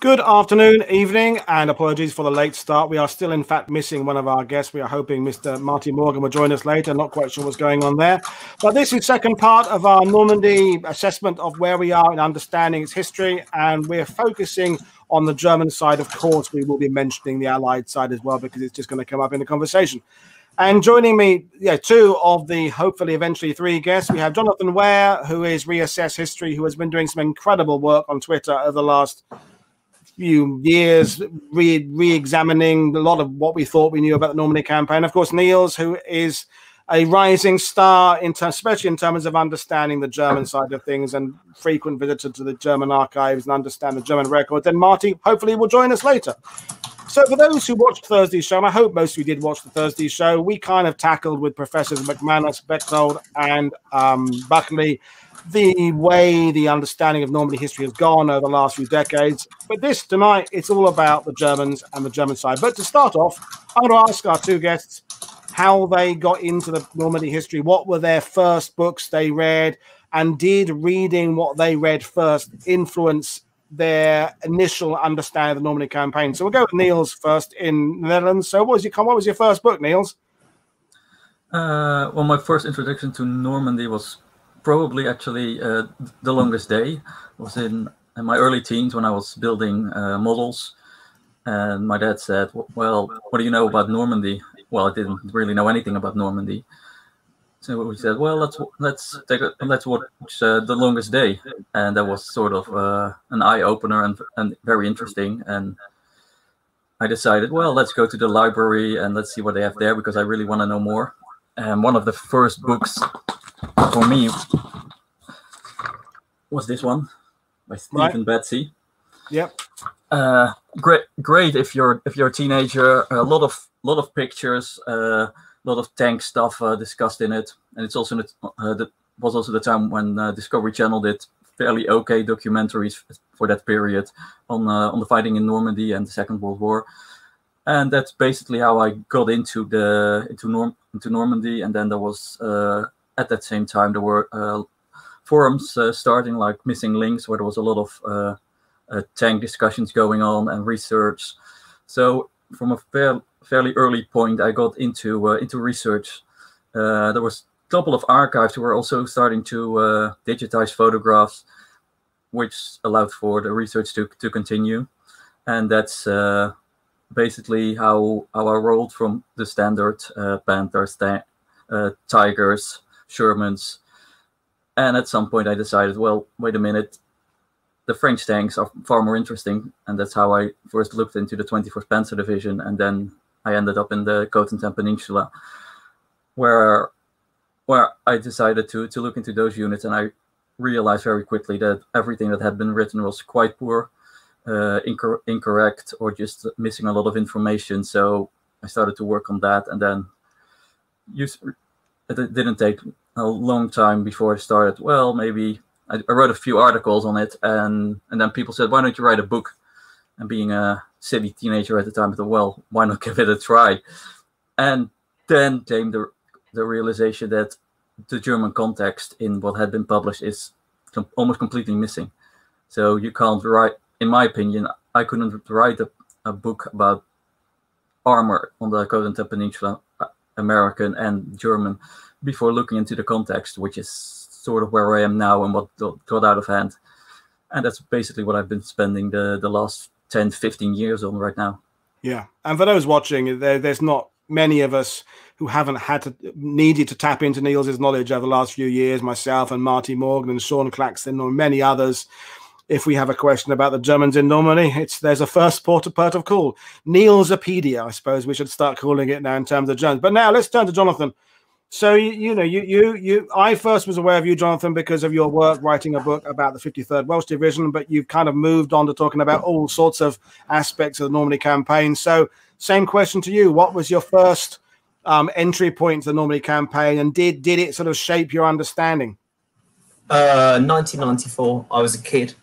Good afternoon, evening, and apologies for the late start. We are still, in fact, missing one of our guests. We are hoping Mr. Marty Morgan will join us later. Not quite sure what's going on there. But this is second part of our Normandy assessment of where we are in understanding its history, and we're focusing on the German side. Of course, we will be mentioning the Allied side as well because it's just going to come up in the conversation. And joining me, yeah, two of the hopefully eventually three guests. We have Jonathan Ware, who is Reassess History, who has been doing some incredible work on Twitter over the last few years re re-examining a lot of what we thought we knew about the Normandy campaign. Of course, Niels, who is a rising star in terms, especially in terms of understanding the German side of things and frequent visitor to the German archives and understand the German records. And Marty, hopefully, will join us later. So, for those who watched Thursday's show, and I hope most of you did watch the Thursday show. We kind of tackled with Professors McManus, Bechthold, and um, Buckley the way the understanding of Normandy history has gone over the last few decades. But this tonight, it's all about the Germans and the German side. But to start off, I'm going to ask our two guests how they got into the Normandy history. What were their first books they read? And did reading what they read first influence their initial understanding of the Normandy campaign? So we'll go with Niels first in the Netherlands. So what was your what was your first book, Niels? Uh, well, my first introduction to Normandy was probably actually uh, the longest day was in, in, my early teens when I was building uh, models. And my dad said, "Well, what do you know about Normandy?" Well, I didn't really know anything about Normandy. So we said, "Well, let's let's take a, let's watch uh, the longest day," and that was sort of uh, an eye opener and and very interesting. And I decided, well, let's go to the library and let's see what they have there because I really want to know more. And one of the first books for me was this one by Stephen right. Betsy. Yep. Uh, great, great if you're if you're a teenager. A lot of lot of pictures, uh, lot of tank stuff uh, discussed in it, and it's also uh, the, was also the time when uh, Discovery Channel did fairly okay documentaries for that period on uh, on the fighting in Normandy and the Second World War, and that's basically how I got into the into Norm into Normandy, and then there was uh, at that same time, there were uh, forums starting, like Missing Lynx, where there was a lot of tank discussions going on and research. So from a fair, fairly early point, I got into into research. there was a couple of archives who were also starting to digitize photographs, which allowed for the research to, to continue. And that's uh, basically how, how I rolled from the standard uh, Panthers, uh, Tigers, Shermans. And at some point, I decided, well, wait a minute, the French tanks are far more interesting. And that's how I first looked into the 24th Panzer Division. And then I ended up in the Cotentin Peninsula, where where I decided to to look into those units. And I realized very quickly that everything that had been written was quite poor, uh, incor- incorrect, or just missing a lot of information. So I started to work on that. And then use, it didn't take a long time before I started. Well, maybe I, I, wrote a few articles on it, and and then people said, "Why don't you write a book?" And being a silly teenager at the time, I thought, "Well, why not give it a try?" And then came the the realization that the German context in what had been published is com- almost completely missing. So you can't write, in my opinion, I couldn't write a, a book about armor on the Cotentin Peninsula, uh, American and German, before looking into the context, which is sort of where I am now and what got out of hand. And that's basically what I've been spending the, the last 10, 15 years on right now. Yeah. And for those watching, there, there's not many of us who haven't had to needed to tap into Niels's knowledge over the last few years, myself and Marty Morgan and Sean Claxton or many others. If we have a question about the Germans in Normandy, it's there's a first port of port of call. I suppose we should start calling it now in terms of Germans. But now let's turn to Jonathan. So you, you know you you you I first was aware of you, Jonathan, because of your work writing a book about the 53rd Welsh Division, but you've kind of moved on to talking about all sorts of aspects of the Normandy campaign. So same question to you: What was your first um, entry point to the Normandy campaign, and did did it sort of shape your understanding? Uh, 1994. I was a kid,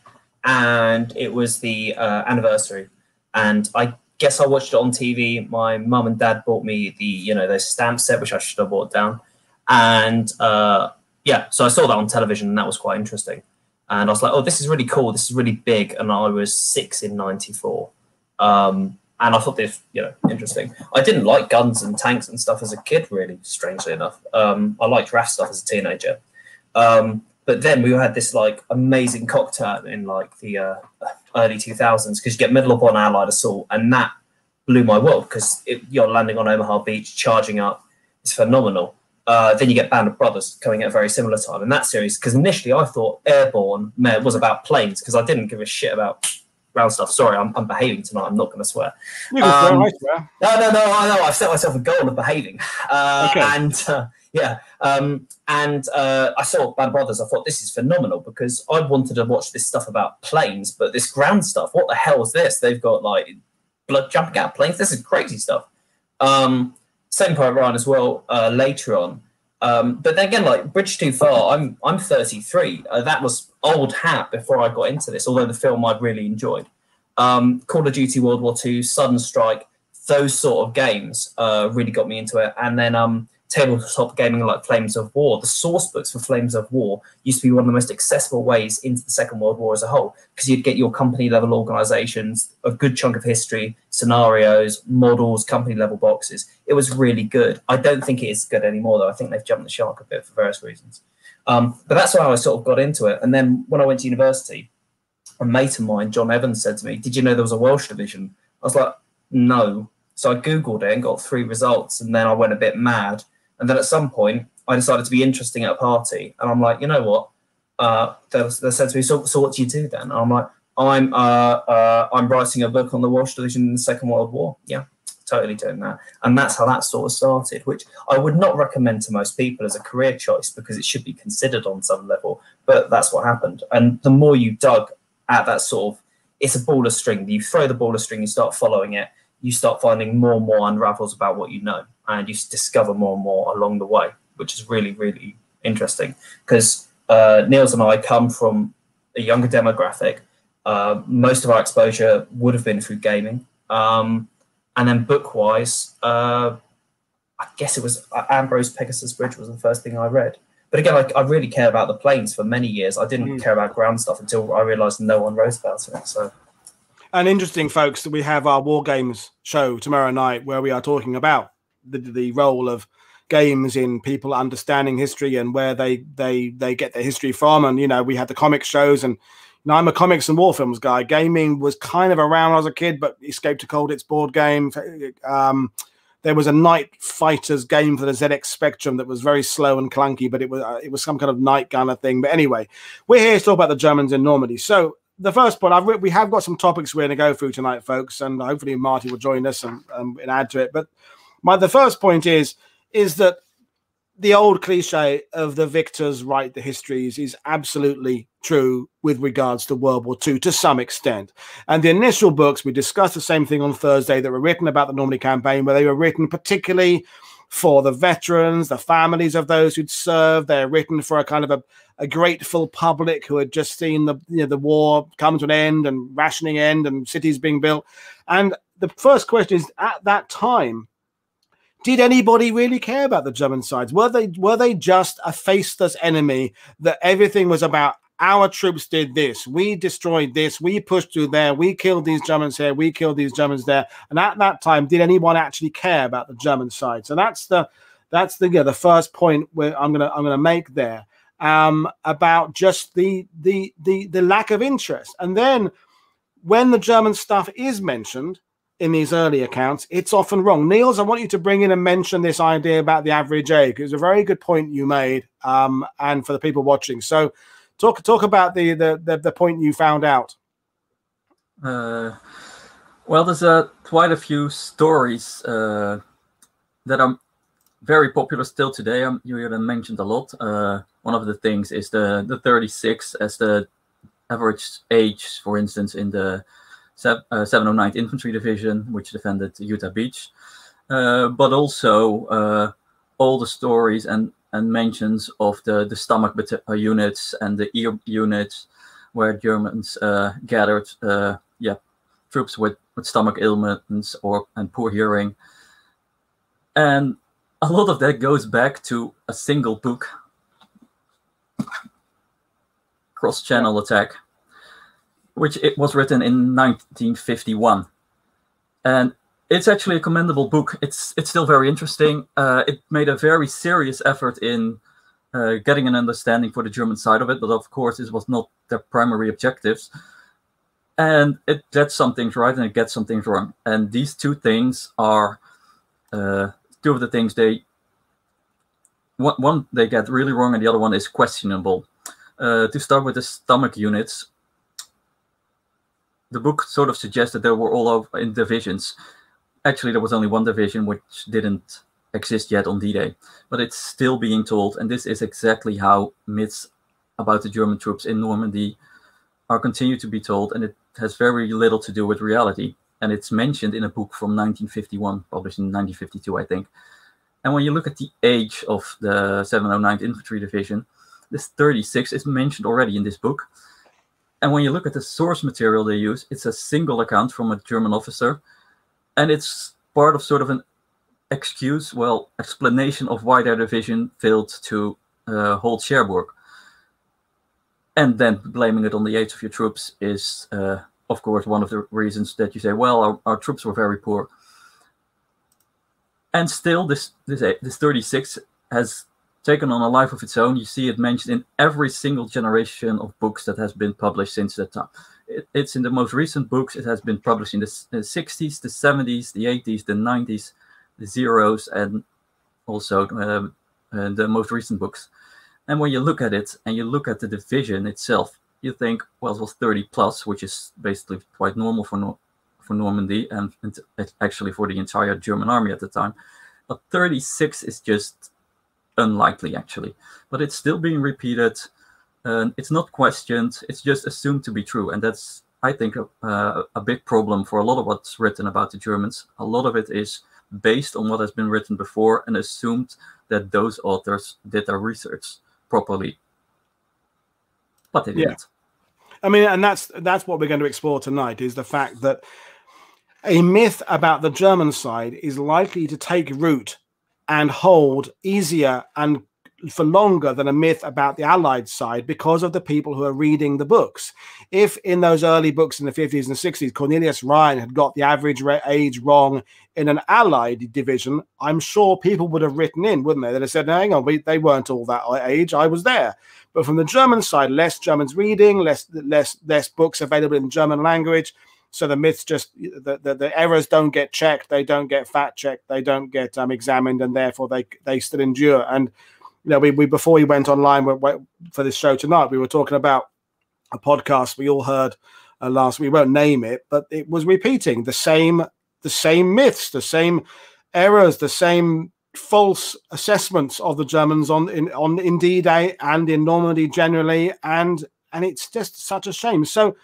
and it was the uh, anniversary, and I guess I watched it on TV. My mum and dad bought me the, you know, the stamp set, which I should have bought down. And uh, yeah, so I saw that on television and that was quite interesting. and I was like, "Oh, this is really cool. This is really big." And I was six in '94, um, and I thought this, you know, interesting. I didn't like guns and tanks and stuff as a kid, really. Strangely enough, um, I liked RAF stuff as a teenager. Um, but then we had this like amazing cocktail in like the uh, early 2000s because you get Medal of Honor Allied Assault, and that blew my world because you're landing on Omaha Beach, charging up. It's phenomenal. Uh, then you get Band of Brothers coming at a very similar time in that series. Because initially I thought Airborne was about planes because I didn't give a shit about ground stuff. Sorry, I'm, I'm behaving tonight. I'm not going to swear. You can um, swear, No, no, no. I know. I've set myself a goal of behaving. Uh, okay. And uh, yeah, um, and uh, I saw Band Brothers. I thought this is phenomenal because I wanted to watch this stuff about planes, but this ground stuff. What the hell is this? They've got like blood jumping out planes. This is crazy stuff. Um, same Private Ryan as well uh, later on. Um, but then again, like Bridge Too Far, I'm I'm 33. Uh, that was old hat before I got into this. Although the film I really enjoyed. Um, Call of Duty World War II, Sudden Strike, those sort of games uh, really got me into it. And then um, tabletop gaming like Flames of War. The source books for Flames of War used to be one of the most accessible ways into the Second World War as a whole, because you'd get your company level organizations, a good chunk of history, scenarios, models, company level boxes. It was really good. I don't think it is good anymore, though. I think they've jumped the shark a bit for various reasons. Um, but that's how I sort of got into it. And then when I went to university, a mate of mine, John Evans, said to me, Did you know there was a Welsh division? I was like, No. So I Googled it and got three results. And then I went a bit mad and then at some point, I decided to be interesting at a party, and I'm like, you know what? Uh, they, said to me, so, so what do you do then? And I'm like, I'm uh, uh, I'm writing a book on the Welsh division in the Second World War. Yeah, totally doing that, and that's how that sort of started. Which I would not recommend to most people as a career choice because it should be considered on some level. But that's what happened, and the more you dug at that sort of, it's a ball of string. You throw the ball of string, you start following it, you start finding more and more unravels about what you know and you discover more and more along the way, which is really, really interesting. Because uh, Niels and I come from a younger demographic. Uh, most of our exposure would have been through gaming. Um, and then book wise, uh, I guess it was uh, Ambrose Pegasus Bridge was the first thing I read. But again, I, I really care about the planes for many years. I didn't mm. care about ground stuff until I realized no one wrote about it. So. And interesting, folks, that we have our War Games show tomorrow night where we are talking about the, the role of games in people understanding history and where they they they get their history from. And you know, we had the comic shows, and you I'm a comics and war films guy. Gaming was kind of around when I was a kid, but Escape to Colditz board game. Um, there was a Night Fighters game for the ZX Spectrum that was very slow and clunky, but it was uh, it was some kind of night gunner thing. But anyway, we're here to talk about the Germans in Normandy. So the first point, I've we have got some topics we're going to go through tonight, folks, and hopefully Marty will join us and, and add to it. But my the first point is is that the old cliche of the victors write the histories is absolutely true with regards to World War II to some extent. And the initial books, we discussed the same thing on Thursday, that were written about the Normandy campaign, where they were written particularly for the veterans, the families of those who'd served. They're written for a kind of a, a grateful public who had just seen the you know, the war come to an end and rationing end and cities being built. And the first question is at that time, did anybody really care about the German sides? Were they were they just a faceless enemy that everything was about our troops did this, we destroyed this, we pushed through there, we killed these Germans here, we killed these Germans there. And at that time, did anyone actually care about the German side? So that's the that's the yeah, the first point where I'm gonna I'm gonna make there um, about just the the the the lack of interest. And then when the German stuff is mentioned, in these early accounts, it's often wrong. Niels, I want you to bring in and mention this idea about the average age. It's a very good point you made, um, and for the people watching. So, talk talk about the the the, the point you found out. Uh, well, there's uh, quite a few stories uh, that are very popular still today. Um, you mentioned a lot. Uh, one of the things is the the 36 as the average age, for instance, in the 709th uh, Infantry Division, which defended Utah Beach, uh, but also uh, all the stories and, and mentions of the, the stomach units and the ear units where Germans gathered yeah, troops with, with stomach ailments or and poor hearing. And a lot of that goes back to a single book. Cross-channel attack, which it was written in 1951, and it's actually a commendable book. It's it's still very interesting. Uh, it made a very serious effort in uh, getting an understanding for the German side of it, but of course, this was not their primary objectives. And it gets some things right and it gets some things wrong. And these two things are uh, two of the things they one, one they get really wrong, and the other one is questionable. Uh, to start with the stomach units, the book sort of suggests that there were all over in divisions. Actually, there was only one division which didn't exist yet on D-Day, but it's still being told, and this is exactly how myths about the German troops in Normandy are continued to be told, and it has very little to do with reality. And it's mentioned in a book from 1951, published in 1952, I think. And when you look at the age of the 709th Infantry Division, this 36 is mentioned already in this book. And when you look at the source material they use, it's a single account from a German officer. And it's part of sort of an excuse, well, explanation of why their division failed to uh, hold Cherbourg. And then blaming it on the age of your troops is, uh, of course, one of the reasons that you say, well, our, our troops were very poor. And still, this, this, this 36 has taken on a life of its own. You see it mentioned in every single generation of books that has been published since that time. It, it's in the most recent books. It has been published in the, the 60s, the 70s, the 80s, the 90s, the zeros, and also um, the most recent books. And when you look at it and you look at the division itself, you think, well, it was 30 plus, which is basically quite normal for no for Normandy and, and actually for the entire German army at the time. But 36 is just unlikely actually, but it's still being repeated. and it's not questioned. It's just assumed to be true, and that's I think a, uh, a big problem for a lot of what's written about the Germans. A lot of it is based on what has been written before and assumed that those authors did their research properly, but they didn't. Yeah. I mean, and that's that's what we're going to explore tonight is the fact that a myth about the German side is likely to take root and hold easier and for longer than a myth about the Allied side because of the people who are reading the books. If in those early books in the 50s and 60s, Cornelius Ryan had got the average age wrong in an Allied division, I'm sure people would have written in, wouldn't they? They'd have said, hang on, we, they weren't all that uh, age, I was there. But from the German side, less Germans reading, less less less books available in German language. So the myths just the, the, the, errors don't get checked, they don't get fact checked, they don't get um, examined, and therefore they they still endure. And you know, we, we before we went online for this show tonight, we were talking about a podcast we all heard uh, last. We won't name it, but it was repeating the same the same myths, the same errors, the same false assessments of the Germans on in on in D-Day and in Normandy generally, and and it's just such a shame. So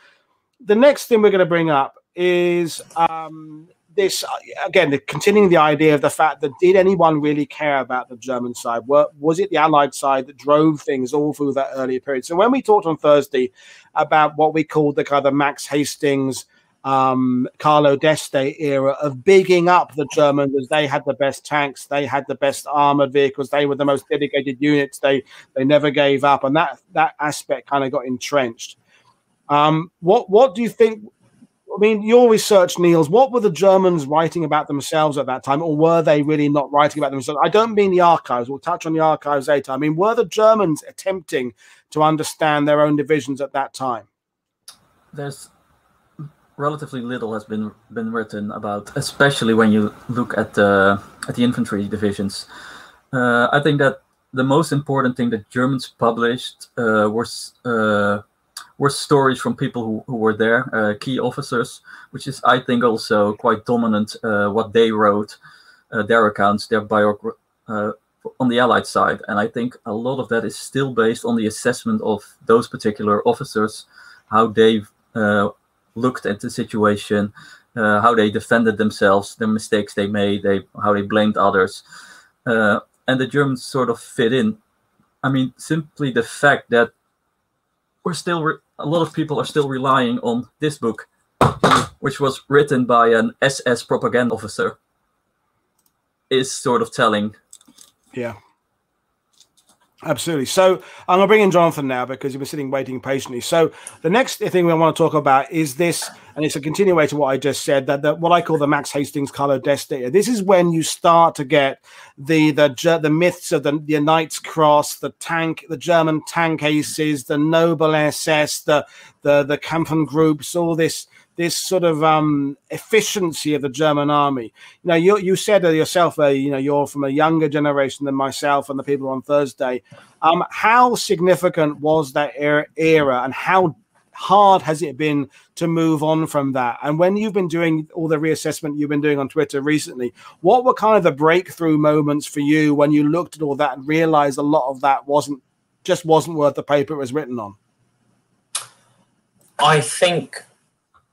the next thing we're going to bring up is um, this again, continuing the idea of the fact that did anyone really care about the German side? Were, was it the Allied side that drove things all through that earlier period? So when we talked on Thursday about what we called the kind of Max Hastings, um, Carlo d'Este era of bigging up the Germans as they had the best tanks, they had the best armored vehicles, they were the most dedicated units, they they never gave up, and that that aspect kind of got entrenched. Um, what what do you think? I mean, your research, Niels. What were the Germans writing about themselves at that time, or were they really not writing about themselves? I don't mean the archives. We'll touch on the archives later. I mean, were the Germans attempting to understand their own divisions at that time? There's relatively little has been been written about, especially when you look at the at the infantry divisions. Uh, I think that the most important thing that Germans published uh, was uh, were stories from people who, who were there, uh, key officers, which is, I think, also quite dominant. Uh, what they wrote, uh, their accounts, their biography uh, on the Allied side, and I think a lot of that is still based on the assessment of those particular officers, how they uh, looked at the situation, uh, how they defended themselves, the mistakes they made, they how they blamed others, and the Germans sort of fit in. I mean, simply the fact that we're still a lot of people are still relying on this book, which was written by an SS propaganda officer, is sort of telling. Yeah. Absolutely. So I'm going to bring in Jonathan now because you've been sitting waiting patiently. So the next thing we want to talk about is this, and it's a continuation to what I just said that what I call the Max Hastings Carlo D'Este. This is when you start to get the the the myths of the, the Knight's Cross, the tank, the German tank aces, the Noble SS, the the the Kampfgruppen, all this this sort of um, efficiency of the German army. You know, you you said yourself, uh, you know, you're from a younger generation than myself and the people on Thursday. Um, how significant was that era, era, and how hard has it been to move on from that? And when you've been doing all the reassessment you've been doing on Twitter recently, what were kind of the breakthrough moments for you when you looked at all that and realized a lot of that wasn't just wasn't worth the paper it was written on? I think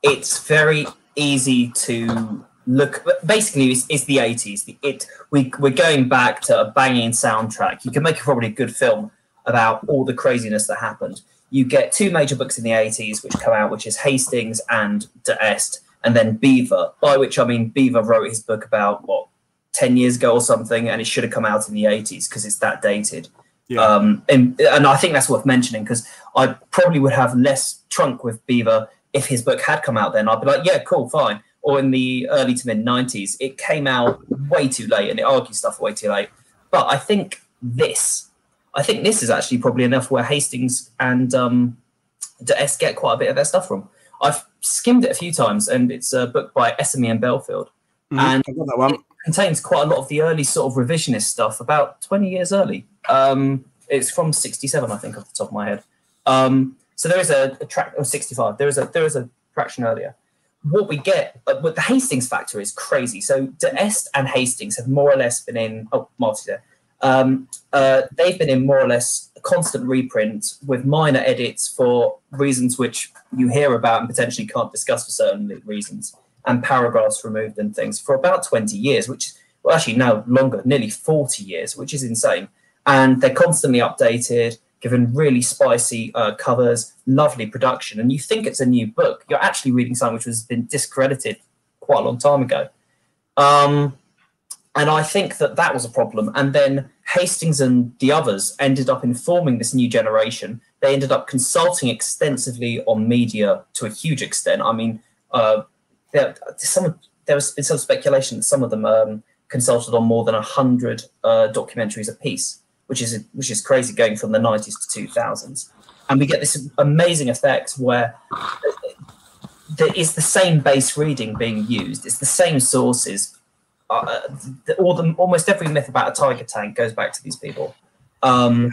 it's very easy to look basically it's, it's the 80s it we, we're going back to a banging soundtrack you can make a probably a good film about all the craziness that happened you get two major books in the 80s which come out which is hastings and D'Este and then Beevor by which i mean Beevor wrote his book about what 10 years ago or something and it should have come out in the 80s because it's that dated yeah. um, and, and i think that's worth mentioning because i probably would have less trunk with Beevor if his book had come out then, I'd be like, yeah, cool, fine. Or in the early to mid 90s, it came out way too late and it argues stuff way too late. But I think this, I think this is actually probably enough where Hastings and um, D'Este get quite a bit of their stuff from. I've skimmed it a few times and it's a book by Essame and Belfield. Mm-hmm. And that one. it contains quite a lot of the early sort of revisionist stuff, about 20 years early. Um, it's from 67, I think, off the top of my head. Um, so there is a, a track of 65. There is a there is a fraction earlier. What we get, uh, but the Hastings factor is crazy. So D'Este and Hastings have more or less been in. Oh, Marty there. Um, uh, they've been in more or less constant reprint with minor edits for reasons which you hear about and potentially can't discuss for certain reasons, and paragraphs removed and things for about 20 years, which is well actually now longer, nearly 40 years, which is insane. And they're constantly updated given really spicy uh, covers, lovely production, and you think it's a new book. You're actually reading something which has been discredited quite a long time ago. Um, and I think that that was a problem. And then Hastings and the others ended up informing this new generation. They ended up consulting extensively on media to a huge extent. I mean, uh, there, some, there has been some speculation that some of them um, consulted on more than 100 uh, documentaries apiece which is which is crazy going from the 90s to 2000s and we get this amazing effect where there is the same base reading being used it's the same sources uh, all the, almost every myth about a tiger tank goes back to these people. Um,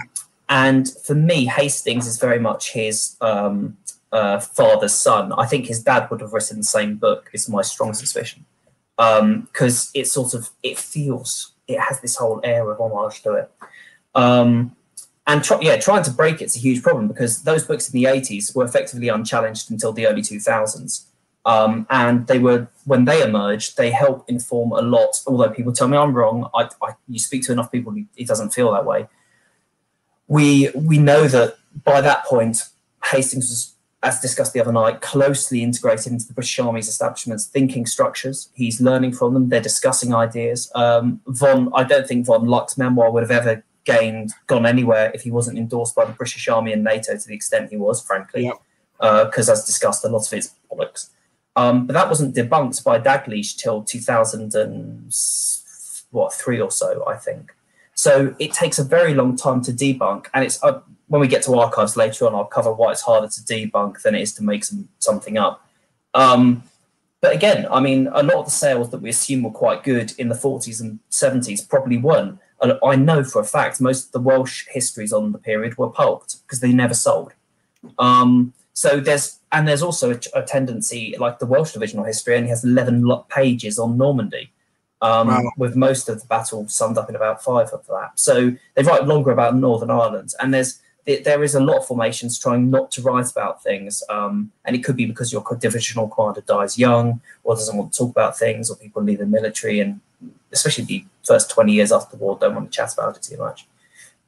and for me hastings is very much his um, uh, father's son. I think his dad would have written the same book is my strong suspicion. Because um, it sort of it feels it has this whole air of homage to it. Um, and try, yeah, trying to break it's a huge problem because those books in the 80s were effectively unchallenged until the early 2000s. Um, and they were when they emerged, they help inform a lot. Although people tell me I'm wrong, I, I, you speak to enough people, it doesn't feel that way. We we know that by that point, Hastings was, as discussed the other night, closely integrated into the British Army's establishment's thinking structures. He's learning from them. They're discussing ideas. Um, von, I don't think von Luck's memoir would have ever gained gone anywhere if he wasn't endorsed by the British Army and NATO to the extent he was, frankly, because uh, as discussed, a lot of it's bollocks. Um, but that wasn't debunked by Daglish till 2000 and what three or so, I think. So it takes a very long time to debunk, and it's uh, when we get to archives later on, I'll cover why it's harder to debunk than it is to make some, something up. Um, but again, I mean, a lot of the sales that we assume were quite good in the 40s and 70s probably weren't. I know for a fact most of the Welsh histories on the period were pulped because they never sold. Um, so there's and there's also a, a, tendency, like the Welsh divisional history only has 11 pages on Normandy, um, wow. with most of the battle summed up in about five of that. So they write longer about Northern Ireland, and there's there is a lot of formations trying not to write about things, um, and it could be because your divisional commander dies young, or doesn't want to talk about things, or people leave the military, and especially the first 20 years after the war, don't want to chat about it too much.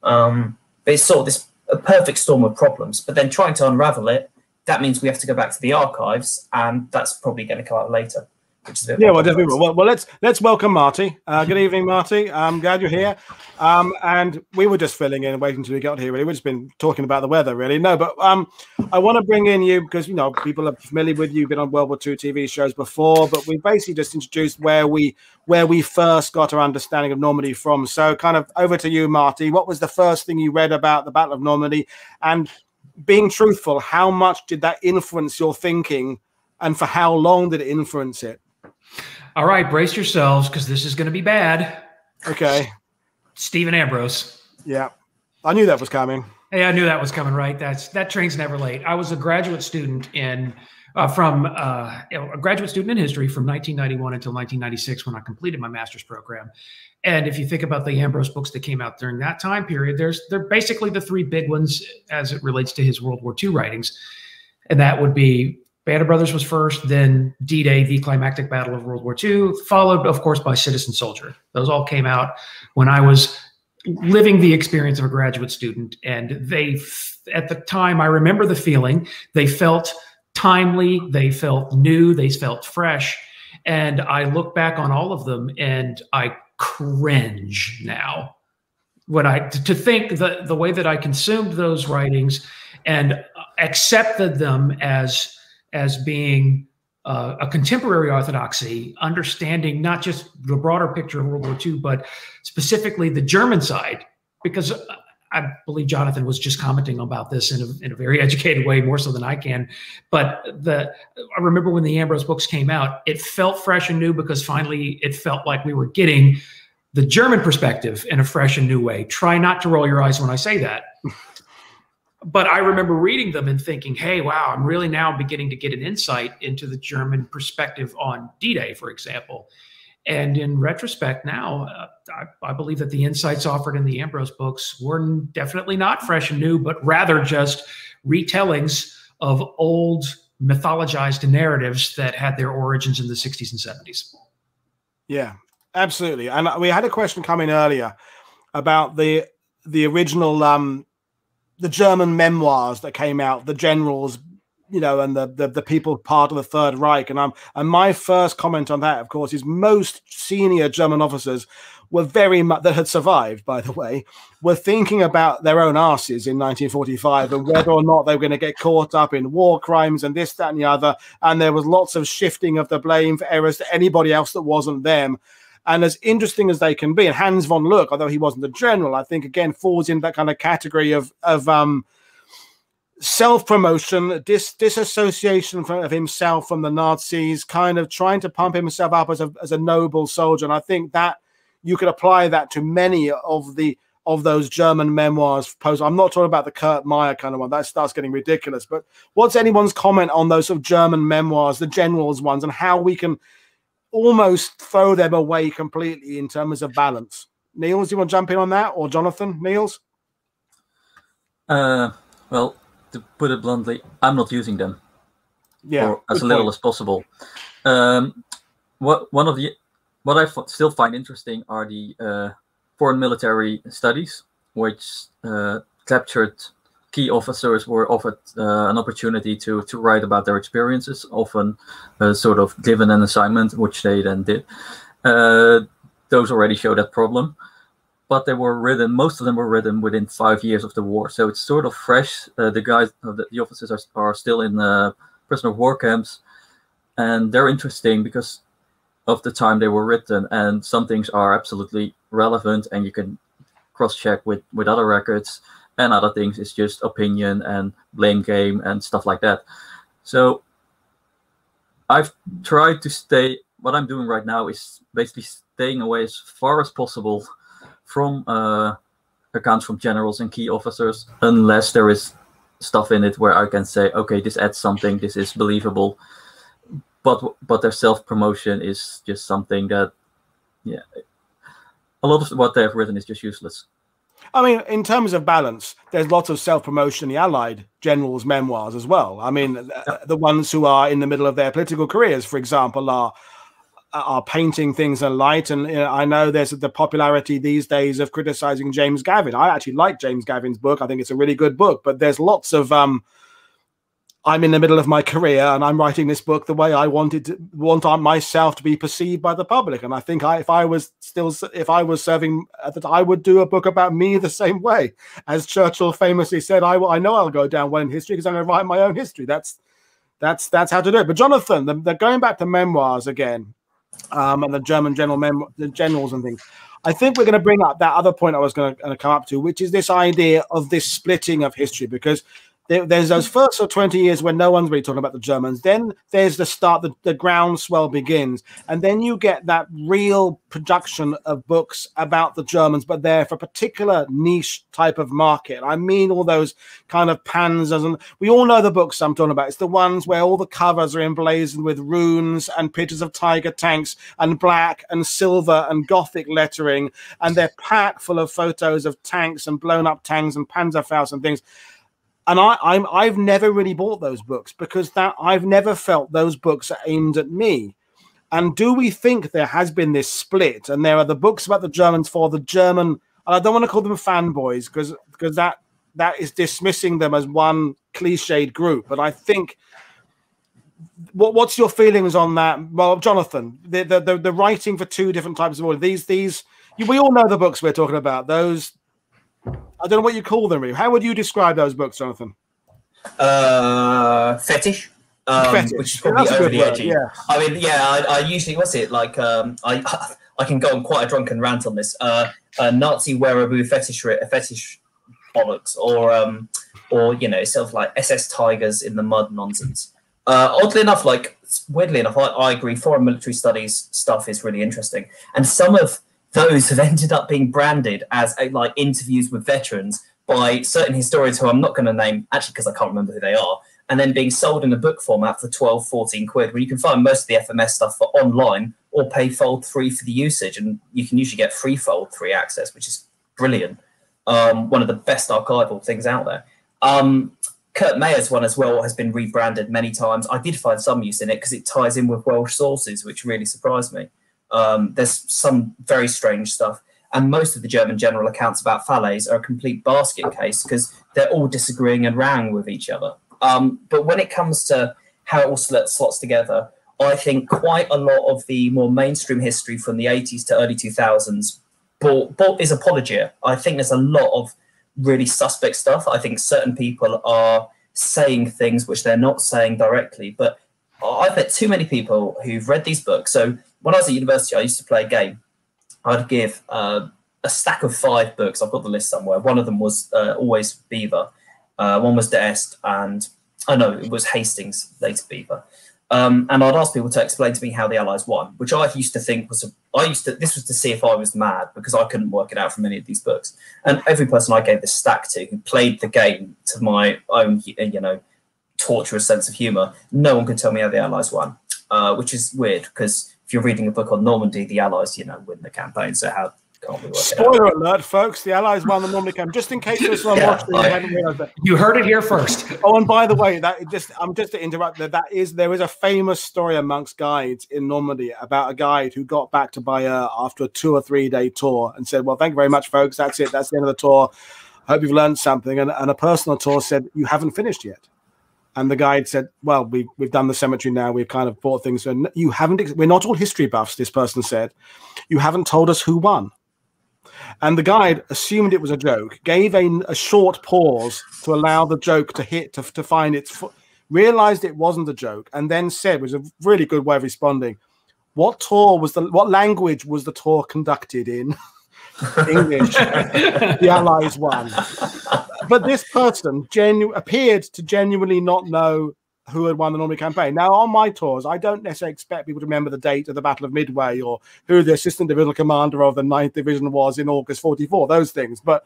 Um, but it's sort of this a perfect storm of problems. But then trying to unravel it, that means we have to go back to the archives, and that's probably going to come out later. Yeah, well, definitely. Well, well, let's let's welcome Marty. Uh, good evening, Marty. I'm glad you're here. Um, and we were just filling in and waiting until we got here. Really, we've just been talking about the weather, really. No, but um, I want to bring in you because you know people are familiar with you. You've been on World War II TV shows before, but we basically just introduced where we where we first got our understanding of Normandy from. So, kind of over to you, Marty. What was the first thing you read about the Battle of Normandy? And being truthful, how much did that influence your thinking, and for how long did it influence it? All right, brace yourselves because this is going to be bad. Okay. Stephen Ambrose. Yeah, I knew that was coming. Hey, I knew that was coming. Right, that's that train's never late. I was a graduate student in uh, from uh, a graduate student in history from 1991 until 1996 when I completed my master's program. And if you think about the Ambrose books that came out during that time period, there's they're basically the three big ones as it relates to his World War II writings, and that would be Band of Brothers was first, then D Day, the climactic battle of World War II, followed, of course, by Citizen Soldier. Those all came out when I was living the experience of a graduate student. And they, at the time, I remember the feeling, they felt timely, they felt new, they felt fresh. And I look back on all of them and I cringe now. When I to think the the way that I consumed those writings and accepted them as as being uh, a contemporary orthodoxy, understanding not just the broader picture of World War II, but specifically the German side, because I believe Jonathan was just commenting about this in a, in a very educated way, more so than I can. But the I remember when the Ambrose books came out, it felt fresh and new because finally it felt like we were getting the German perspective in a fresh and new way. Try not to roll your eyes when I say that but I remember reading them and thinking, hey, wow, I'm really now beginning to get an insight into the German perspective on D Day, for example. And in retrospect, now uh, I, I, believe that the insights offered in the Ambrose books were definitely not fresh and new, but rather just retellings of old mythologized narratives that had their origins in the 60s and 70s. Yeah, absolutely. And we had a question coming earlier about the the original um, the German memoirs that came out, the generals, you know, and the, the, the people part of the Third Reich. And I'm and my first comment on that, of course, is most senior German officers were very much that had survived, by the way, were thinking about their own asses in 1945 and whether or not they were going to get caught up in war crimes and this, that, and the other. And there was lots of shifting of the blame for errors to anybody else that wasn't them. And as interesting as they can be, and Hans von Luck, although he wasn't a general, I think again falls in that kind of category of of um, self promotion, dis disassociation from, of himself from the Nazis, kind of trying to pump himself up as a as a noble soldier. And I think that you could apply that to many of the of those German memoirs post. I'm not talking about the Kurt Meyer kind of one. That starts getting ridiculous. But what's anyone's comment on those sort of German memoirs, the generals ones, and how we can almost throw them away completely in terms of balance. Niels, you want to jump in on that, or Jonathan? Niels? Uh, well, to put it bluntly, I'm not using them. Yeah, as little point. as possible. Um, what one of the what I f- still find interesting are the uh, foreign military studies, which uh, captured key officers were offered uh, an opportunity to to write about their experiences, often uh, sort of given an assignment, which they then did. Uh, those already show that problem, but they were written. Most of them were written within five years of the war, so it's sort of fresh. Uh, the guys, uh, the, the, officers are, are still in the prisoner of war camps, and they're interesting because of the time they were written, and some things are absolutely relevant, and you can cross-check with with other records and other things is just opinion and blame game and stuff like that. So I've tried to stay. What I'm doing right now is basically staying away as far as possible from uh, accounts from generals and key officers, unless there is stuff in it where I can say, okay, this adds something, this is believable. But but their self promotion is just something that, yeah, a lot of what they have written is just useless. I mean, in terms of balance, there's lots of self promotion in the Allied generals' memoirs as well. I mean, the, the ones who are in the middle of their political careers, for example, are are painting things in light. And you know, I know there's the popularity these days of criticizing James Gavin. I actually like James Gavin's book. I think it's a really good book, but there's lots of um, I'm in the middle of my career and I'm writing this book the way I wanted to want myself to be perceived by the public. And I think I, if I was still, if I was serving, that I would do a book about me the same way. As Churchill famously said, I, I know I'll go down well in history because I'm going to write my own history. That's, that's, that's how to do it. But Jonathan, the, the going back to memoirs again, um, and the German general mem- the generals and things. I think we're going to bring up that other point I was going to, come up to, which is this idea of this splitting of history, because there, there's those first or 20 years when no one's really talking about the Germans. Then there's the start, the, the groundswell begins. And then you get that real production of books about the Germans, but they're for a particular niche type of market. I mean, all those kind of panzers. And we all know the books I'm talking about. It's the ones where all the covers are emblazoned with runes and pictures of tiger tanks and black and silver and gothic lettering. And they're packed full of photos of tanks and blown up tanks and Panzerfaust and things and I, I'm I've never really bought those books because that I've never felt those books are aimed at me. And do we think there has been this split? And there are the books about the Germans for the German. and I don't want to call them fanboys because because that that is dismissing them as one cliched group. But I think what what's your feelings on that? Well, Jonathan, the the the, the writing for two different types of order. These these we all know the books we're talking about. Those I don't know what you call them. How would you describe those books, Jonathan? Uh, fetish. Um, fetish. which is probably over the edge. Yeah. I mean, yeah, I, I, usually what's it like? Um, I I can go on quite a drunken rant on this. Uh, uh Nazi wearable fetish fetish bollocks, or um, or you know, sort of like SS tigers in the mud nonsense. Uh, oddly enough, like weirdly enough, I, I agree. Foreign military studies stuff is really interesting, and some of those have ended up being branded as a, like interviews with veterans by certain historians who I'm not going to name, actually, because I can't remember who they are, and then being sold in a book format for 12, 14 quid, where you can find most of the FMS stuff for online or pay Fold3 for the usage. And you can usually get free Fold3 access, which is brilliant. Um, one of the best archival things out there. Um, Kurt Meyer's one as well has been rebranded many times. I did find some use in it because it ties in with Welsh sources, which really surprised me. Um, there's some very strange stuff. And most of the German general accounts about Falaise are a complete basket case because they're all disagreeing and rang with each other. Um, but when it comes to how it all slots together, I think quite a lot of the more mainstream history from the 80s to early 2000s bought, bought is apologia. I think there's a lot of really suspect stuff. I think certain people are saying things which they're not saying directly, but I've met too many people who've read these books. So when I was at university, I used to play a game. I'd give uh, a stack of five books. I've got the list somewhere. One of them was uh, always Beevor. Uh, one was D'Este, and I oh, know it was Hastings, later Beevor. Um, and I'd ask people to explain to me how the Allies won, which I used to think was a, I used to this was to see if I was mad because I couldn't work it out from any of these books. And every person I gave this stack to who played the game to my own, you know, torturous sense of humor, no one could tell me how the Allies won, uh, which is weird because if you're reading a book on Normandy, the Allies, you know, win the campaign. So how can't we work Spoiler alert, folks! The Allies won the Normandy campaign. Just in case there's someone yeah, watching, hadn't realized that. You heard it here first. oh, and by the way, that just I'm just to interrupt that. That is there is a famous story amongst guides in Normandy about a guide who got back to Bayeux after a two or three day tour and said, "Well, thank you very much, folks. That's it. That's the end of the tour. Hope you've learned something." And, and a personal tour said, "You haven't finished yet." And the guide said, "Well, we we've done the cemetery now. We've kind of bought things. And you haven't. We're not all history buffs." This person said, "You haven't told us who won." And the guide assumed it was a joke, gave a, a short pause to allow the joke to hit to, to find its foot, realized it wasn't a joke, and then said, was a really good way of responding. What tour was the? What language was the tour conducted in? English. the Allies won. But this person genu- appeared to genuinely not know who had won the Normandy campaign. Now, on my tours, I don't necessarily expect people to remember the date of the Battle of Midway or who the assistant divisional commander of the 9th Division was in August 44, those things. But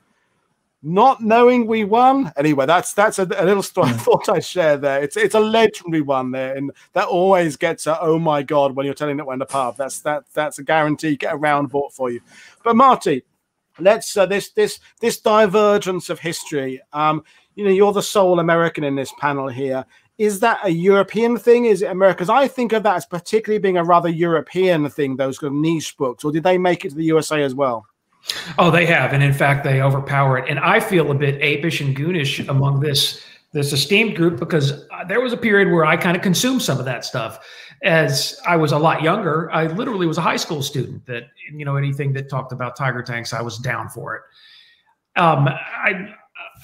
not knowing we won, anyway, that's that's a, a little story I hmm. thought I'd share there. It's it's a legendary one there, and that always gets a oh my god when you're telling it when the pub. That's that that's a guarantee. Get a round bought for you. But Marty, let's uh, this this this divergence of history. Um, you know, you're the sole American in this panel here. Is that a European thing? Is it America's? I think of that as particularly being a rather European thing. Those kind of niche books, or did they make it to the USA as well? Oh, they have, and in fact, they overpower it. And I feel a bit apish and goonish among this this esteemed group because there was a period where I kind of consumed some of that stuff. As I was a lot younger, I literally was a high school student. That you know anything that talked about tiger tanks, I was down for it. Um, I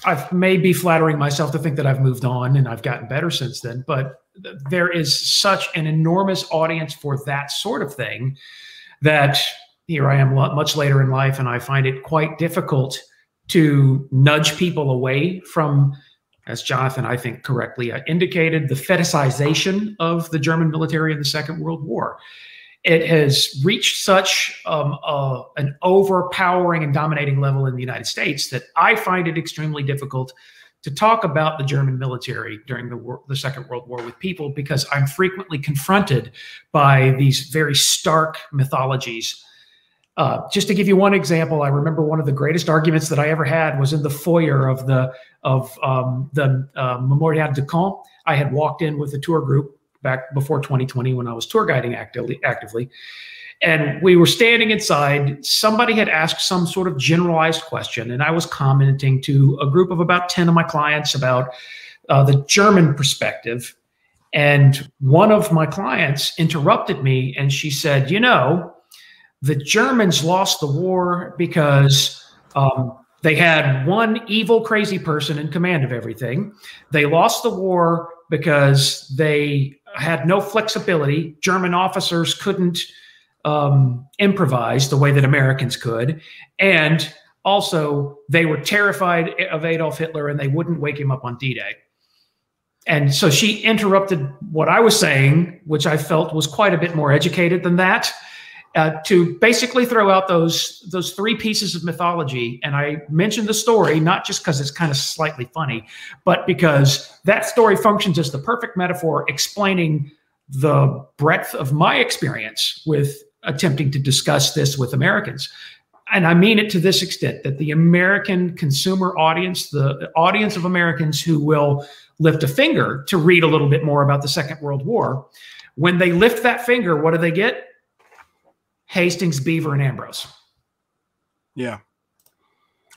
I may be flattering myself to think that I've moved on and I've gotten better since then, but there is such an enormous audience for that sort of thing that here I am much later in life, and I find it quite difficult to nudge people away from as Jonathan, I think, correctly uh, indicated, the fetishization of the German military in the Second World War. It has reached such um, uh, an overpowering and dominating level in the United States that I find it extremely difficult to talk about the German military during the, war, the Second World War with people because I'm frequently confronted by these very stark mythologies uh, just to give you one example, I remember one of the greatest arguments that I ever had was in the foyer of the of um, the uh, Memorial de Caen. I had walked in with a tour group back before 2020 when I was tour guiding actively, actively, and we were standing inside. Somebody had asked some sort of generalized question, and I was commenting to a group of about 10 of my clients about uh, the German perspective. And one of my clients interrupted me, and she said, "You know." the Germans lost the war because um, they had one evil, crazy person in command of everything. They lost the war because they had no flexibility. German officers couldn't um, improvise the way that Americans could. And also, they were terrified of Adolf Hitler and they wouldn't wake him up on D Day. And so she interrupted what I was saying, which I felt was quite a bit more educated than that uh, to basically throw out those those three pieces of mythology. And I mentioned the story not just because it's kind of slightly funny, but because that story functions as the perfect metaphor explaining the breadth of my experience with attempting to discuss this with Americans. And I mean it to this extent that the American consumer audience, the audience of Americans who will lift a finger to read a little bit more about the Second World War, when they lift that finger, what do they get? Hastings, Beevor, and Ambrose. Yeah.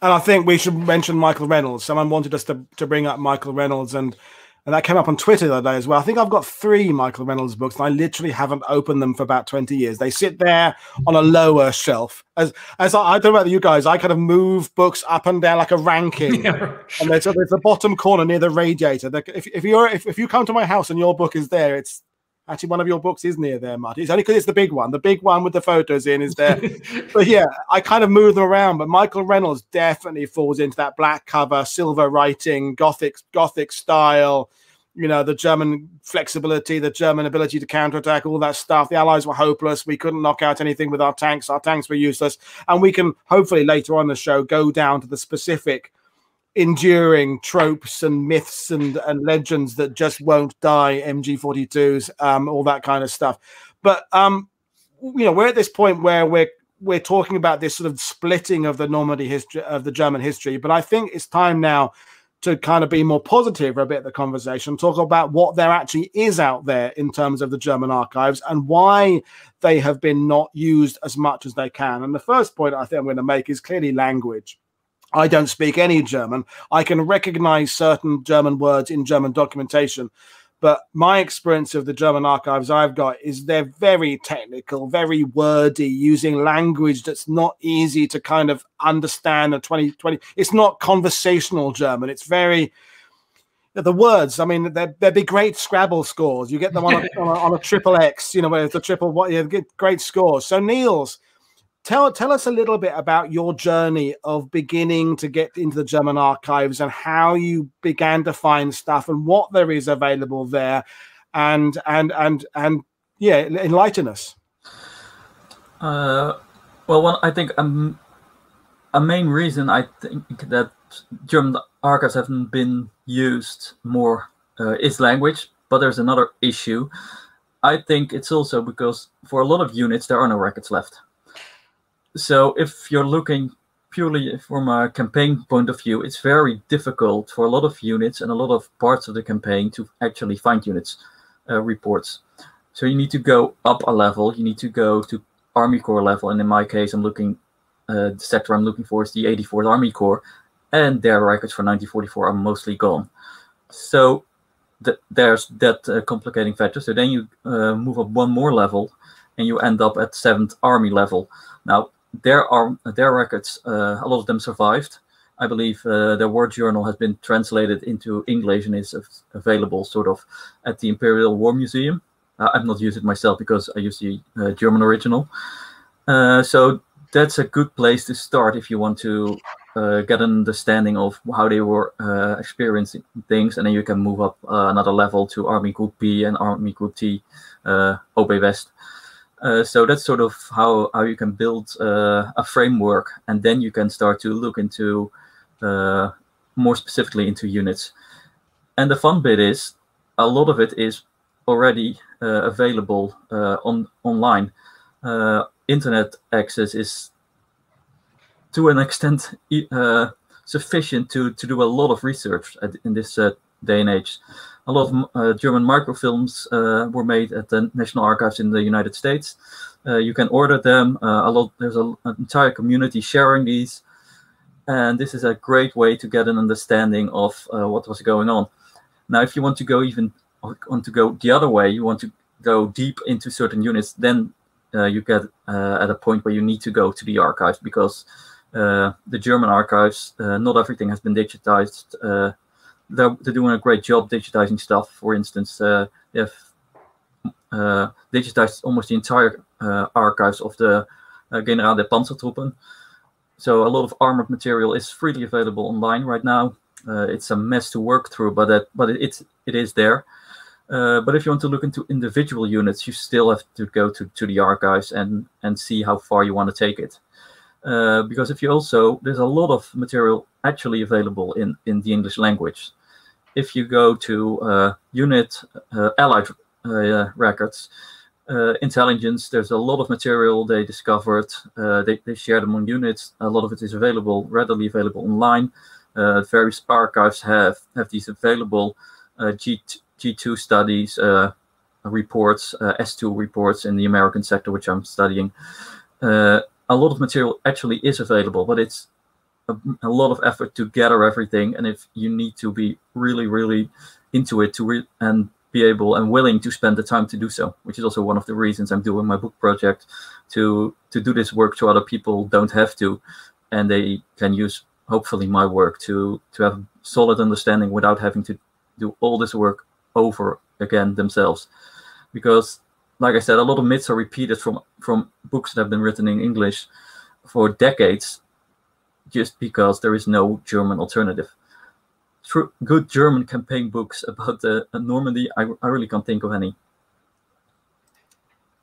And I think we should mention Michael Reynolds. Someone wanted us to, to bring up Michael Reynolds, and and that came up on Twitter the other day as well. I think I've got three Michael Reynolds books, and I literally haven't opened them for about 20 years. They sit there on a lower shelf. As as I, I don't know about you guys, I kind of move books up and down like a ranking. Yeah. And there's, there's the bottom corner near the radiator. If, if you're if, if you come to my house and your book is there, it's Actually, one of your books is near there, Marty. It's only because it's the big one. The big one with the photos in is there. but yeah, I kind of move them around. But Michael Reynolds definitely falls into that black cover, silver writing, gothic, gothic style. You know, the German flexibility, the German ability to counterattack, all that stuff. The Allies were hopeless. We couldn't knock out anything with our tanks. Our tanks were useless. And we can hopefully later on the show go down to the specific enduring tropes and myths and, and legends that just won't die mg42s um, all that kind of stuff. But um you know we're at this point where we're we're talking about this sort of splitting of the normandy history of the german history but i think it's time now to kind of be more positive a bit of the conversation talk about what there actually is out there in terms of the german archives and why they have been not used as much as they can. And the first point i think i'm going to make is clearly language I don't speak any German. I can recognize certain German words in German documentation, but my experience of the German archives I've got is they're very technical, very wordy, using language that's not easy to kind of understand. A 2020, it's not conversational German. It's very the words. I mean, they'd, they'd be great Scrabble scores. You get them on a, on, a, on a triple X, you know, where it's a triple what you get great scores. So Niels, tell tell us a little bit about your journey of beginning to get into the German archives and how you began to find stuff and what there is available there, and and and and yeah, enlighten us. Uh, well, one, I think um, a main reason I think that German archives haven't been used more uh, is language, but there's another issue. I think it's also because for a lot of units there are no records left so if you're looking purely from a campaign point of view, it's very difficult for a lot of units and a lot of parts of the campaign to actually find units uh, reports. So you need to go up a level. You need to go to Army Corps level. And in my case, I'm looking, uh, the sector I'm looking for is the 84th Army Corps. And their records for 1944 are mostly gone. so th- there's that uh, complicating factor. So then you uh, move up one more level, and you end up at Seventh Army level. Now there are their records. Uh, a lot of them survived. I believe uh, their war journal has been translated into English and is available sort of at the Imperial War Museum. Uh, I've not used it myself because I use the uh, German original. Uh, so that's a good place to start if you want to uh, get an understanding of how they were uh, experiencing things, and then you can move up another level to Army Group B and Army Group G, OB West. Uh, so that's sort of how, how you can build uh, a framework and then you can start to look into uh, more specifically into units. And the fun bit is a lot of it is already uh, available uh, on online. Internet access is to an extent sufficient to, to do a lot of research at, in this day and age. A lot of uh, German microfilms uh, were made at the National Archives in the United States. Uh, you can order them. a lot. There's a, an entire community sharing these and this is a great way to get an understanding of uh, what was going on. Now, if you want to go even want to go the other way, you want to go deep into certain units, then uh, you get uh, at a point where you need to go to the archives because uh, the German archives, uh, not everything has been digitized. Uh, they're, they're, doing a great job digitizing stuff. For instance, they have digitized almost the entire archives of the General der Panzertruppen. So a lot of armored material is freely available online right now. Uh, it's a mess to work through, but that but it, it's it is there. Uh, but if you want to look into individual units, you still have to go to, to the archives and and see how far you want to take it. Uh, because if you also there's a lot of material actually available in in the English language. If you go to uh, unit uh, allied uh, records, uh, intelligence. There's a lot of material they discovered. Uh, they, they shared among units. A lot of it is available, readily available online. Various archives have have these available. G G2 studies, reports, uh, S2 reports in the American sector, which I'm studying. a lot of material actually is available, but it's a, a, lot of effort to gather everything. And if you need to be really, really into it to re- and be able and willing to spend the time to do so, which is also one of the reasons I'm doing my book project to to do this work so other people don't have to, and they can use hopefully my work to to have solid understanding without having to do all this work over again themselves, because like I said, a lot of myths are repeated from from books that have been written in English for decades, just because there is no German alternative good German campaign books about the uh, Normandy, I, I really can't think of any.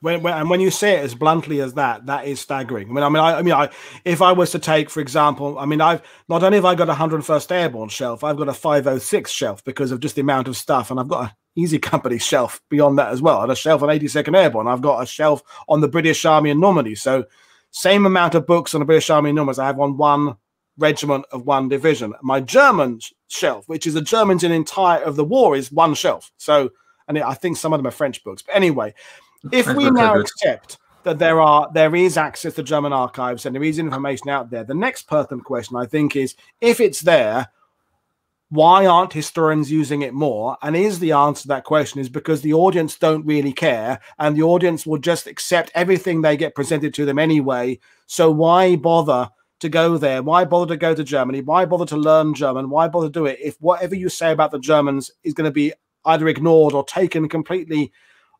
When, when, and when you say it as bluntly as that, that is staggering. I mean, I mean, I, I, mean, I, if I was to take, for example, I mean, I've not only have I got a 101st Airborne shelf, I've got a 506 shelf because of just the amount of stuff, and I've got a Easy Company shelf beyond that as well, and a shelf on 82nd Airborne. I've got a shelf on the British Army in Normandy. So, same amount of books on the British Army in Normandy I have on one regiment of one division. My German shelf, which is the Germans in entire of the war, is one shelf. So, and I think some of them are French books. But anyway, if we now accept that there are there is access to German archives and there is information out there, the next pertinent question I think is if it's there, why aren't historians using it more? And is the answer to that question is because the audience don't really care and the audience will just accept everything they get presented to them anyway. So why bother to go there? Why bother to go to Germany? Why bother to learn German? Why bother to do it if whatever you say about the Germans is going to be either ignored or taken completely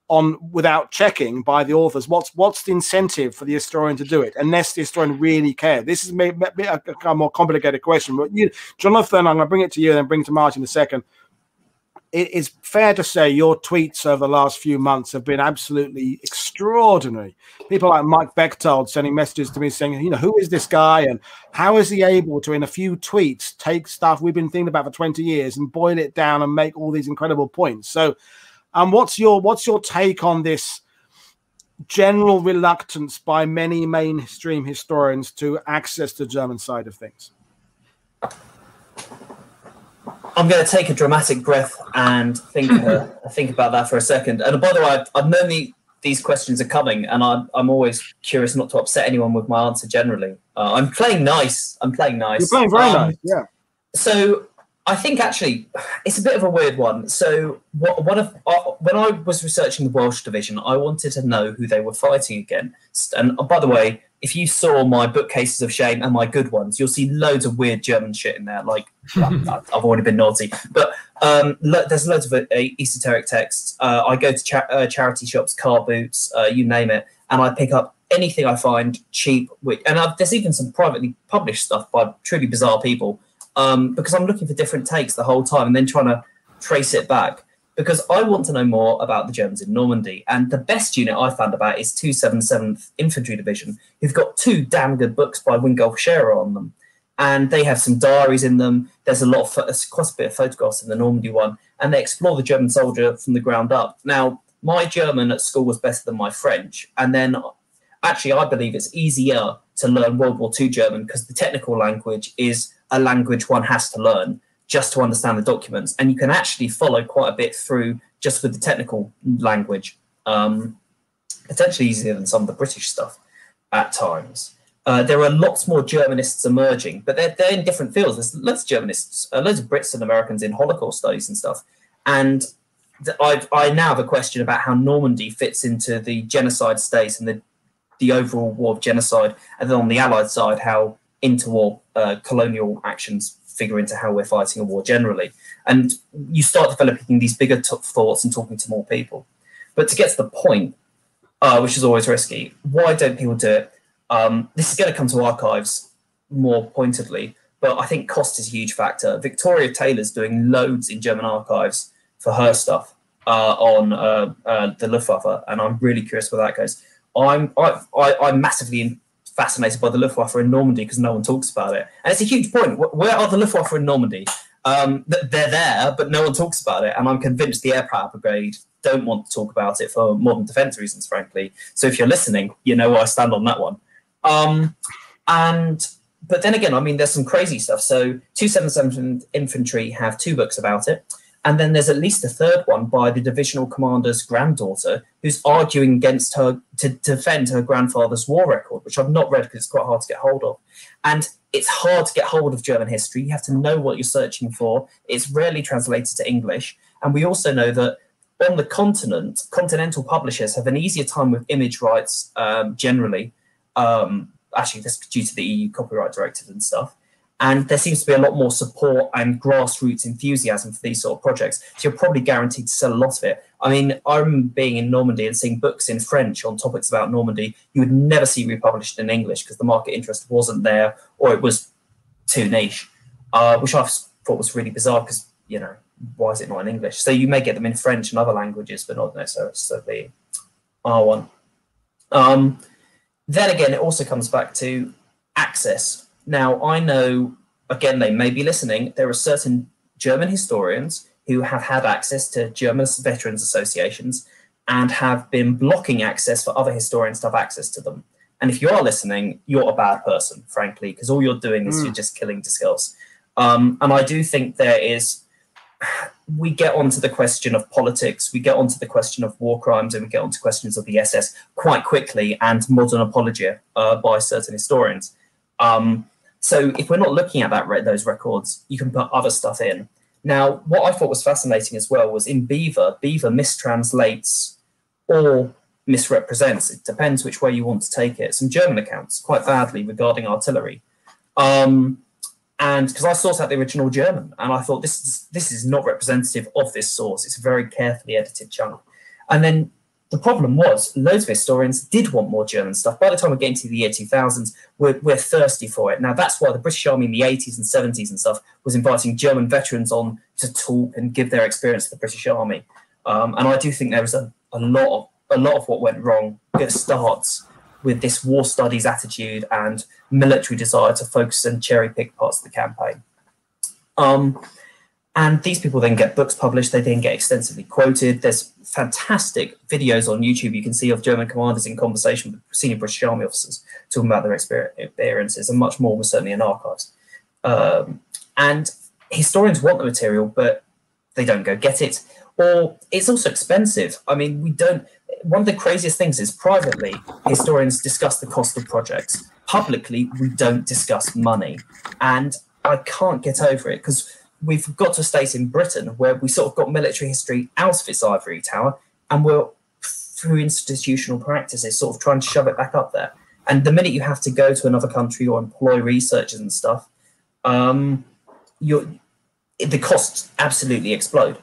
on without checking by the authors? What's what's the incentive for the historian to do it unless the historian really cares? This is maybe a, a, more complicated question, but you, Jonathan, I'm going to bring it to you and then bring it to Martin in a second it is fair to say your tweets over the last few months have been absolutely extraordinary. People like Mike Bechthold sending messages to me saying, you know, who is this guy and how is he able to, in a few tweets, take stuff we've been thinking about for 20 years and boil it down and make all these incredible points. So, um, what's your what's your take on this general reluctance by many mainstream historians to access the German side of things? I'm going to take a dramatic breath and think uh, think about that for a second. And by the way, I've, I've known the, these questions are coming, and I'm, I'm always curious not to upset anyone with my answer. Generally, uh, I'm playing nice. I'm playing nice. You're playing very um, nice. Yeah. So I think actually it's a bit of a weird one. So, what, one of uh, when I was researching the Welsh division, I wanted to know who they were fighting against. And uh, by the way, if you saw my bookcases of shame and my good ones, you'll see loads of weird German shit in there. Like I've already been naughty, but um, lo- there's loads of uh, esoteric texts. Uh, I go to cha- uh, charity shops, car boots, uh, you name it, and I pick up anything I find cheap. Which, and I've, there's even some privately published stuff by truly bizarre people um, because I'm looking for different takes the whole time and then trying to trace it back because I want to know more about the Germans in Normandy. And the best unit I found about is 277th Infantry Division, who've got two damn good books by Wingolf Scherer on them. And they have some diaries in them. There's a lot of quite a bit of photographs in the Normandy one, and they explore the German soldier from the ground up. Now, my German at school was better than my French, and then actually, I believe it's easier to learn World War II German because the technical language is a language one has to learn just to understand the documents. And you can actually follow quite a bit through just with the technical language, um, potentially easier than some of the British stuff at times. Uh, there are lots more Germanists emerging, but they're, they're in different fields. There's loads of Germanists, uh, loads of Brits and Americans in Holocaust studies and stuff. And I've, I now have a question about how Normandy fits into the genocide state and the, the overall war of genocide. And then on the Allied side, how interwar uh, colonial actions figure into how we're fighting a war generally. And you start developing these bigger t- thoughts and talking to more people. But to get to the point, uh, which is always risky, why don't people do it? Um, this is going to come to archives more pointedly, but I think cost is a huge factor. Victoria Taylor's doing loads in German archives for her stuff uh, on uh, uh the Luftwaffe, and I'm really curious where that goes. I'm I, I, am massively fascinated by the Luftwaffe in Normandy because no one talks about it. And it's a huge point. Where are the Luftwaffe in Normandy? Um, they're there, but no one talks about it. And I'm convinced the Air Power Brigade don't want to talk about it for modern defence reasons, frankly. So if you're listening, you know where I stand on that one. Um, and but then again, I mean, there's some crazy stuff. So 277 Infantry have two books about it. And then there's at least a third one by the divisional commander's granddaughter, who's arguing against her to defend her grandfather's war record, which I've not read because it's quite hard to get hold of. And it's hard to get hold of German history. You have to know what you're searching for. It's rarely translated to English. And we also know that on the continent, continental publishers have an easier time with image rights um, generally. Um, actually, this due to the EU copyright directive and stuff. And there seems to be a lot more support and grassroots enthusiasm for these sort of projects. So you're probably guaranteed to sell a lot of it. I mean, I remember being in Normandy and seeing books in French on topics about Normandy you would never see republished in English because the market interest wasn't there or it was too niche, uh, which I thought was really bizarre because, you know, why is it not in English? So you may get them in French and other languages, but not necessarily R1. Um, then again, it also comes back to access now, I know, again, they may be listening, there are certain German historians who have had access to German veterans associations and have been blocking access for other historians to have access to them. And if you are listening, you're a bad person, frankly, because all you're doing is mm. you're just killing discourse. Um, and I do think there is, we get onto the question of politics, we get onto the question of war crimes, and we get onto questions of the SS quite quickly and modern apologia uh, by certain historians. Um, so if we're not looking at that those records, you can put other stuff in. Now, what I thought was fascinating as well was in Beevor, Beevor mistranslates or misrepresents. It depends which way you want to take it. Some German accounts quite badly regarding artillery. Um, and because I sought out the original German, and I thought this is this is not representative of this source. It's a very carefully edited chunk. And then the problem was, loads of historians did want more German stuff. By the time we're getting to the year 2000s, we're, we're thirsty for it. Now, that's why the British Army in the 80s and 70s and stuff was inviting German veterans on to talk and give their experience to the British Army. Um, and I do think there was a, a lot of a lot of what went wrong. It starts with this war studies attitude and military desire to focus and cherry pick parts of the campaign. Um, and these people then get books published, they then get extensively quoted. There's fantastic videos on YouTube you can see of German commanders in conversation with senior British Army officers talking about their experiences, and much more was certainly in archives. Um, and historians want the material, but they don't go get it. Or it's also expensive. I mean, we don't. One of the craziest things is privately, historians discuss the cost of projects. Publicly, we don't discuss money. And I can't get over it because we've got to a state in Britain where we sort of got military history out of its ivory tower, and we're through institutional practices sort of trying to shove it back up there. And the minute you have to go to another country or employ researchers and stuff, um, the costs absolutely explode.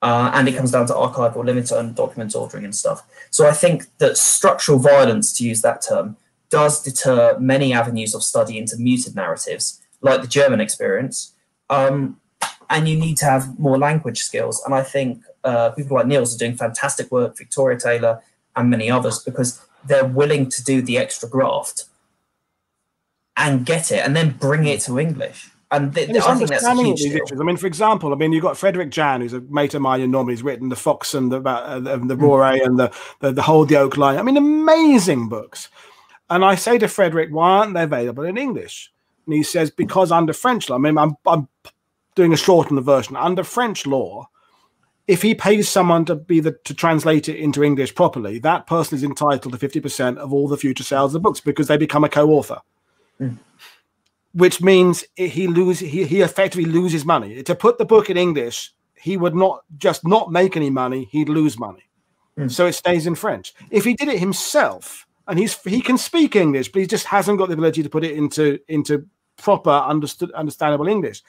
Uh, and it comes down to archival limits and document ordering and stuff. So I think that structural violence, to use that term, does deter many avenues of study into muted narratives, like the German experience. Um, and you need to have more language skills. And I think uh, people like Niels are doing fantastic work, Victoria Taylor and many others, because they're willing to do the extra graft and get it and then bring it to English. And, th- And it's I think that's a understanding huge these issues. I mean, for example, I mean, you've got Frederick Jan, who's a mate of mine in Normandy. He's written The Fox and the, uh, the, Mm. the Rore and the, the, the Hold the Oak Line. I mean, amazing books. And I say to Frederick, why aren't they available in English? And he says, because under French law, I mean, I'm, I'm doing a shortened version. Under French law, if he pays someone to be the to translate it into English properly, that person is entitled to 50% of all the future sales of books because they become a co-author. Hmm. Which means he lose he, he effectively loses money. To put the book in English, he would not just not make any money, he'd lose money. Hmm. So it stays in French. If he did it himself, and he's he can speak English, but he just hasn't got the ability to put it into into proper understood understandable English.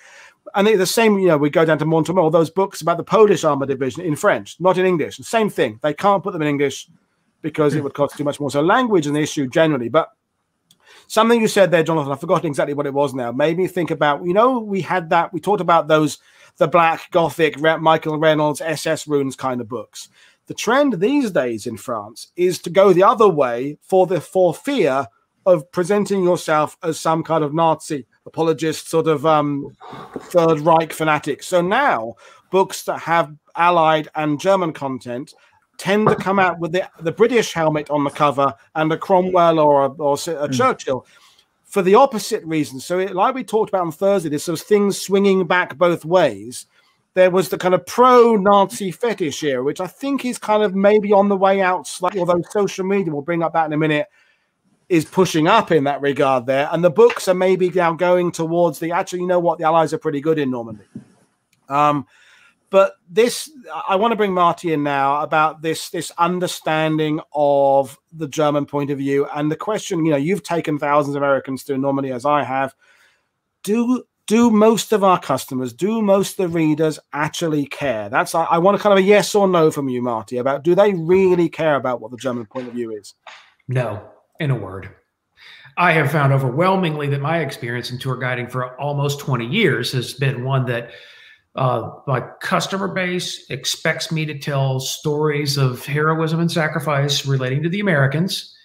And the same, you know, we go down to Montormel, those books about the Polish armor division in French, not in English. The same thing. They can't put them in English because it would cost too much more. So language is an issue generally. But something you said there, Jonathan, I've forgotten exactly what it was now, made me think about, you know, we had that, we talked about those, the black gothic Michael Reynolds SS runes kind of books. The trend these days in France is to go the other way for the for fear of presenting yourself as some kind of Nazi apologist, sort of um, Third Reich fanatic. So now books that have Allied and German content tend to come out with the, the British helmet on the cover and a Cromwell or a, or a Churchill for the opposite reason. So, it, like we talked about on Thursday, there's those things swinging back both ways. There was the kind of pro-Nazi fetish here, which I think is kind of maybe on the way out slightly. Although social media, we'll bring up that in a minute, is pushing up in that regard there, and the books are maybe now going towards the. Actually, you know what? The Allies are pretty good in Normandy. Um, but this, I want to bring Marty in now about this this understanding of the German point of view and the question. You know, you've taken thousands of Americans through Normandy as I have. Do do most of our customers, do most of the readers actually care? That's I, I want a kind of a yes or no from you, Marty, about do they really care about what the German point of view is? No, in a word. I have found overwhelmingly that my experience in tour guiding for almost 20 years has been one that uh, my customer base expects me to tell stories of heroism and sacrifice relating to the Americans.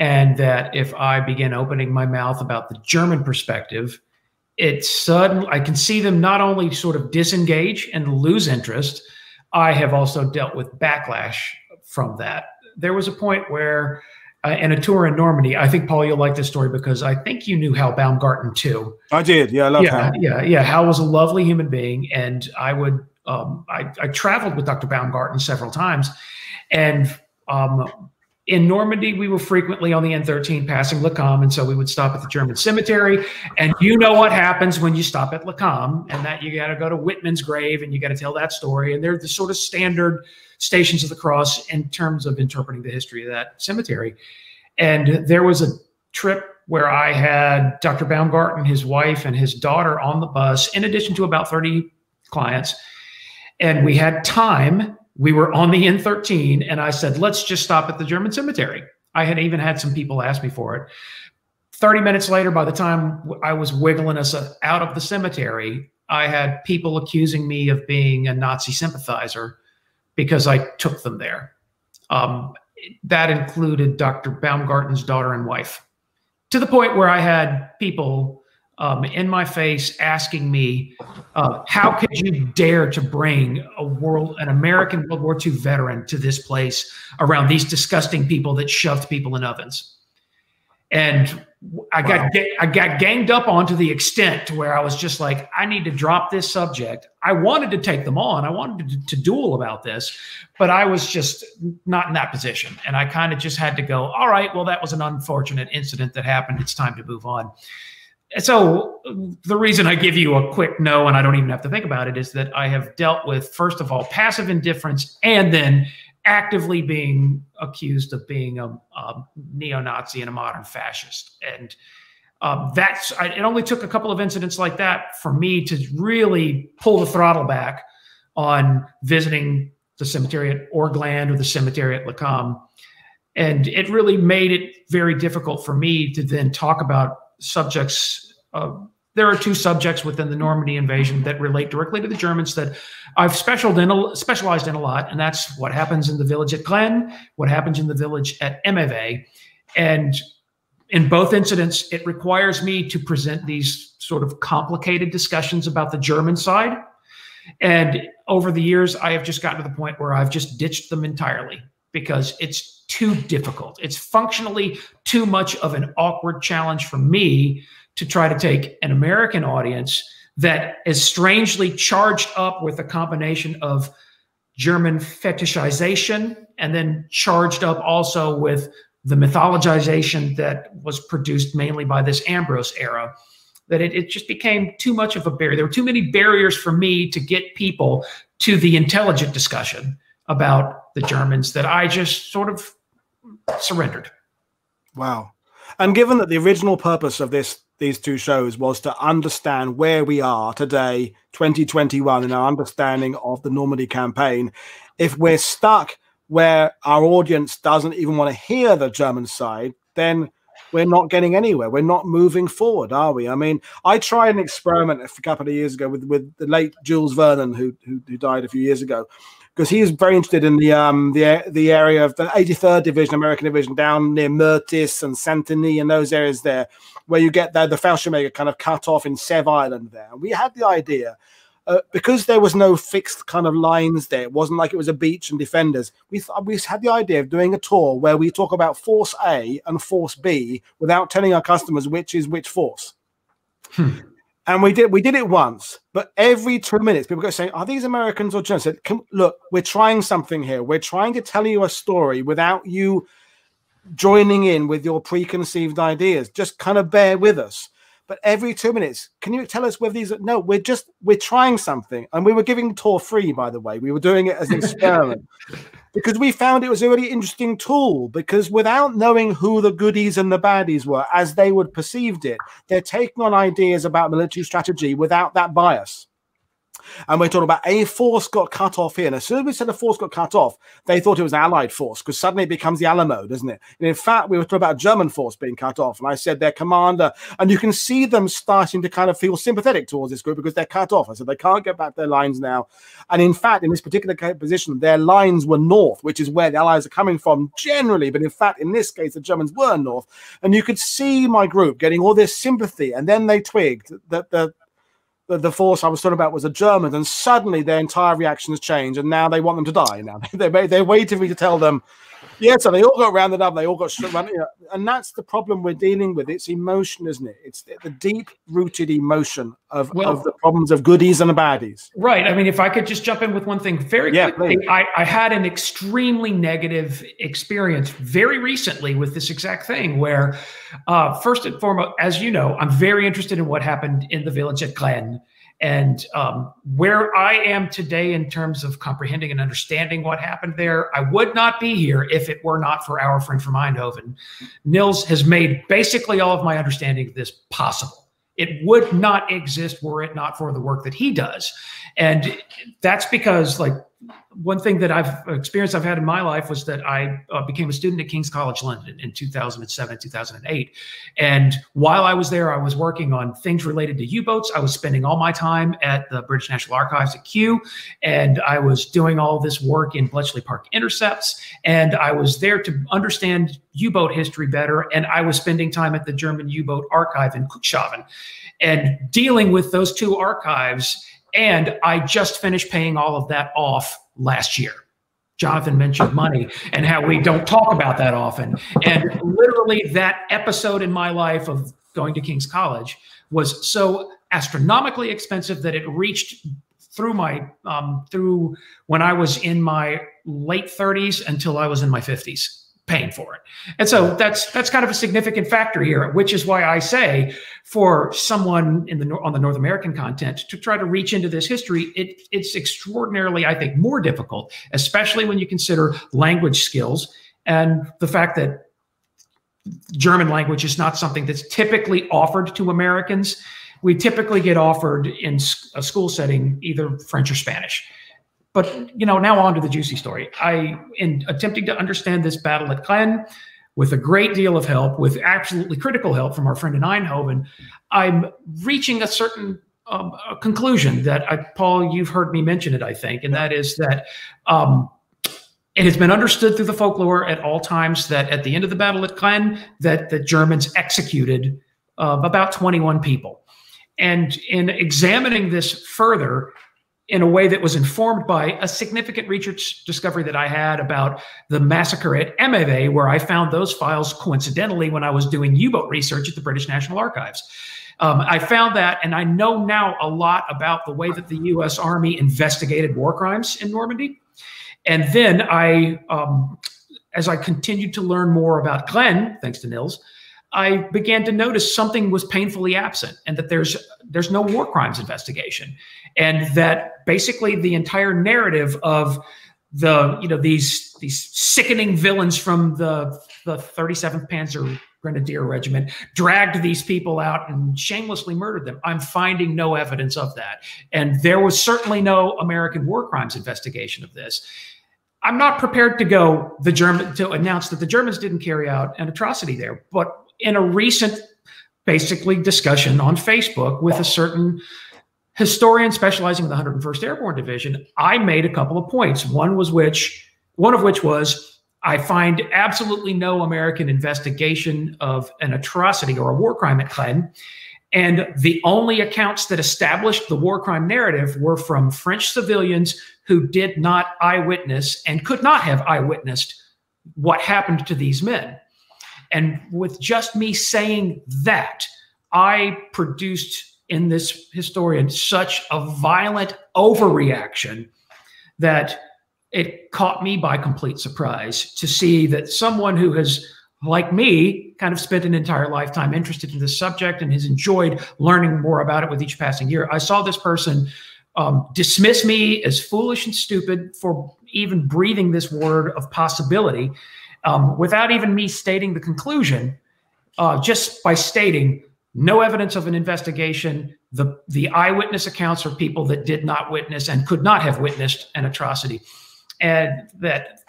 And that if I begin opening my mouth about the German perspective, it's sudden. I can see them not only sort of disengage and lose interest, I have also dealt with backlash from that. There was a point where uh, in a tour in Normandy. I think Paul, you'll like this story because I think you knew Hal Baumgarten too. I did, yeah, I love yeah, Hal. yeah, yeah. Hal was a lovely human being, and I would, um, I, I traveled with Dr. Baumgarten several times, and um, in Normandy, we were frequently on the N13 passing Cambe, and so we would stop at the German cemetery. And you know what happens when you stop at Cambe, and that you got to go to Wittmann's grave and you got to tell that story. And they're the sort of standard stations of the cross in terms of interpreting the history of that cemetery. And there was a trip where I had Dr. Baumgarten, his wife, and his daughter on the bus, in addition to about 30 clients. And we had time. We were on the N13, and I said, let's just stop at the German cemetery. I had even had some people ask me for it. 30 minutes later, by the time I was wiggling us uh, out of the cemetery, I had people accusing me of being a Nazi sympathizer because I took them there. Um, that included Dr. Baumgarten's daughter and wife, to the point where I had people um, in my face asking me, uh, "How could you dare to bring a world, an American World War II veteran, to this place around these disgusting people that shoved people in ovens?" And I got Wow. I got ganged up on to the extent to where I was just like, I need to drop this subject. I wanted to take them on. I wanted to, to duel about this, but I was just not in that position. And I kind of just had to go, all right, well, that was an unfortunate incident that happened. It's time to move on. so the reason I give you a quick no, and I don't even have to think about it, is that I have dealt with first of all passive indifference, and then actively being accused of being a, a neo-Nazi and a modern fascist, and um, that's I, it. Only took a couple of incidents like that for me to really pull the throttle back on visiting the cemetery at Orglandes or the cemetery at La Cambe. And it really made it very difficult for me to then talk about subjects. Uh, there are two subjects within the Normandy invasion that relate directly to the Germans that I've specialized in, a, specialized in a lot, and that's what happens in the village at Graignes, what happens in the village at Hémevez. And in both incidents, it requires me to present these sort of complicated discussions about the German side and over the years, I have just gotten to the point where I've just ditched them entirely because it's too difficult. It's functionally too much of an awkward challenge for me to try to take an American audience that is strangely charged up with a combination of German fetishization and then charged up also with the mythologization that was produced mainly by this Ambrose era that it, it just became too much of a barrier. There were too many barriers for me to get people to the intelligent discussion about the Germans that I just sort of surrendered. Wow. And given that the original purpose of this these two shows was to understand where we are today, 2021, in our understanding of the Normandy campaign, if we're stuck where our audience doesn't even want to hear the German side, then we're not getting anywhere. We're not moving forward, are we? I mean, I tried an experiment a couple of years ago with, with the late Jules Vernon, who, who, who died a few years ago, because he was very interested in the um the the area of the 83rd Division, American Division, down near Méautis and Saint-Denis and those areas there, where you get the, the Fallschirmjäger kind of cut off in Sèves Island there. We had the idea uh, because there was no fixed kind of lines there, it wasn't like it was a beach and defenders. We we had the idea of doing a tour where we talk about Force A and Force B without telling our customers which is which force. Hmm. And we did we did it once, but every two minutes people go saying, "Are these Americans or Germans?" Said, "Look, we're trying something here. We're trying to tell you a story without you." Joining in with your preconceived ideas just kind of bear with us but every two minutes, can you tell us whether these are no, we're just we're trying something. And we were giving tour free, by the way. We were doing it as an experiment. because we found it was a really interesting tool because without knowing who the goodies and the baddies were as they would perceived it, they're taking on ideas about military strategy without that bias. And we're talking about a force got cut off here. And as soon as we said a force got cut off, they thought it was an Allied force because suddenly it becomes the Alamo, doesn't it? And in fact, we were talking about a German force being cut off. And I said their commander, and you can see them starting to kind of feel sympathetic towards this group because they're cut off. I said they can't get back their lines now. And in fact, in this particular position, their lines were north, which is where the Allies are coming from generally. But in fact, in this case, the Germans were north. And you could see my group getting all this sympathy. And then they twigged that the the, the force I was talking about was a German, and suddenly their entire reaction has changed, and now they want them to die. Now they they're waiting for me to tell them, yeah. So they all got rounded up, they all got struck, you know, and that's the problem we're dealing with. It's emotion, isn't it? It's the, the deep-rooted emotion of, well, of the problems of goodies and the baddies. Right. I mean, if I could just jump in with one thing very yeah, quickly, I, I had an extremely negative experience very recently with this exact thing, where uh, first and foremost, as you know, I'm very interested in what happened in the village at Graignes. And um, where I am today in terms of comprehending and understanding what happened there, I would not be here if it were not for our friend from Eindhoven. Niels has made basically all of my understanding of this possible. It would not exist were it not for the work that he does. And that's because, like, one thing that I've experienced I've had in my life was that I uh, became a student at King's College London in 2007 2008 and while I was there I was working on things related to U-boats. I was spending all my time at the British National Archives at Kew and I was doing all this work in Bletchley Park intercepts. And I was there to understand U-boat history better and I was spending time at the German U-boat archive in Cuxhaven. And dealing with those two archives and I just finished paying all of that off last year. Jonathan mentioned money and how we don't talk about that often. And literally, that episode in my life of going to King's College was so astronomically expensive that it reached through my um, through when I was in my late 30s until I was in my 50s paying for it. And so that's that's kind of a significant factor here, which is why I say for someone in the on the North American content to try to reach into this history, it, it's extraordinarily, I think, more difficult, especially when you consider language skills and the fact that German language is not something that's typically offered to Americans. We typically get offered in a school setting either French or Spanish. But you know, now on to the juicy story. I, in attempting to understand this battle at Graignes, with a great deal of help, with absolutely critical help from our friend in Eindhoven, I'm reaching a certain um, a conclusion that I, Paul, you've heard me mention it, I think, and that is that um, it has been understood through the folklore at all times that at the end of the battle at Graignes, that the Germans executed uh, about 21 people. And in examining this further, in a way that was informed by a significant research discovery that I had about the massacre at Hémevez, where I found those files coincidentally when I was doing U boat research at the British National Archives. Um, I found that, and I know now a lot about the way that the US Army investigated war crimes in Normandy. And then I, um, as I continued to learn more about Graignes, thanks to Niels, I began to notice something was painfully absent, and that there's there's no war crimes investigation, and that basically the entire narrative of the you know these these sickening villains from the the 37th Panzer Grenadier Regiment dragged these people out and shamelessly murdered them. I'm finding no evidence of that, and there was certainly no American war crimes investigation of this. I'm not prepared to go the German to announce that the Germans didn't carry out an atrocity there, but in a recent, basically, discussion on Facebook with a certain historian specializing in the 101st Airborne Division, I made a couple of points. One was which, one of which was I find absolutely no American investigation of an atrocity or a war crime at Graignes. And the only accounts that established the war crime narrative were from French civilians who did not eyewitness and could not have eyewitnessed what happened to these men. And with just me saying that, I produced in this historian such a violent overreaction that it caught me by complete surprise to see that someone who has like me kind of spent an entire lifetime interested in this subject and has enjoyed learning more about it with each passing year. I saw this person um, dismiss me as foolish and stupid for even breathing this word of possibility um, without even me stating the conclusion, uh, just by stating no evidence of an investigation. The, the eyewitness accounts are people that did not witness and could not have witnessed an atrocity. And that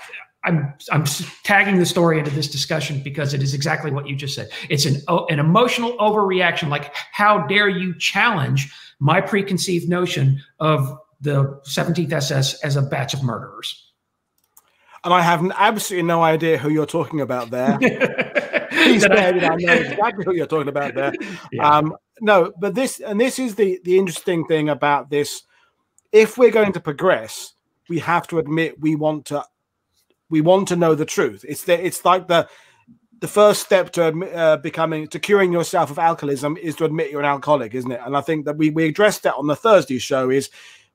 I'm, I'm tagging the story into this discussion because it is exactly what you just said. It's an, an emotional overreaction. Like, how dare you challenge my preconceived notion of the 17th SS as a batch of murderers? And I have absolutely no idea who you're talking about there. Please bear I know exactly who you're talking about there. Yeah. Um, no, but this and this is the the interesting thing about this. If we're going to progress, we have to admit we want to we want to know the truth. It's the, it's like the the first step to admit, uh, becoming to curing yourself of alcoholism is to admit you're an alcoholic, isn't it? And I think that we we addressed that on the Thursday show. Is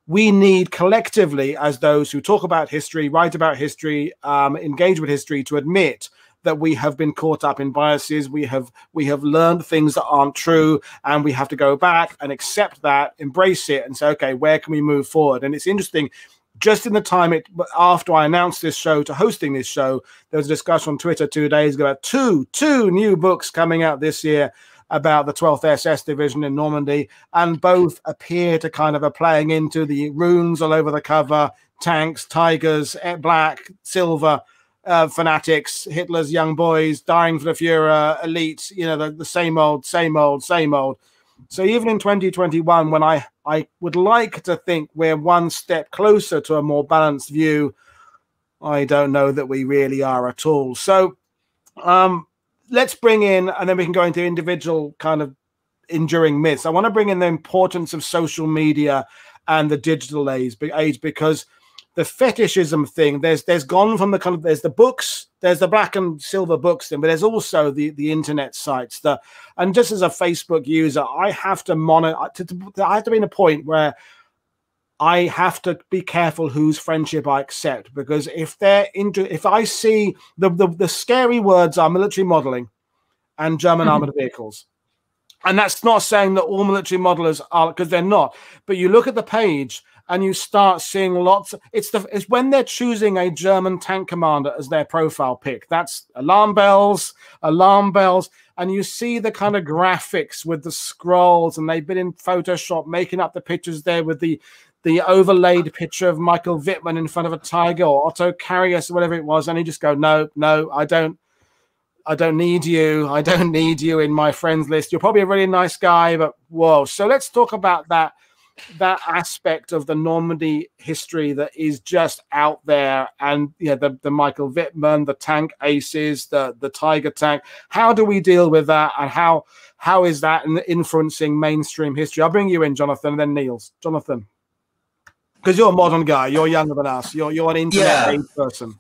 we need collectively, as those who talk about history, write about history, um, engage with history, to admit that we have been caught up in biases. We have we have learned things that aren't true, and we have to go back and accept that, embrace it, and say, okay, where can we move forward? And it's interesting. Just in the time it after I announced this show to hosting this show, there was a discussion on Twitter two days ago about two two new books coming out this year about the 12th SS Division in Normandy, and both appear to kind of are playing into the runes all over the cover, tanks, tigers, eh, black, silver. Uh, fanatics, Hitler's young boys, dying for the Fuhrer, elite, you know, the, the same old, same old, same old. So even in 2021, when I, I would like to think we're one step closer to a more balanced view, I don't know that we really are at all. So um, let's bring in, and then we can go into individual kind of enduring myths. I want to bring in the importance of social media and the digital age, age because the fetishism thing there's there's gone from the kind of there's the books there's the black and silver books thing but there's also the the internet sites the and just as a facebook user i have to monitor to, to, i have to be in a point where I have to be careful whose friendship I accept because if they're into, if I see the, the, the scary words are military modeling and German Mhm. armored vehicles, and that's not saying that all military modelers are because they're not, but you look at the page and you start seeing lots. It's the it's when they're choosing a German tank commander as their profile pick. That's alarm bells, alarm bells, and you see the kind of graphics with the scrolls, and they've been in Photoshop making up the pictures there with the the overlaid picture of Michael Wittmann in front of a tiger or Otto Carius or whatever it was, and he just go, no, no, I don't. I don't need you. I don't need you in my friends list. You're probably a really nice guy, but whoa. So let's talk about that that aspect of the Normandy history that is just out there, and yeah, the the Michael Wittmann, the tank aces, the the Tiger tank. How do we deal with that, and how how is that influencing mainstream history? I'll bring you in, Jonathan, and then Niels. Jonathan, because you're a modern guy, you're younger than us. You're you're an internet Yeah. person.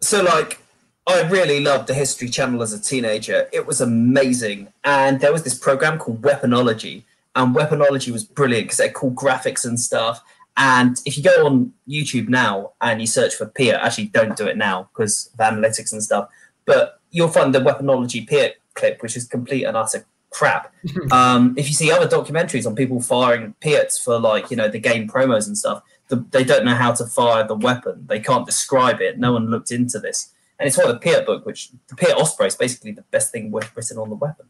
So, like, I really loved the History Channel as a teenager. It was amazing. And there was this program called Weaponology. And Weaponology was brilliant because they had cool graphics and stuff. And if you go on YouTube now and you search for Piat, actually don't do it now because of analytics and stuff, but you'll find the Weaponology Piat clip, which is complete and utter crap. um, if you see other documentaries on people firing Piats for like, you know, the game promos and stuff, the, they don't know how to fire the weapon. They can't describe it. No one looked into this. And it's why the Piat book, which the Piat Osprey is basically the best thing written on the weapon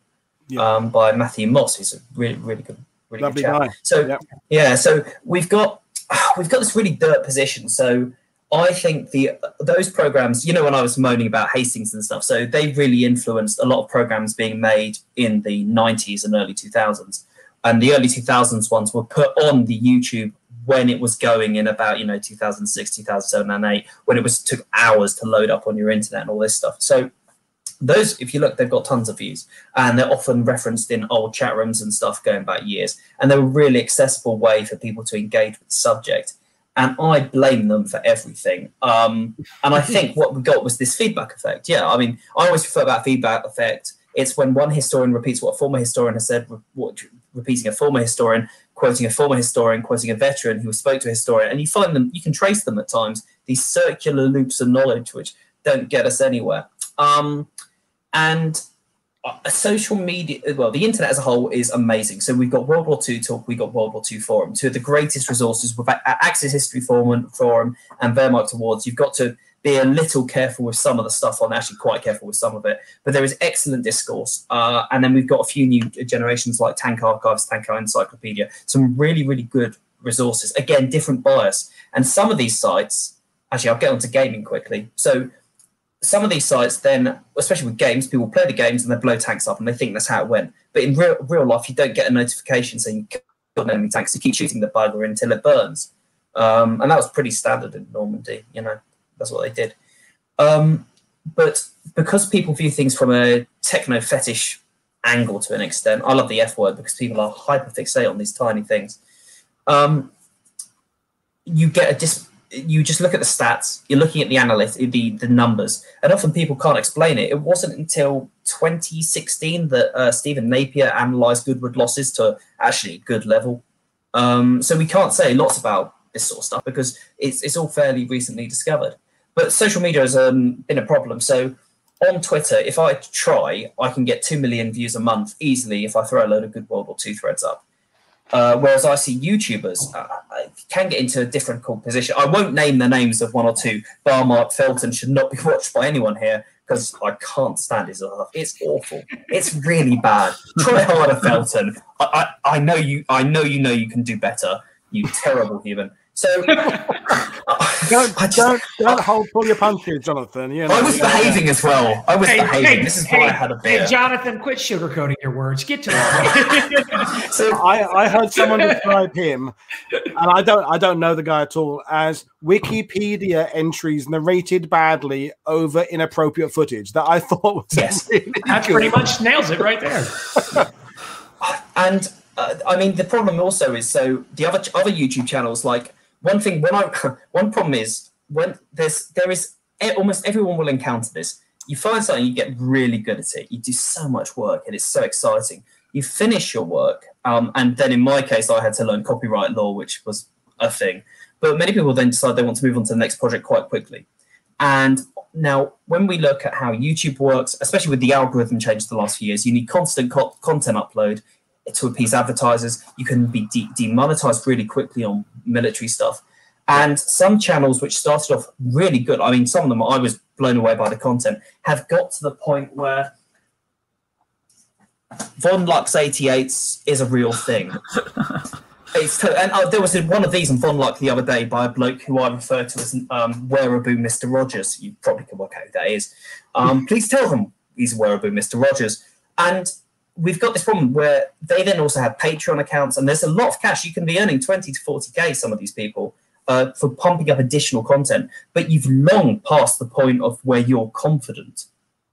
Yeah. um, by Matthew Moss, who's a really, really good, really Lovely good chap. guy. So Yep. yeah, so we've got we've got this really dirt position. So I think the those programs, you know, when I was moaning about Hastings and stuff, so they really influenced a lot of programs being made in the '90s and early 2000s. And the early 2000s ones were put on the YouTube when it was going in about you know 2006, 2007, and 8, when it was took hours to load up on your internet and all this stuff. So those, if you look, they've got tons of views, and they're often referenced in old chat rooms and stuff going back years. And they're a really accessible way for people to engage with the subject. And I blame them for everything. Um, and I think what we got was this feedback effect. Yeah, I mean, I always refer about feedback effect. It's when one historian repeats what a former historian has said, re- repeating a former historian, quoting a former historian, quoting a veteran who spoke to a historian, and you find them, you can trace them at times, these circular loops of knowledge which don't get us anywhere. Um, and uh, social media, well, the internet as a whole is amazing. So we've got World War II Talk, we've got World War II Forum, two of the greatest resources A- Axis History Forum, Forum and Wehrmacht Awards. You've got to be a little careful with some of the stuff on, actually quite careful with some of it, but there is excellent discourse. Uh, and then we've got a few new generations like Tank Archives, Tank Encyclopedia, some really, really good resources. Again, different bias. And some of these sites, actually, I'll get onto gaming quickly. So some of these sites then, especially with games, people play the games and they blow tanks up and they think that's how it went. But in real, real life, you don't get a notification saying you killed enemy tanks. You keep shooting the bugger until it burns. Um, and that was pretty standard in Normandy, you know, that's what they did. Um, but because people view things from a techno fetish angle to an extent, I love the F word because people are hyper fixated on these tiny things. Um, you get a dis you just look at the stats you're looking at the analytics the the numbers and often people can't explain it it wasn't until 2016 that uh, stephen napier analyzed goodwood losses to actually a good level um, so we can't say lots about this sort of stuff because it's, it's all fairly recently discovered but social media has um, been a problem so on twitter if i try i can get 2 million views a month easily if i throw a load of good world war ii threads up uh, whereas I see YouTubers uh, can get into a different position. I won't name the names of one or two. Barmark Felton should not be watched by anyone here because I can't stand his stuff. It's awful. It's really bad. Try harder, Felton. I, I, I know you. I know you know you can do better. You terrible human. So Don't I just- don't don't hold pull your punches, Jonathan. You know, I was behaving as well. I was Hey, behaving. hey, this is hey, why I had a Hey. Jonathan, quit sugarcoating your words. Get to the point. so I, I heard someone describe him, and I don't I don't know the guy at all as Wikipedia entries narrated badly over inappropriate footage that I thought was Yes. really That pretty much nails it right there. and uh, I mean the problem also is so the other other YouTube channels like one thing when I one problem is when there's there is almost everyone will encounter this. You find something, you get really good at it. You do so much work, and it's so exciting. You finish your work, um, and then in my case, I had to learn copyright law, which was a thing. But many people then decide they want to move on to the next project quite quickly. And now, when we look at how YouTube works, especially with the algorithm changes the last few years, you need constant co- content upload to appease advertisers. You can be de- demonetized really quickly on military stuff. And some channels which started off really good, I mean, some of them I was blown away by the content, have got to the point where Von Luck's 88 is a real thing. it's and uh, there was one of these on Von Luck the other day by a bloke who I refer to as um, Wehraboo Mr. Rogers. You probably can work out who that is. Um, please tell them he's Wehraboo Mr. Rogers. And we've got this problem where they then also have Patreon accounts, and there's a lot of cash. You can be earning 20 to 40k, some of these people, uh, for pumping up additional content, but you've long passed the point of where you're confident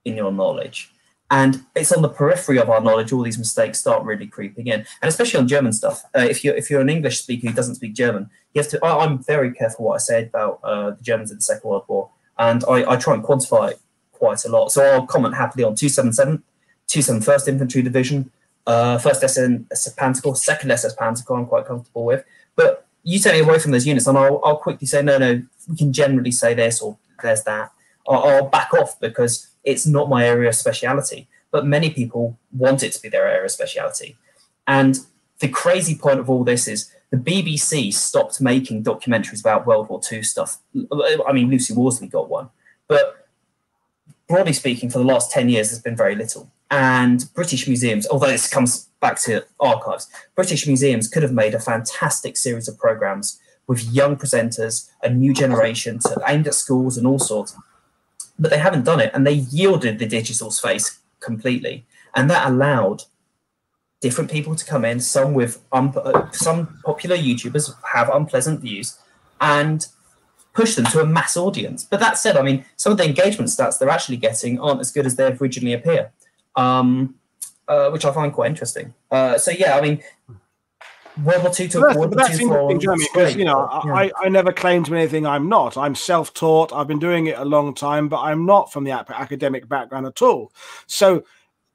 in your knowledge. And it's on the periphery of our knowledge all these mistakes start really creeping in, and especially on German stuff. Uh, if you're if you're an English speaker who doesn't speak German, you have to. I, am very careful what I say about uh, the Germans in the Second World War, and I, I try and quantify it quite a lot. So I'll comment happily on 277, 271st Infantry Division, uh, first SS Panzer second SS Panzer I'm quite comfortable with. But you take me away from those units, and I'll, I'll quickly say, no, no, we can generally say this or there's that. I'll, I'll back off because it's not my area of speciality. But many people want it to be their area of speciality. And the crazy point of all this is the BBC stopped making documentaries about World War II stuff. I mean, Lucy Worsley got one, but broadly speaking, for the last 10 years, there's been very little. And British museums, although this comes back to archives, British museums could have made a fantastic series of programs with young presenters, a new generation to, aimed at schools and all sorts. But they haven't done it, and they yielded the digital space completely, and that allowed different people to come in. Some with some popular YouTubers have unpleasant views, and push them to a mass audience. But that said, I mean, some of the engagement stats they're actually getting aren't as good as they originally appear, um, uh, which I find quite interesting. Uh, so yeah, I mean, World War II to World War that's interesting, Jeremy, because you know yeah. I, I never claim to be anything I'm not. I'm self-taught. I've been doing it a long time, but I'm not from the academic background at all. So,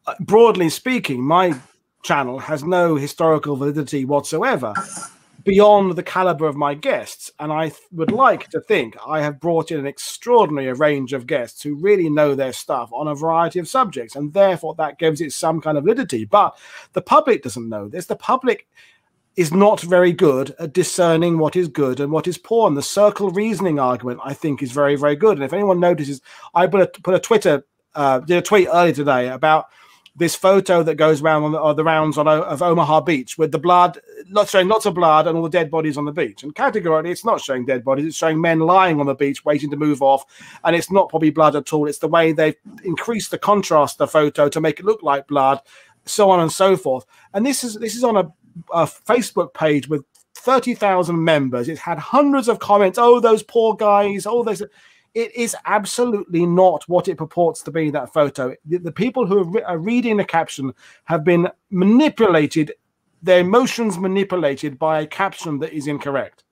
uh, broadly speaking, my channel has no historical validity whatsoever beyond the caliber of my guests. And I would like to think I have brought in an extraordinary range of guests who really know their stuff on a variety of subjects. And therefore, that gives it some kind of validity. But the public doesn't know this. The public is not very good at discerning what is good and what is poor. And the circle reasoning argument, I think, is very, very good. And if anyone notices, I put a, put a Twitter, uh, did a tweet earlier today about this photo that goes around on the, uh, rounds on of Omaha Beach with the blood, not showing lots of blood and all the dead bodies on the beach. And categorically, it's not showing dead bodies; it's showing men lying on the beach waiting to move off. And it's not probably blood at all. It's the way they've increased the contrast of the photo to make it look like blood, so on and so forth. And this is this is on a a Facebook page with 30,000 members. It's had hundreds of comments. Oh, those poor guys. Oh, those. It is absolutely not what it purports to be, that photo. The, the people who are, re- are reading the caption have been manipulated, their emotions manipulated by a caption that is incorrect.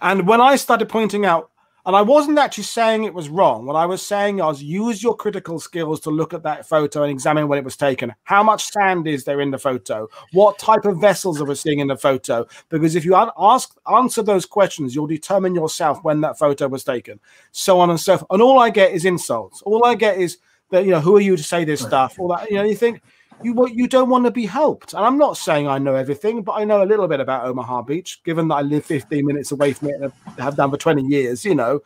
And when I started pointing out and I wasn't actually saying it was wrong. What I was saying was use your critical skills to look at that photo and examine when it was taken. How much sand is there in the photo? What type of vessels are we seeing in the photo? Because if you ask answer those questions, you'll determine yourself when that photo was taken. So on and so forth. And all I get is insults. All I get is that you know who are you to say this stuff? All that you know. You think you you don't want to be helped. And I'm not saying I know everything, but I know a little bit about Omaha Beach, given that I live 15 minutes away from it and have done for 20 years, you know.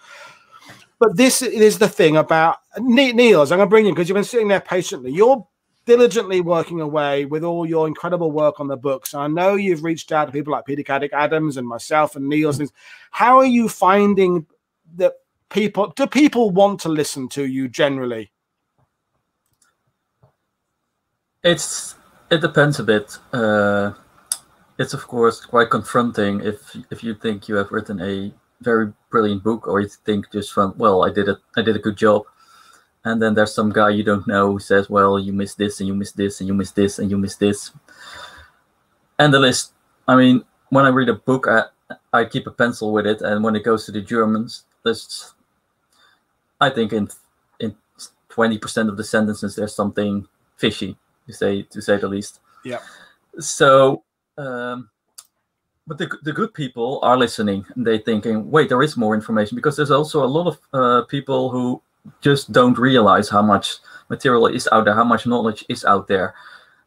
But this is the thing about Niels. I'm going to bring you because you've been sitting there patiently. You're diligently working away with all your incredible work on the books. And I know you've reached out to people like Peter Caddick Adams and myself and Niels. How are you finding that people do people want to listen to you generally? It's it depends a bit. Uh, it's of course quite confronting if if you think you have written a very brilliant book, or you think just from well, I did it, I did a good job, and then there's some guy you don't know who says, well, you missed this and you missed this and you missed this and you missed this, and the list. I mean, when I read a book, I I keep a pencil with it, and when it goes to the Germans, there's I think in in twenty percent of the sentences there's something fishy to say to say the least. Yeah. So um, but the, the good people are listening and they thinking, wait, there is more information because there's also a lot of uh, people who just don't realize how much material is out there, how much knowledge is out there.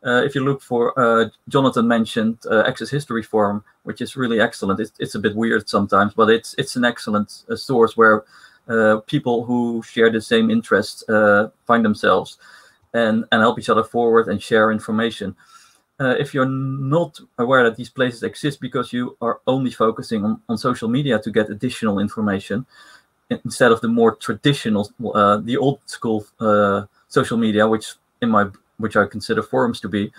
Uh, if you look for, uh, Jonathan mentioned uh, Axis History Forum, which is really excellent. It's, it's a bit weird sometimes, but it's it's an excellent uh, source where uh, people who share the same interests uh, find themselves and, and help each other forward and share information. Uh, if you're not aware that these places exist because you are only focusing on, on social media to get additional information, instead of the more traditional, uh, the old school uh, social media, which in my which I consider forums to be,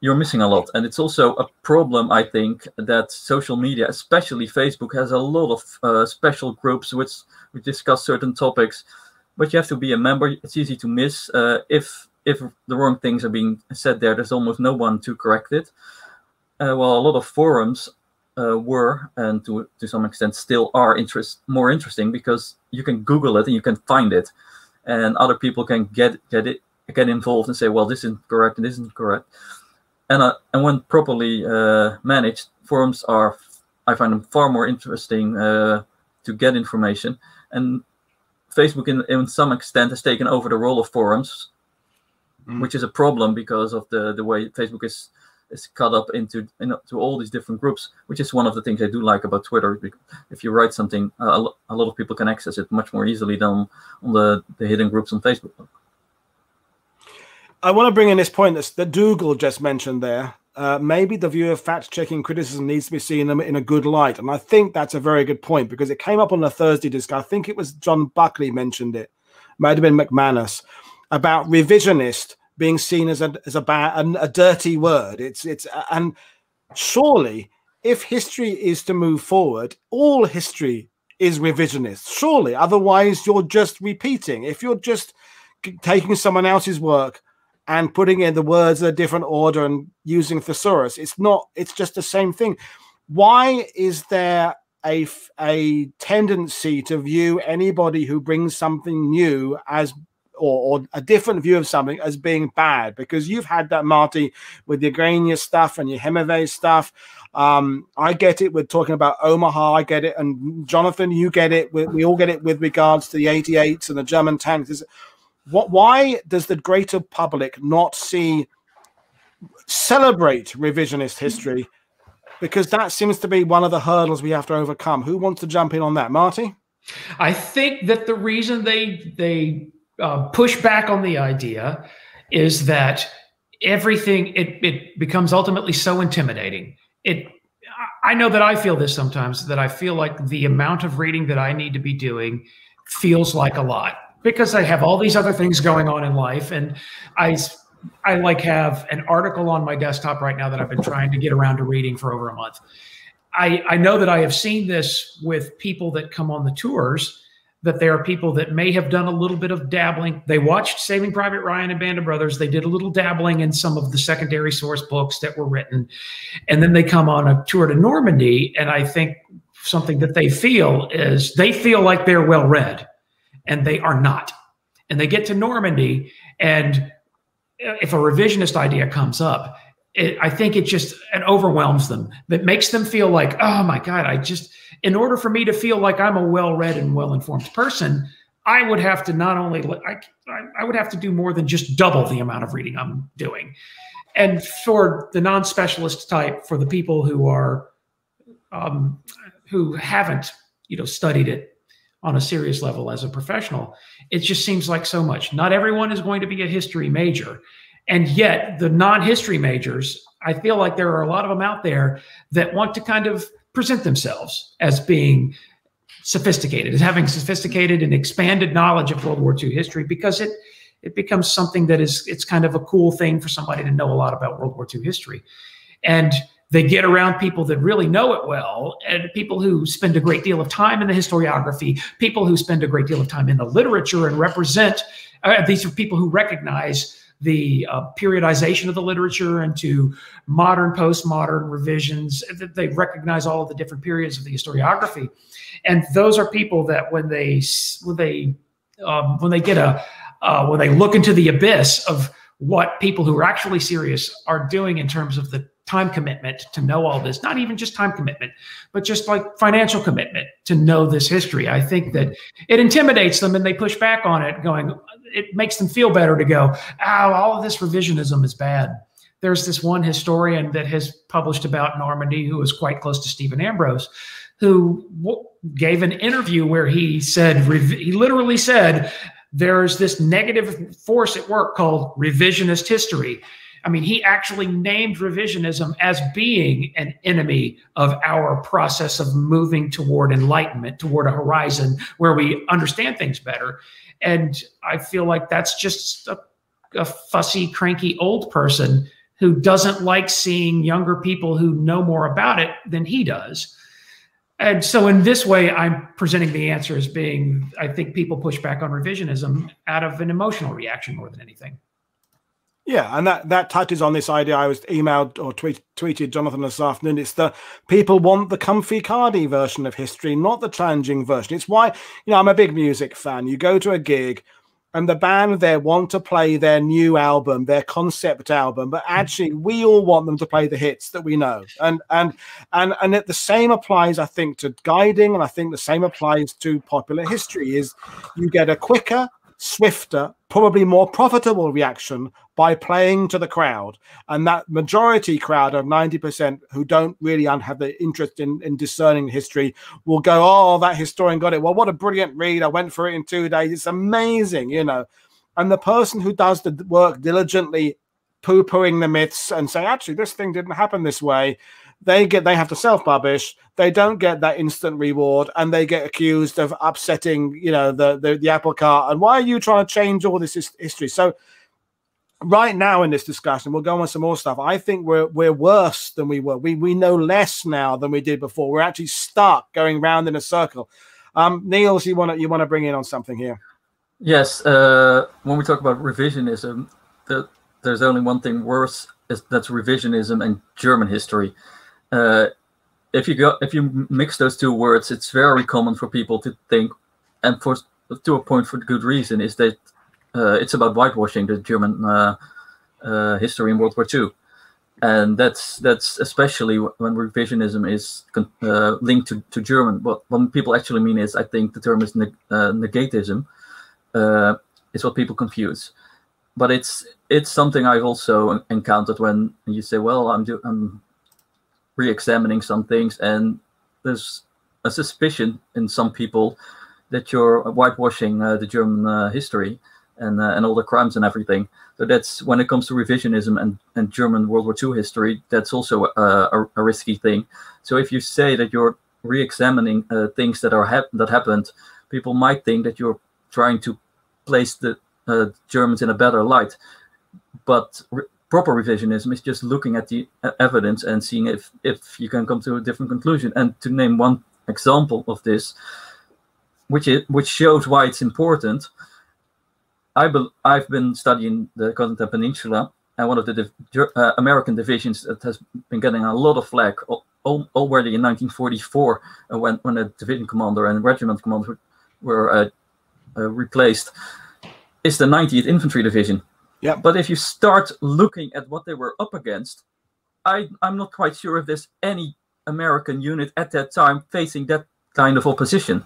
you're missing a lot. And it's also a problem, I think, that social media, especially Facebook, has a lot of uh, special groups which, which discuss certain topics, but you have to be a member. It's easy to miss. Uh, if if the wrong things are being said there, there's almost no one to correct it. Uh, well, a lot of forums uh, were, and to to some extent still are, interest more interesting because you can Google it and you can find it, and other people can get get it get involved and say, well, this isn't correct and this isn't correct. And uh, and when properly uh, managed, forums are, I find them far more interesting uh, to get information. And Facebook, in, in some extent, has taken over the role of forums, mm. which is a problem because of the the way Facebook is is cut up into into all these different groups, which is one of the things I do like about Twitter. If you write something, uh, a lot of people can access it much more easily than on the, the hidden groups on Facebook. I want to bring in this point that, that Dougal just mentioned there. Uh, maybe the view of fact-checking criticism needs to be seen in a good light, and I think that's a very good point because it came up on the Thursday disc. I think it was John Buckley mentioned it, might have been McManus, about revisionist being seen as a as a bad a, a dirty word. It's it's and surely if history is to move forward, all history is revisionist. Surely, otherwise you're just repeating. If you're just taking someone else's work and putting in the words in a different order and using thesaurus. It's not, it's just the same thing. Why is there a, a tendency to view anybody who brings something new as or, or, a different view of something as being bad because you've had that Marty with your Graignes stuff and your Hemingway stuff. Um, I get it with talking about Omaha. I get it, and Jonathan, you get it. We, we all get it with regards to the 88s and the German tanks. What? Why does the greater public not see celebrate revisionist history? Because that seems to be one of the hurdles we have to overcome. Who wants to jump in on that, Marty? I think that the reason they they uh, push back on the idea is that everything it it becomes ultimately so intimidating. It I know that I feel this sometimes that I feel like the amount of reading that I need to be doing feels like a lot because I have all these other things going on in life, and I I like have an article on my desktop right now that I've been trying to get around to reading for over a month. I I know that I have seen this with people that come on the tours that there are people that may have done a little bit of dabbling. They watched Saving Private Ryan and Band of Brothers. They did a little dabbling in some of the secondary source books that were written. And then they come on a tour to Normandy. And I think something that they feel is they feel like they're well read and they are not. And they get to Normandy, and if a revisionist idea comes up, it, I think it just it overwhelms them. That makes them feel like, oh my God, I just, in order for me to feel like I'm a well-read and well-informed person, I would have to not only I, I would have to do more than just double the amount of reading I'm doing. And for the non-specialist type, for the people who are um, who haven't you know studied it on a serious level as a professional. It just seems like so much. Not everyone is going to be a history major. And yet, the non history majors, I feel like there are a lot of them out there that want to kind of present themselves as being sophisticated, as having sophisticated and expanded knowledge of World War II history because it it becomes something that is it's kind of a cool thing for somebody to know a lot about World War II history. And they get around people that really know it well and people who spend a great deal of time in the historiography people who spend a great deal of time in the literature and represent uh, these are people who recognize the uh, periodization of the literature into modern postmodern revisions. They recognize all of the different periods of the historiography. And those are people that when they when they um, when they get a uh, when they look into the abyss of what people who are actually serious are doing in terms of the time commitment to know all this, not even just time commitment, but just like financial commitment to know this history. I think that it intimidates them and they push back on it, going, it makes them feel better to go, oh, all of this revisionism is bad. There's this one historian that has published about Normandy who was quite close to Stephen Ambrose, who gave an interview where he said, he literally said, there's this negative force at work called revisionist history. I mean, he actually named revisionism as being an enemy of our process of moving toward enlightenment, toward a horizon where we understand things better. And I feel like that's just a, a fussy, cranky old person who doesn't like seeing younger people who know more about it than he does. And so, in this way, I'm presenting the answer as being I think people push back on revisionism out of an emotional reaction more than anything. Yeah, and that that touches on this idea. I was emailed or tweet, tweeted Jonathan this afternoon. It's the people want the comfy cardy version of history, not the challenging version. It's why you know I'm a big music fan. You go to a gig, and the band there want to play their new album, their concept album, but actually we all want them to play the hits that we know. And and and and it, the same applies, I think, to guiding, and I think the same applies to popular history. Is you get a quicker, swifter, probably more profitable reaction by playing to the crowd. And that majority crowd of 90% who don't really have the interest in, in discerning history will go, Oh, that historian got it. Well, what a brilliant read. I went for it in two days. It's amazing, you know. And the person who does the work diligently, poo pooing the myths and saying, actually, this thing didn't happen this way, they get they have to self-publish. They don't get that instant reward and they get accused of upsetting you know the, the the, apple cart. And why are you trying to change all this history? So right now in this discussion we'll go on some more stuff. I think we're we're worse than we were. We we know less now than we did before. We're actually stuck going round in a circle. Um niels you want to you want to bring in on something here? Yes uh when we talk about revisionism the, there's only one thing worse is that's revisionism and german history uh, if you go if you mix those two words, it's very common for people to think, and for to a point for good reason, is that uh, it's about whitewashing the German uh, uh, history in World War II, and that's that's especially when revisionism is uh, linked to, to German. What what people actually mean is, I think the term is neg- negatism, uh, is what people confuse, but it's it's something I've also encountered when you say, well, I'm do- I'm re-examining some things, and there's a suspicion in some people that you're whitewashing uh, the German uh, history and uh, and all the crimes and everything. So that's when it comes to revisionism and, and German World War II history, that's also a, a, a risky thing. So if you say that you're re-examining uh, things that are hap- that happened, people might think that you're trying to place the uh, Germans in a better light. But proper revisionism is just looking at the evidence and seeing if if you can come to a different conclusion. And to name one example of this, which is which shows why it's important. I be, I've been studying the Cotentin Peninsula, and one of the div, uh, American divisions that has been getting a lot of flack already in 1944, uh, when when a division commander and regiment commander were uh, uh replaced, is the 90th Infantry Division yeah. But if you start looking at what they were up against, I, I'm not quite sure if there's any American unit at that time facing that kind of opposition.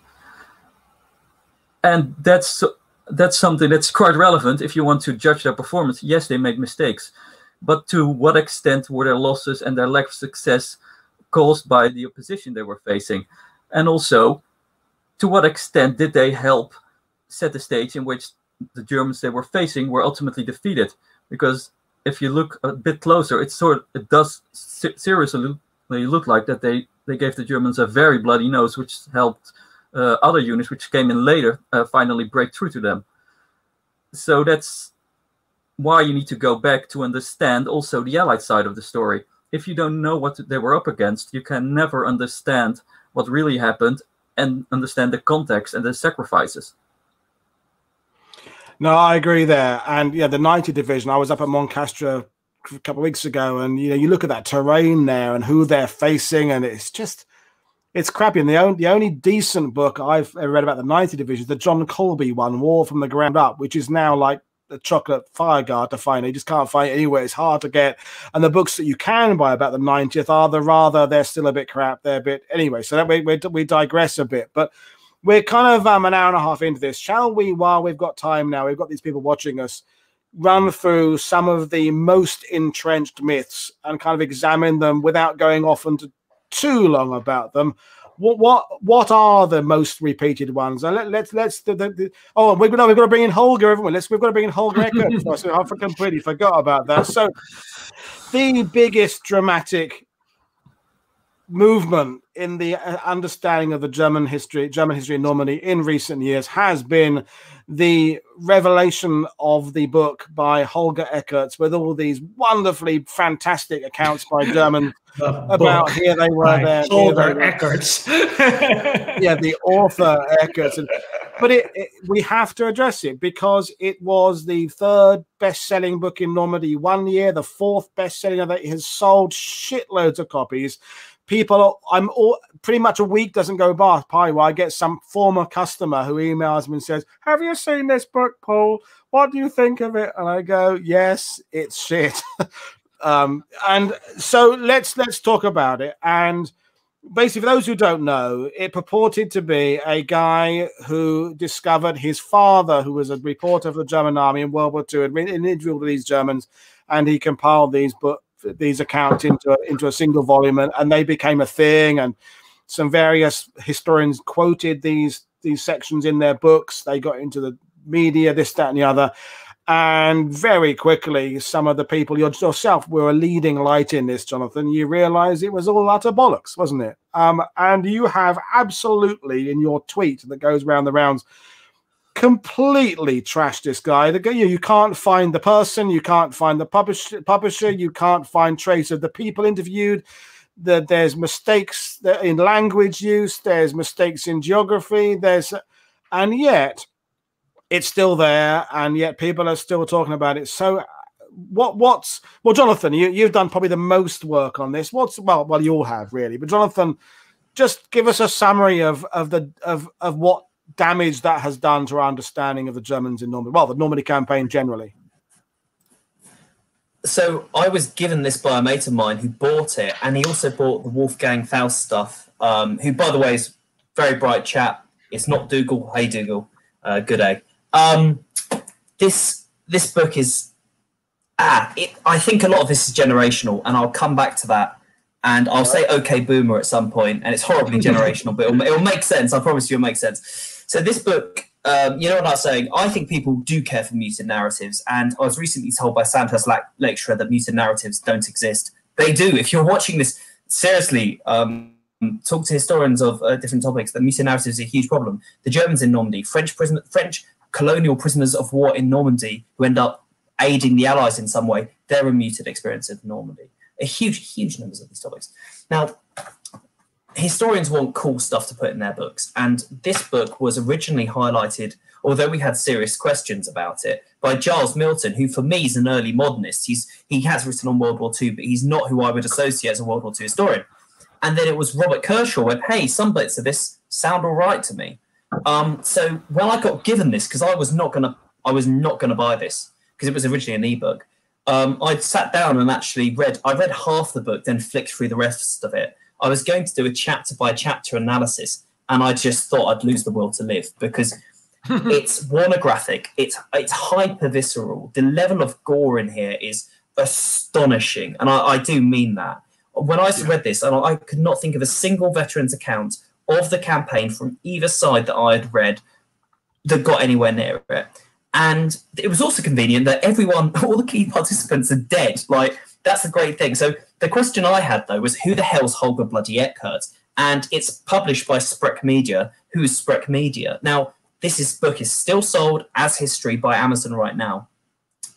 And that's that's something that's quite relevant if you want to judge their performance. Yes, they made mistakes, but to what extent were their losses and their lack of success caused by the opposition they were facing? And also, to what extent did they help set the stage in which the Germans they were facing were ultimately defeated. Because if you look a bit closer, it sort of, it does seriously look like that they they gave the Germans a very bloody nose, which helped uh, other units which came in later uh, finally break through to them. So that's why you need to go back to understand also the Allied side of the story. If you don't know what they were up against, you can never understand what really happened and understand the context and the sacrifices. No, I agree there. And yeah, the 90 division, I was up at Mont Castre a couple of weeks ago, and you know, you look at that terrain there and who they're facing, and it's just it's crappy. And the only the only decent book I've ever read about the 90 division is the John Colby one, War from the Ground Up, which is now like the chocolate fire guard to find. You just can't find it anywhere. It's hard to get. And the books that you can buy about the 90th are the rather they're still a bit crap. They're a bit anyway. So that we we, we digress a bit, but. We're kind of um, an hour and a half into this. Shall we, while we've got time now, we've got these people watching us, run through some of the most entrenched myths and kind of examine them without going off into too long about them what what what are the most repeated ones? And let, let's let's the, the, the, oh we're gonna we've got to bring in Holger everyone. Let's we've got to bring in Holger Eckhertz. I completely forgot about that. So the biggest dramatic movement in the uh, understanding of the German history, German history in Normandy in recent years has been the revelation of the book by Holger Eckhertz with all these wonderfully fantastic accounts by German about here they were there. Holger Eckhertz. yeah, the author Eckhertz. But it, it, we have to address it because it was the third best-selling book in Normandy one year, the fourth best-selling of it. It has sold shitloads of copies people i'm all pretty much a week doesn't go by where i get some former customer who emails me and says have you seen this book paul? What do you think of it? And i go yes it's shit. Um, and so let's let's talk about it. And basically for those who don't know it purported to be a guy who discovered his father who was a reporter for the german army in world war ii and interviewed these germans and he compiled these books these accounts into a, into a single volume, and, and they became a thing. And some various historians quoted these these sections in their books. They got into the media, this, that, and the other. And very quickly, some of the people, yourself, were a leading light in this, Jonathan. You realize it was all utter bollocks, wasn't it? Um, and you have absolutely in your tweet that goes round the rounds completely trashed this guy. The, you, you can't find the person, you can't find the publisher, publisher, you can't find trace of the people interviewed. The, there's mistakes in language use, there's mistakes in geography, there's, and yet it's still there, and yet people are still talking about it. So, what what's well, Jonathan, you you've done probably the most work on this. What's well, well, you all have really, but Jonathan, just give us a summary of of the of of what damage that has done to our understanding of the Germans in Normandy, well, the Normandy campaign generally? So I was given this by a mate of mine who bought it, and he also bought the Wolfgang Faust stuff. Um, who, by the way, is very bright chap. It's not Dougal. Hey, Dougal. Uh, good egg. Um, this this book is ah. It, I think a lot of this is generational, and I'll come back to that. And I'll say "Okay, Boomer" at some point, and it's horribly generational, but it'll, it'll make sense. I promise you, it'll make sense. So this book, um, you know what I'm saying? I think people do care for muted narratives, and I was recently told by Sandhurst lecturer that muted narratives don't exist. They do. If you're watching this, seriously, um, talk to historians of uh, different topics. The muted narrative is a huge problem. The Germans in Normandy, French prison, French colonial prisoners of war in Normandy, who end up aiding the Allies in some way, they're a muted experience of Normandy. A huge, huge numbers of these topics. Now, historians want cool stuff to put in their books. And this book was originally highlighted, although we had serious questions about it, by Giles Milton, who for me is an early modernist. He's he has written on World War II, but he's not who I would associate as a World War II historian. And then it was Robert Kershaw went, hey, some bits of this sound all right to me. Um, so when I got given this, because I was not gonna I was not gonna buy this because it was originally an ebook. Um, I sat down and actually read. I read half the book, then flicked through the rest of it, I was going to do a chapter by chapter analysis, and I just thought I'd lose the will to live because it's pornographic, it's it's hyper visceral. The level of gore in here is astonishing, and I, I do mean that. When I yeah. read this, and I could not think of a single veteran's account of the campaign from either side that I had read that got anywhere near it. And it was also convenient that everyone, all the key participants are dead. Like that's a great thing. So the question I had though was who the hell's Holger Bloody Eckhertz? And it's published by Sprech Media. Who is Sprech Media? Now, this is, book is still sold as history by Amazon right now.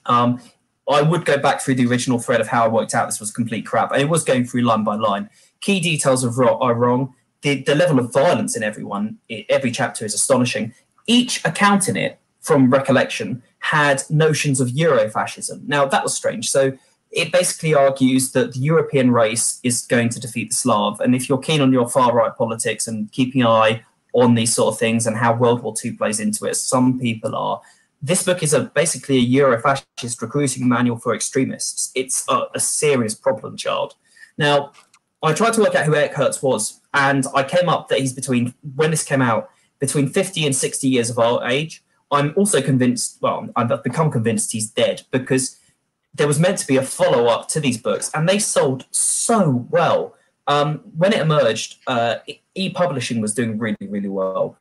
Um, I would go back through the original thread of how I worked out this was complete crap, and it was going through line by line. Key details of Rot are wrong. The, the level of violence in everyone, every chapter is astonishing. Each account in it, from recollection, had notions of Eurofascism. Now that was strange. So it basically argues that the European race is going to defeat the Slav. And if you're keen on your far right politics and keeping an eye on these sort of things and how World War II plays into it, some people are, this book is a basically a Eurofascist recruiting manual for extremists. It's a, a serious problem child. Now, I tried to work out who Eckhertz was, and I came up that he's between when this came out between 50 and 60 years of our age. I'm also convinced, well, I've become convinced he's dead because there was meant to be a follow up to these books, and they sold so well. Um, when it emerged, uh, e publishing was doing really, really well.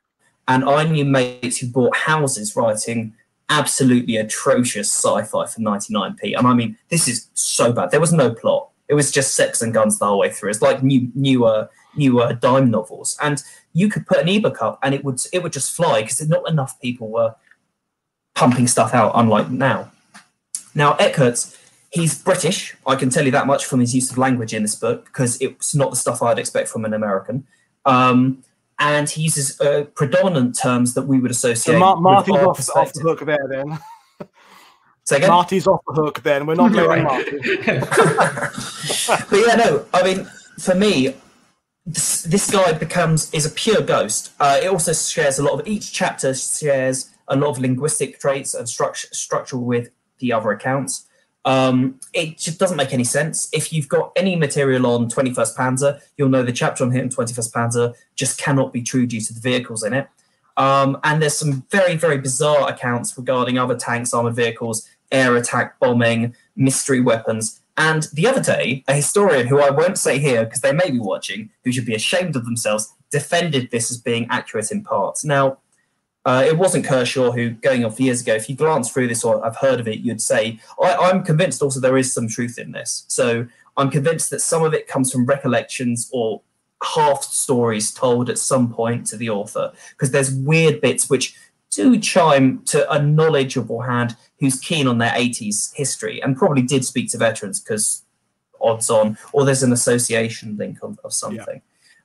And I knew mates who bought houses writing absolutely atrocious sci fi for 99p. And I mean, this is so bad. There was no plot, it was just sex and guns the whole way through. It's like new, newer, newer dime novels. And you could put an ebook up and it would it would just fly because not enough people were pumping stuff out, unlike now. Now, Eckhertz, he's British. I can tell you that much from his use of language in this book because it's not the stuff I'd expect from an American. Um, and he uses uh, predominant terms that we would associate. So Mar- Marty's off, off, the hook there, then. Say again? Marty's off the hook. Then we're not blaming Marty. but yeah, no. I mean, for me, this, this guy becomes is a pure ghost. Uh, it also shares a lot of each chapter shares a lot of linguistic traits and structure structural with the other accounts. Um, it just doesn't make any sense. If you've got any material on 21st Panzer, you'll know the chapter on hitting 21st Panzer just cannot be true due to the vehicles in it. Um, and there's some very, very bizarre accounts regarding other tanks, armored vehicles, air attack bombing, mystery weapons. And the other day, a historian who I won't say here because they may be watching, who should be ashamed of themselves, defended this as being accurate in parts. Now, uh, it wasn't Kershaw who, going off years ago, if you glance through this or I've heard of it, you'd say, I, am convinced also there is some truth in this. So I'm convinced that some of it comes from recollections or half stories told at some point to the author, because there's weird bits which do chime to a knowledgeable hand who's keen on their 80s history and probably did speak to veterans because odds on, or there's an association link of, of something.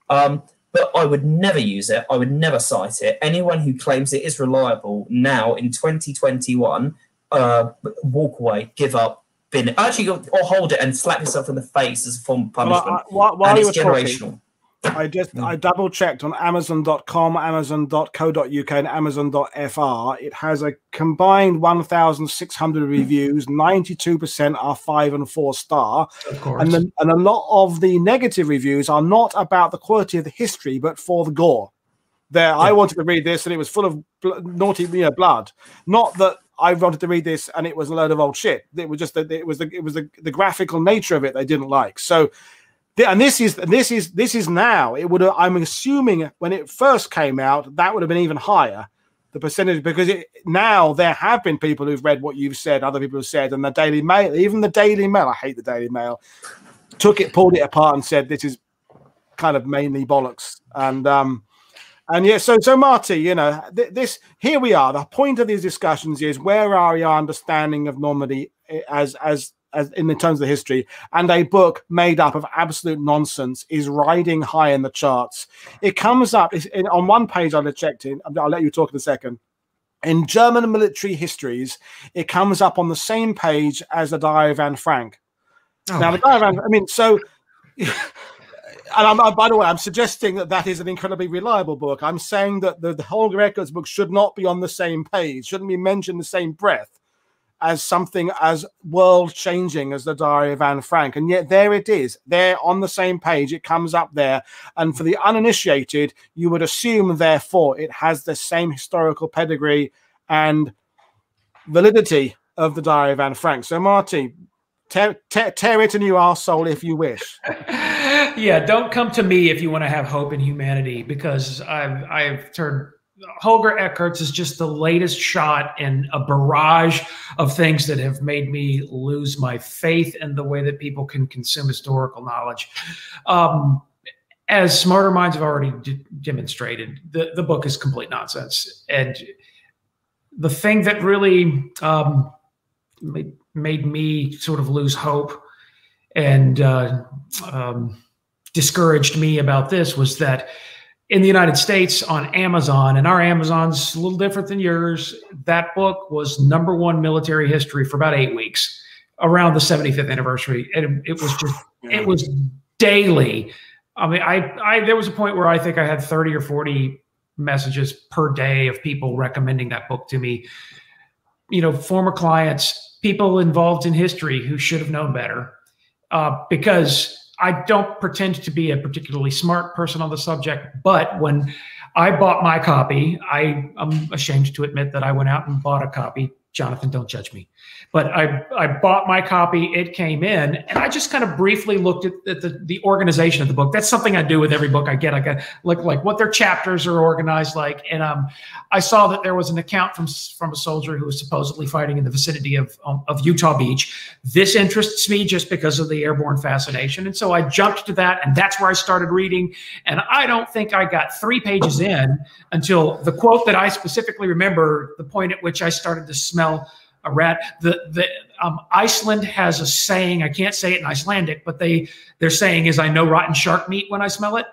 Yeah. Um, but I would never use it. I would never cite it. Anyone who claims it is reliable now in 2021, uh, walk away, give up, bin it. Actually, or hold it and slap yourself in the face as a form of punishment. Well, I, while, while and it's generational. Talking, I just I double checked on Amazon.com, Amazon.co.uk, and Amazon.fr. It has a combined 1,600 hmm. reviews. 92% are five and four star. Of course. And, the, and a lot of the negative reviews are not about the quality of the history, but for the gore. There, yeah. I wanted to read this and it was full of bl- naughty you know, blood. Not that I wanted to read this and it was a load of old shit. It was just that it was the it was the, the graphical nature of it they didn't like. So and this is this is this is now. It would have, I'm assuming when it first came out that would have been even higher the percentage because it, now there have been people who've read what you've said, other people have said, and the Daily Mail, even the Daily Mail, I hate the Daily Mail, took it, pulled it apart, and said this is kind of mainly bollocks. And um, and yeah, so so Marty, you know, th- this here we are. The point of these discussions is where are your understanding of Normandy eh, as as as in the terms of the history, and a book made up of absolute nonsense is riding high in the charts. It comes up in, on one page. I checked in. I'll let you talk in a second. In German military histories, it comes up on the same page as the Diary of Anne Frank. Oh now, the Diary of Anne, I mean, so. and I'm, by the way, I'm suggesting that that is an incredibly reliable book. I'm saying that the, the Holger Eckhertz book should not be on the same page, shouldn't be mentioned in the same breath as something as world changing as the Diary of Anne Frank. And yet there it is, there on the same page, it comes up there. And for the uninitiated, you would assume, therefore, it has the same historical pedigree and validity of the Diary of Anne Frank. So, Marty, tear, tear, tear it a new arsehole if you wish. yeah, don't come to me if you want to have hope in humanity because I've I've turned Holger Eckhertz is just the latest shot in a barrage of things that have made me lose my faith in the way that people can consume historical knowledge. Um, as smarter minds have already demonstrated, the, the book is complete nonsense. And the thing that really um, made, made me sort of lose hope and uh, um, discouraged me about this was that in the United States on Amazon, and our Amazon's a little different than yours. That book was number one military history for about eight weeks around the 75th anniversary. And it, was just, it was daily. I mean, I, I, there was a point where I think I had 30 or 40 messages per day of people recommending that book to me. you know, former clients, people involved in history who should have known better, uh, because I don't pretend to be a particularly smart person on the subject. But when I bought my copy, I am ashamed to admit that I went out and bought a copy. Jonathan, don't judge me. But I, I bought my copy, it came in, and I just kind of briefly looked at, at the, the organization of the book. That's something I do with every book I get. I get look like what their chapters are organized like. And um, I saw that there was an account from, from a soldier who was supposedly fighting in the vicinity of, um, of Utah Beach. This interests me just because of the airborne fascination. And so I jumped to that, and that's where I started reading. And I don't think I got three pages in until the quote that I specifically remember, the point at which I started to smell a rat. The the um, Iceland has a saying. I can't say it in Icelandic, but they their saying is, "I know rotten shark meat when I smell it."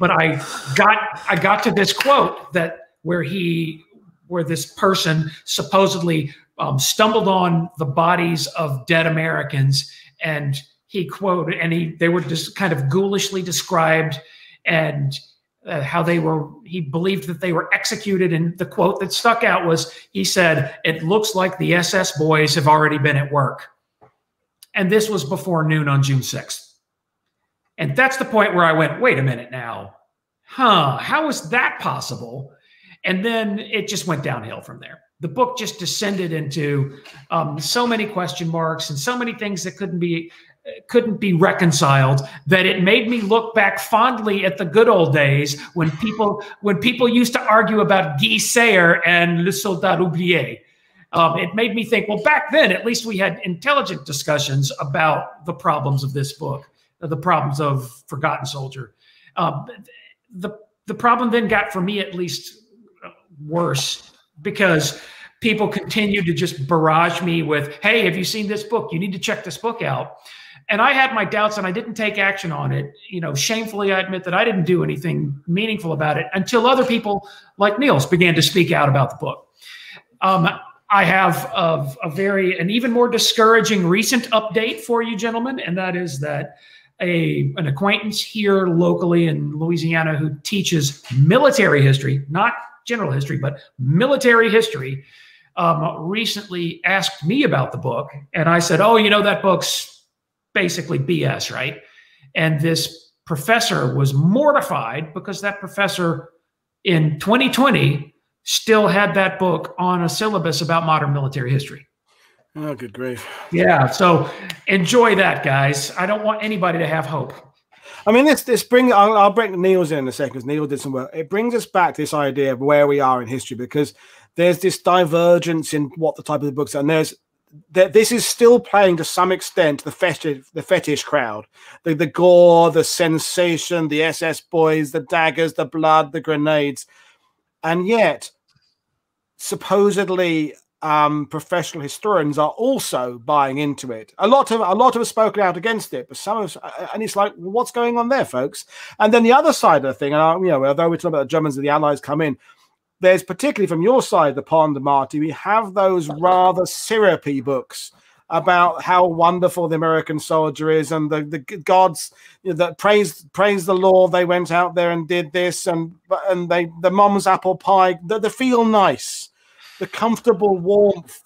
But I got I got to this quote that where he where this person supposedly um, stumbled on the bodies of dead Americans, and he quoted and he they were just kind of ghoulishly described and uh, how they were he believed that they were executed. And the quote that stuck out was he said it looks like the ss boys have already been at work. And this was before noon on june 6th and that's the point where i went wait a minute now. Huh how is that possible? And then it just went downhill from there. The book just descended into um, so many question marks and so many things that couldn't be couldn't be reconciled that it made me look back fondly at the good old days when people when people used to argue about Guy Sajer and Le Soldat Oublié. Um, it made me think, well, back then at least we had intelligent discussions about the problems of this book, the problems of Forgotten Soldier. Um, the the problem then got for me at least worse because people continued to just barrage me with, "Hey, have you seen this book? You need to check this book out." And I had my doubts and I didn't take action on it. You know, shamefully, I admit that I didn't do anything meaningful about it until other people like Niels began to speak out about the book. Um, I have a, a, very, an even more discouraging recent update for you, gentlemen, and that is that a an acquaintance here locally in Louisiana who teaches military history, not general history, but military history, um, recently asked me about the book, and I said, "Oh, you know that book's." Basically BS, right? And this professor was mortified because that professor in 2020 still had that book on a syllabus about modern military history. Oh, good grief. Yeah. So enjoy that, guys. I don't want anybody to have hope. I mean, this this brings. I'll, I'll bring Niels in, in a second because Niels did some work. It brings us back to this idea of where we are in history because there's this divergence in what the type of the books are. And there's that this is still playing to some extent the fetish the fetish crowd the, the gore the sensation the ss boys the daggers the blood the grenades and yet supposedly um, professional historians are also buying into it. A lot of a lot of have spoken out against it, but some of and it's like, well, what's going on there, folks? And then the other side of the thing, and I, you know, although we're talking about the Germans and the Allies come in, there's particularly from your side of the pond, Marty, we have those rather syrupy books about how wonderful the American soldier is and the, the gods you know, that praise praise the Lord. They went out there and did this and and they the mom's apple pie, the, the feel nice, the comfortable warmth.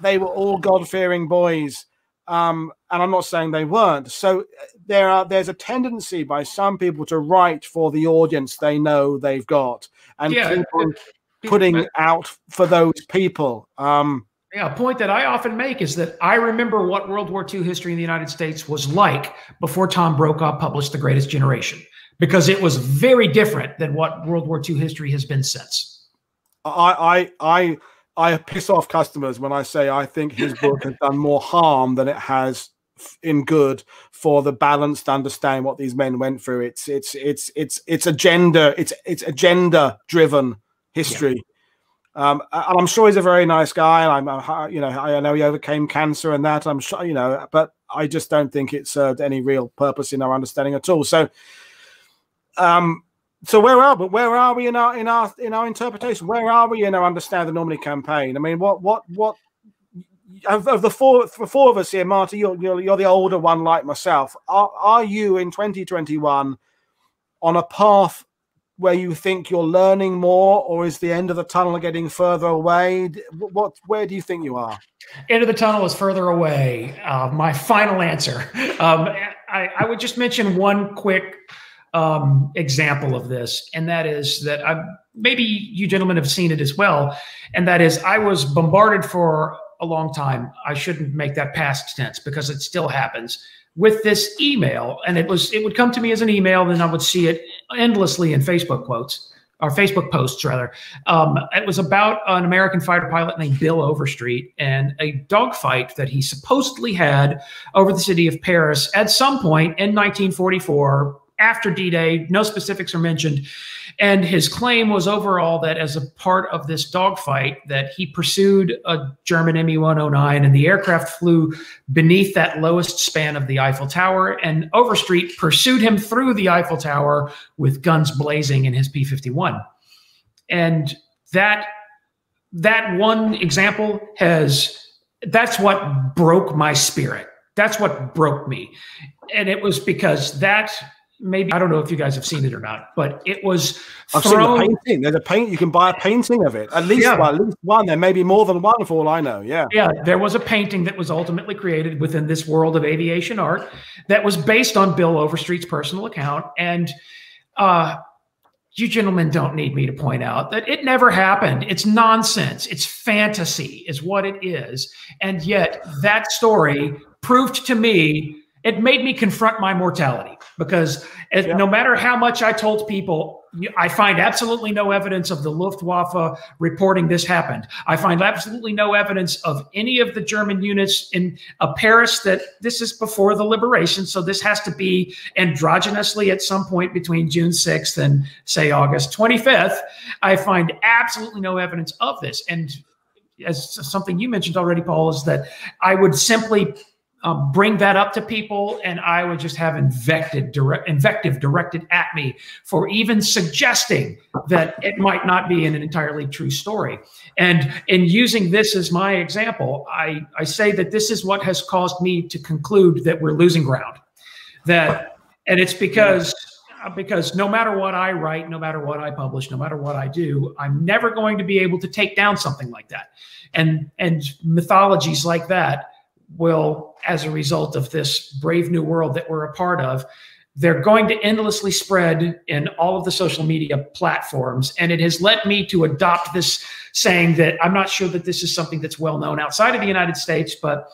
They were all God fearing boys. Um, and I'm not saying they weren't. So there are there's a tendency by some people to write for the audience they know they've got and yeah, keep on putting out for those people. Um, yeah, a point that I often make is that I remember what World War II history in the United States was like before Tom Brokaw published The Greatest Generation, because it was very different than what World War II history has been since. I I I I piss off customers when I say I think his book has done more harm than it has in good for the balance to understand what these men went through. It's it's it's it's it's agenda it's it's agenda driven history. Yeah. Um, and I'm sure he's a very nice guy. And I'm, you know, I know he overcame cancer and that. I'm sure, you know, but I just don't think it served any real purpose in our understanding at all. So, um, so where are but where are we in our in our in our interpretation? Where are we in our understand the Normandy campaign? I mean, what what what of, the four, four of us here, Marty, you're, you're, you're the older one like myself. Are, are you in 2021 on a path where you think you're learning more, or is the end of the tunnel getting further away? What, where do you think you are? End of the tunnel is further away. Uh, my final answer. Um, I, I, would just mention one quick um, example of this, and that is that I maybe you gentlemen have seen it as well, and that is I was bombarded for a long time. I shouldn't make that past tense because it still happens with this email, and it was it would come to me as an email, and I would see it endlessly in Facebook quotes or Facebook posts rather. Um, it was about an American fighter pilot named Bill Overstreet and a dogfight that he supposedly had over the city of Paris at some point in 1944 after D-Day. No specifics are mentioned. And his claim was overall that as a part of this dogfight, that he pursued a German Me-109 and the aircraft flew beneath that lowest span of the Eiffel Tower. And Overstreet pursued him through the Eiffel Tower with guns blazing in his P-51. And that that one example has that's what broke my spirit. That's what broke me. And it was because that maybe I don't know if you guys have seen it or not, but it was I've thrown, seen the painting. There's a paint you can buy a painting of it. At least yeah. one, at least one. There may be more than one for all I know. Yeah. Yeah. There was a painting that was ultimately created within this world of aviation art that was based on Bill Overstreet's personal account. And uh you gentlemen don't need me to point out that it never happened. It's nonsense. It's fantasy, is what it is. And yet, that story proved to me it made me confront my mortality because yeah. no matter how much I told people, I find absolutely no evidence of the Luftwaffe reporting this happened. I find absolutely no evidence of any of the German units in uh, Paris that this is before the liberation. So this has to be androgynously at some point between June 6th and say August 25th. I find absolutely no evidence of this. And as something you mentioned already, Paul, is that I would simply um, bring that up to people, and I would just have invective, direct, invective directed at me for even suggesting that it might not be an entirely true story. And in using this as my example, I, I say that this is what has caused me to conclude that we're losing ground. That, and it's because because no matter what I write, no matter what I publish, no matter what I do, I'm never going to be able to take down something like that. And and mythologies like that will, as a result of this brave new world that we're a part of, they're going to endlessly spread in all of the social media platforms. And it has led me to adopt this saying that I'm not sure that this is something that's well known outside of the United States, but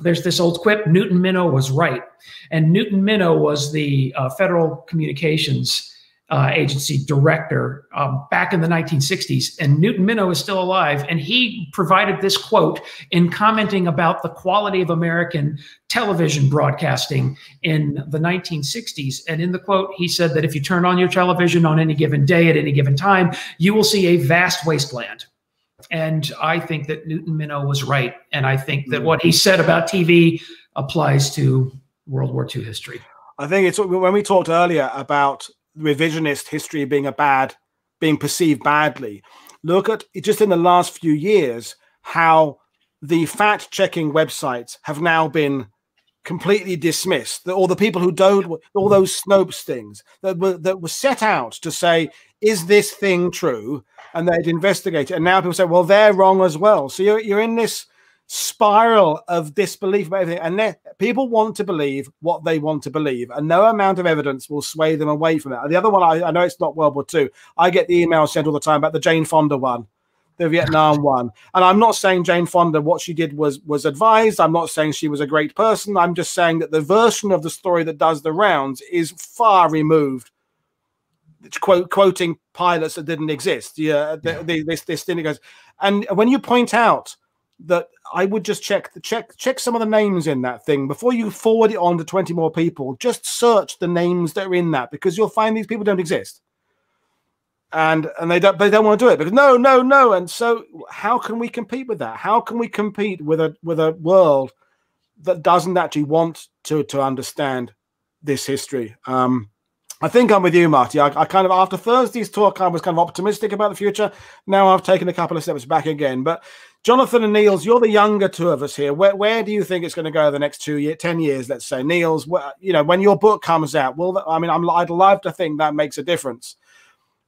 there's this old quip Newton Minow was right. And Newton Minow was the uh, Federal Communications uh, agency director um, back in the 1960s. And Newton Minow is still alive. And he provided this quote in commenting about the quality of American television broadcasting in the 1960s. And in the quote, he said that if you turn on your television on any given day at any given time, you will see a vast wasteland. And I think that Newton Minow was right. And I think that what he said about TV applies to World War II history. I think it's when we talked earlier about revisionist history being a bad, being perceived badly. Look at just in the last few years how the fact checking websites have now been completely dismissed. All the people who don't, all those Snopes things that were that were set out to say, is this thing true? And they'd investigate it. And now people say, well, they're wrong as well. So you're you're in this spiral of disbelief about everything. And people want to believe what they want to believe, and no amount of evidence will sway them away from that. the other one, I, I know it's not World War II. I get the emails sent all the time about the Jane Fonda one, the Vietnam one. And I'm not saying Jane Fonda, what she did was was advised. I'm not saying she was a great person. I'm just saying that the version of the story that does the rounds is far removed. Quote, quoting pilots that didn't exist. Yeah, the, the, this this thing goes, and when you point out that I would just check the check check some of the names in that thing before you forward it on to 20 more people. Just search the names that are in that because you'll find these people don't exist. And and they don't they don't want to do it because no, no, no. And so how can we compete with that? How can we compete with a with a world that doesn't actually want to to understand this history? Um I think I'm with you, Marty. I, I, kind of after Thursday's talk, I was kind of optimistic about the future. Now I've taken a couple of steps back again. But Jonathan and Niels, you're the younger two of us here. Where, where do you think it's going to go the next two years, ten years, let's say? Niels, you know, when your book comes out, will I mean, I'm, I'd love to think that makes a difference.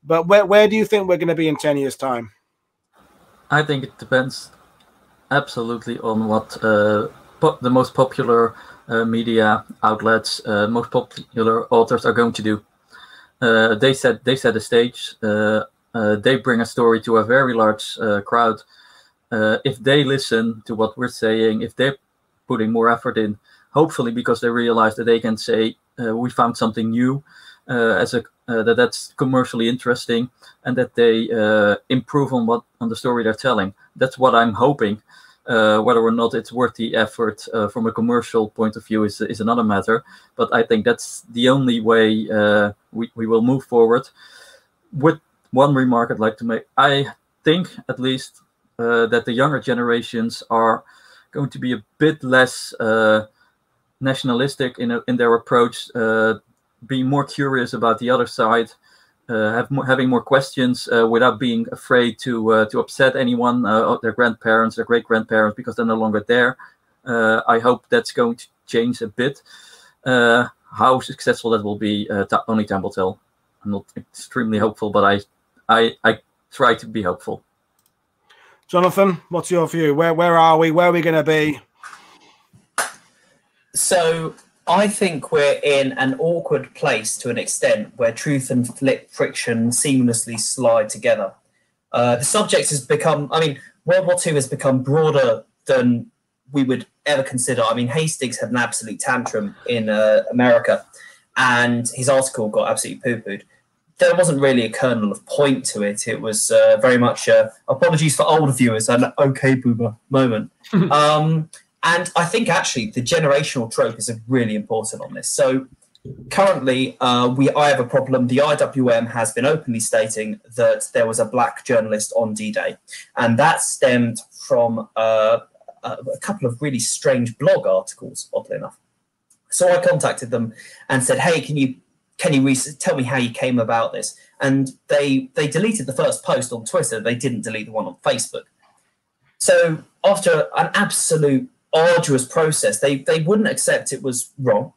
But where where do you think we're going to be in ten years' time? I think it depends absolutely on what uh, po- the most popular uh, media outlets, uh, most popular authors are going to do. Uh, they set they set the stage. Uh, uh, they bring a story to a very large crowd. If they listen to what we're saying, if they're putting more effort in, hopefully because they realize that they can say we found something new as a that that's commercially interesting and that they improve on what on the story they're telling. That's what I'm hoping. Uh, whether or not it's worth the effort uh, from a commercial point of view is, is another matter. But I think that's the only way uh, we, we will move forward. With one remark I'd like to make, I think at least uh, that the younger generations are going to be a bit less uh, nationalistic in, a, in their approach, being more curious about the other side. Uh, have more, having more questions uh, without being afraid to uh, to upset anyone, their grandparents, their great grandparents, because they're no longer there. I hope that's going to change a bit. how successful that will be, only time will tell. I'm not extremely hopeful, but I, I, I try to be hopeful. Jonathan, what's your view? Where where are we? Where are we going to be? So I think we're in an awkward place to an extent where truth and friction seamlessly slide together. Uh, the subject has become, I mean, World War II has become broader than we would ever consider. I mean, Hastings had an absolute tantrum in uh, America, and his article got absolutely poo pooed. There wasn't really a kernel of point to it. It was uh, very much apologies for older viewers, an okay boomer moment. um, and I think actually the generational trope is really important on this. So currently, uh, we I have a problem. The IWM has been openly stating that there was a black journalist on D-Day, and that stemmed from uh, a couple of really strange blog articles, oddly enough. So I contacted them and said, "Hey, can you can you re- tell me how you came about this?" And they they deleted the first post on Twitter. They didn't delete the one on Facebook. So after an absolute arduous process. They they wouldn't accept it was wrong.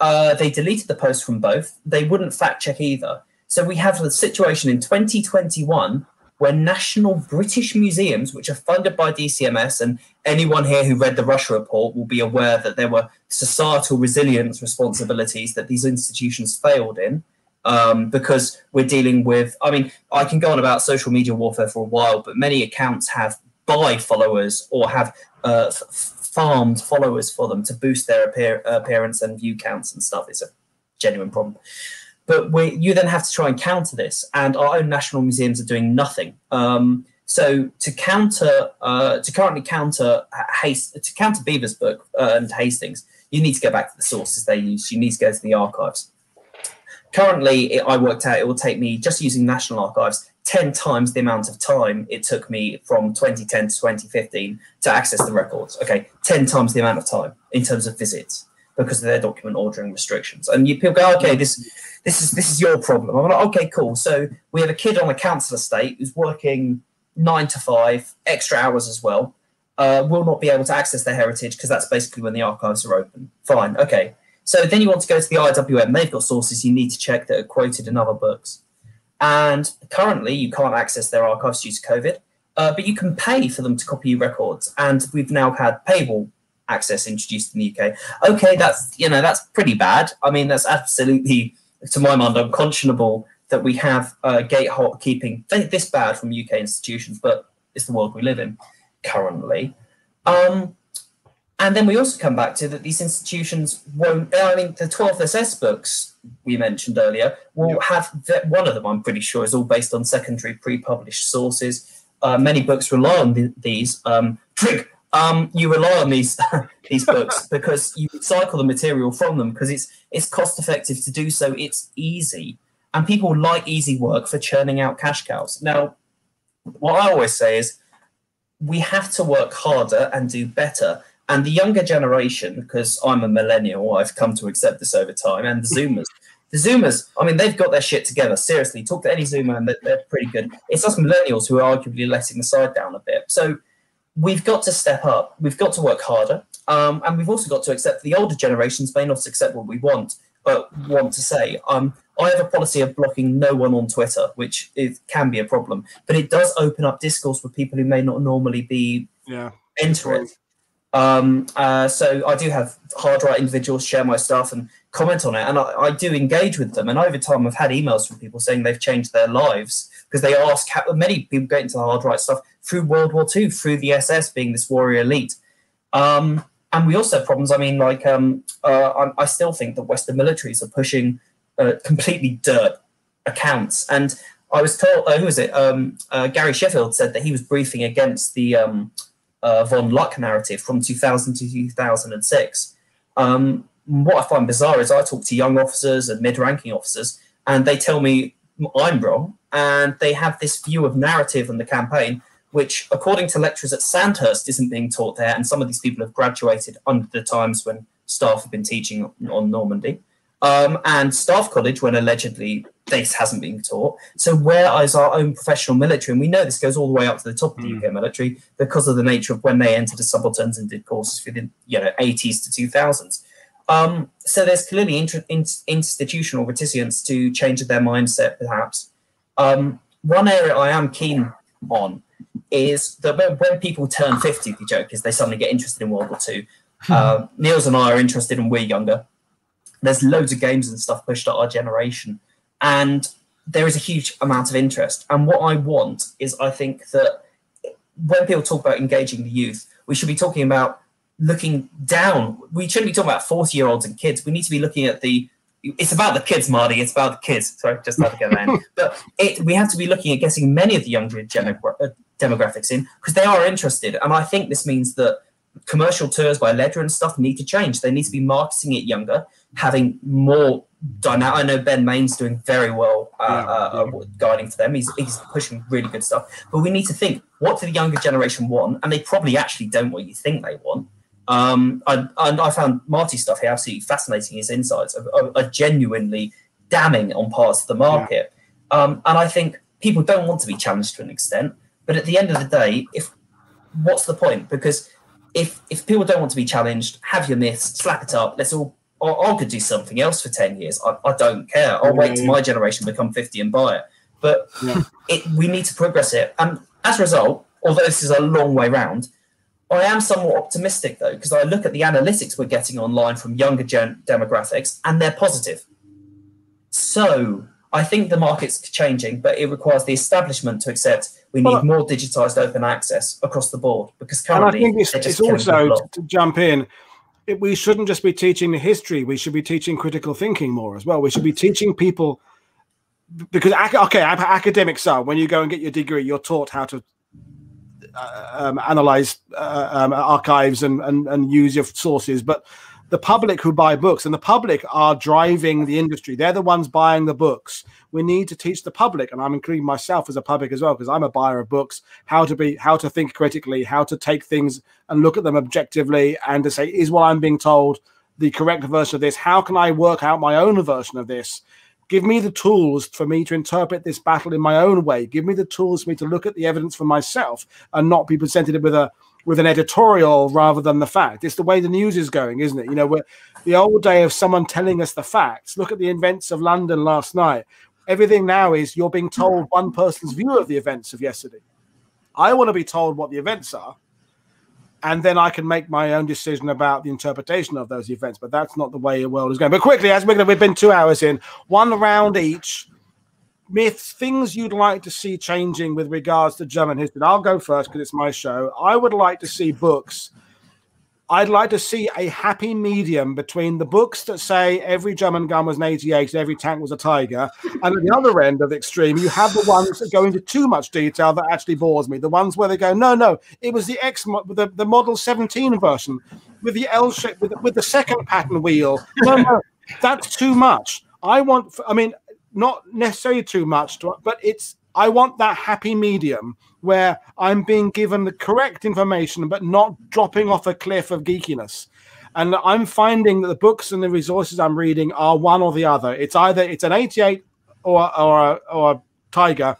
Uh, they deleted the post from both. They wouldn't fact check either. So we have the situation in 2021 where national British museums, which are funded by DCMS, and anyone here who read the Russia report will be aware that there were societal resilience responsibilities that these institutions failed in. Um, because we're dealing with, I mean, I can go on about social media warfare for a while, but many accounts have buy followers or have uh, farmed followers for them to boost their appear, appearance and view counts and stuff. It's a genuine problem. But we, you then have to try and counter this, and our own national museums are doing nothing. Um, so to counter, uh, to currently counter to counter Beevor's book uh, and Hastings, you need to go back to the sources they use. You need to go to the archives. Currently, it, I worked out it will take me just using National Archives 10 times the amount of time it took me from 2010 to 2015 to access the records. Okay, 10 times the amount of time in terms of visits because of their document ordering restrictions. And you people go, okay, this this is this is your problem. I'm like, okay, cool. So we have a kid on a council estate who's working nine to five, extra hours as well. Uh, will not be able to access their heritage because that's basically when the archives are open. Fine, okay. So then you want to go to the IWM. They've got sources you need to check that are quoted in other books. And currently, you can't access their archives due to COVID, uh, but you can pay for them to copy your records. And we've now had payable access introduced in the UK. Okay, that's you know that's pretty bad. I mean, that's absolutely, to my mind, unconscionable that we have uh, gatekeeping this bad from UK institutions, but it's the world we live in currently. Um, and then we also come back to that these institutions won't. I mean, the 12 SS books we mentioned earlier will have one of them. I'm pretty sure is all based on secondary pre-published sources. Uh, many books rely on the, these. Um, Trig, um, you rely on these these books because you recycle the material from them because it's it's cost effective to do so. It's easy, and people like easy work for churning out cash cows. Now, what I always say is we have to work harder and do better and the younger generation, because I'm a millennial, I've come to accept this over time, and the Zoomers. The Zoomers, I mean, they've got their shit together. Seriously, talk to any Zoomer and they're, they're pretty good. It's us millennials who are arguably letting the side down a bit. So we've got to step up. We've got to work harder. Um, and we've also got to accept the older generations may not accept what we want. uh, want to say. Um, I have a policy of blocking no one on Twitter, which is, can be a problem, but it does open up discourse for people who may not normally be yeah enter it. Um, uh, so I do have hard right individuals share my stuff and comment on it, and I, I, do engage with them. And over time, I've had emails from people saying they've changed their lives because they ask how many people get into the hard right stuff through World War II, through the SS being this warrior elite. Um, and we also have problems. I mean, like um, uh, I, I, still think that Western militaries are pushing uh, completely dirt accounts. And I was told, uh, who was it? Um, uh, Gary Sheffield said that he was briefing against the um, uh, von Luck narrative from 2000 to 2006. Um, what I find bizarre is I talk to young officers and mid-ranking officers, and they tell me I'm wrong, and they have this view of narrative and the campaign, which, according to lecturers at Sandhurst, isn't being taught there. And some of these people have graduated under the times when staff have been teaching on Normandy um, and staff college when allegedly this hasn't been taught. So where is our own professional military? And we know this goes all the way up to the top of the mm. UK military because of the nature of when they entered as subalterns and did courses within you know 80s to 2000s. Um, so there's clearly inter- in- institutional reticence to change their mindset, perhaps. Um, one area I am keen on is that when people turn 50, the joke is they suddenly get interested in World War II. Uh, Niels and I are interested and we're younger there's loads of games and stuff pushed at our generation, and there is a huge amount of interest. And what I want is, I think that when people talk about engaging the youth, we should be talking about looking down. We shouldn't be talking about 40 year olds and kids. We need to be looking at the. It's about the kids, Marty. It's about the kids. Sorry, just had to get that in. But it, we have to be looking at getting many of the younger uh, demographics in because they are interested. And I think this means that commercial tours by Leger and stuff need to change. They need to be marketing it younger, having more dynamic. I know Ben Main's doing very well uh, yeah, uh, guiding for them. He's, he's pushing really good stuff. But we need to think what do the younger generation want? And they probably actually don't what you think they want. Um, I, and I found Marty's stuff here absolutely fascinating. His insights are, are, are genuinely damning on parts of the market. Yeah. Um, and I think people don't want to be challenged to an extent. But at the end of the day, if what's the point? Because if if people don't want to be challenged, have your myths, slap it up. Let's all. I, could do something else for ten years. I, I don't care. I'll yeah, wait till my generation become fifty and buy it. But yeah. it, we need to progress it. And as a result, although this is a long way round, I am somewhat optimistic though because I look at the analytics we're getting online from younger gen- demographics, and they're positive. So I think the market's changing, but it requires the establishment to accept we need well, more digitized open access across the board because currently. And I think it's, it's also to jump in. It, we shouldn't just be teaching the history. We should be teaching critical thinking more as well. We should be teaching people because okay, academics are when you go and get your degree, you're taught how to um, analyze uh, um, archives and, and and use your sources, but the public who buy books and the public are driving the industry. They're the ones buying the books. We need to teach the public, and I'm including myself as a public as well, because I'm a buyer of books, how to be, how to think critically, how to take things and look at them objectively, and to say, is what I'm being told the correct version of this? How can I work out my own version of this? Give me the tools for me to interpret this battle in my own way. Give me the tools for me to look at the evidence for myself and not be presented with a with an editorial rather than the fact. It's the way the news is going, isn't it? You know, the old day of someone telling us the facts. Look at the events of London last night. Everything now is you're being told one person's view of the events of yesterday. I want to be told what the events are, and then I can make my own decision about the interpretation of those events. But that's not the way the world is going. But quickly, as we're going we've been two hours in, one round each myths, things you'd like to see changing with regards to German history. I'll go first because it's my show. I would like to see books. I'd like to see a happy medium between the books that say every German gun was an 88, and every tank was a Tiger, and at the other end of the extreme, you have the ones that go into too much detail that actually bores me. The ones where they go, no, no, it was the X, the, the Model 17 version with the L shape, with, with the second pattern wheel. No, no, that's too much. I want, I mean, not necessarily too much, to, but it's I want that happy medium where I'm being given the correct information, but not dropping off a cliff of geekiness. And I'm finding that the books and the resources I'm reading are one or the other. It's either it's an 88 or or a, or a Tiger,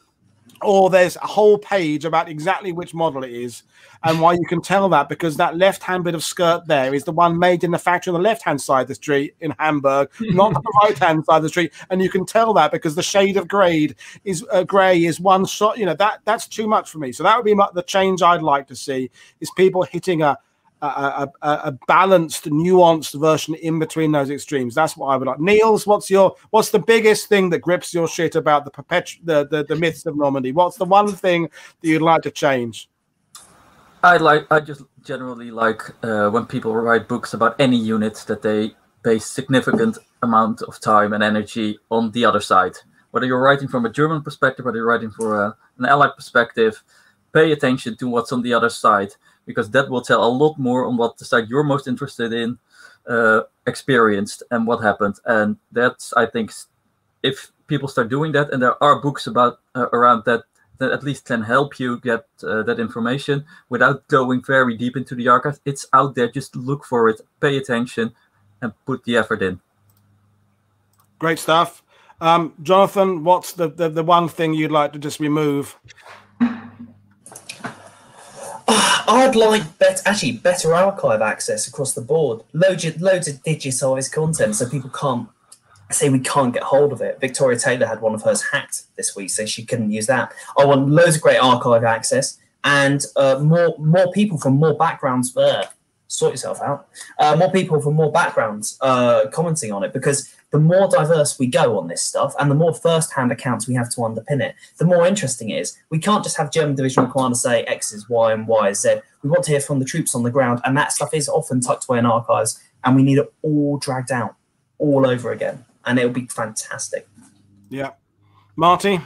or there's a whole page about exactly which model it is and why you can tell that because that left hand bit of skirt there is the one made in the factory on the left hand side of the street in Hamburg, not the right hand side of the street. And you can tell that because the shade of grade is uh, grey is one shot. You know that that's too much for me. So that would be my, the change I'd like to see is people hitting a a, a, a, balanced, nuanced version in between those extremes. That's what I would like. Niels, what's your what's the biggest thing that grips your shit about the perpetu- the, the the myths of Normandy? What's the one thing that you'd like to change? I like I just generally like uh, when people write books about any unit that they base significant amount of time and energy on the other side. Whether you're writing from a German perspective, whether you're writing from a, an Allied perspective, pay attention to what's on the other side because that will tell a lot more on what the side you're most interested in uh, experienced and what happened. And that's I think if people start doing that, and there are books about uh, around that that at least can help you get uh, that information without going very deep into the archive. It's out there. Just look for it, pay attention, and put the effort in. Great stuff. Um, Jonathan, what's the, the, the one thing you'd like to just remove? I'd like better, actually better archive access across the board. Loads of, loads of digitized content so people can't say we can't get hold of it. Victoria Taylor had one of hers hacked this week, so she couldn't use that. I want loads of great archive access and uh, more more people from more backgrounds. there. sort yourself out. Uh, more people from more backgrounds uh, commenting on it because the more diverse we go on this stuff and the more first-hand accounts we have to underpin it, the more interesting it is. We can't just have German divisional commanders say X is Y and Y is Z. We want to hear from the troops on the ground, and that stuff is often tucked away in archives, and we need it all dragged out all over again and it'll be fantastic. Yeah. Marty?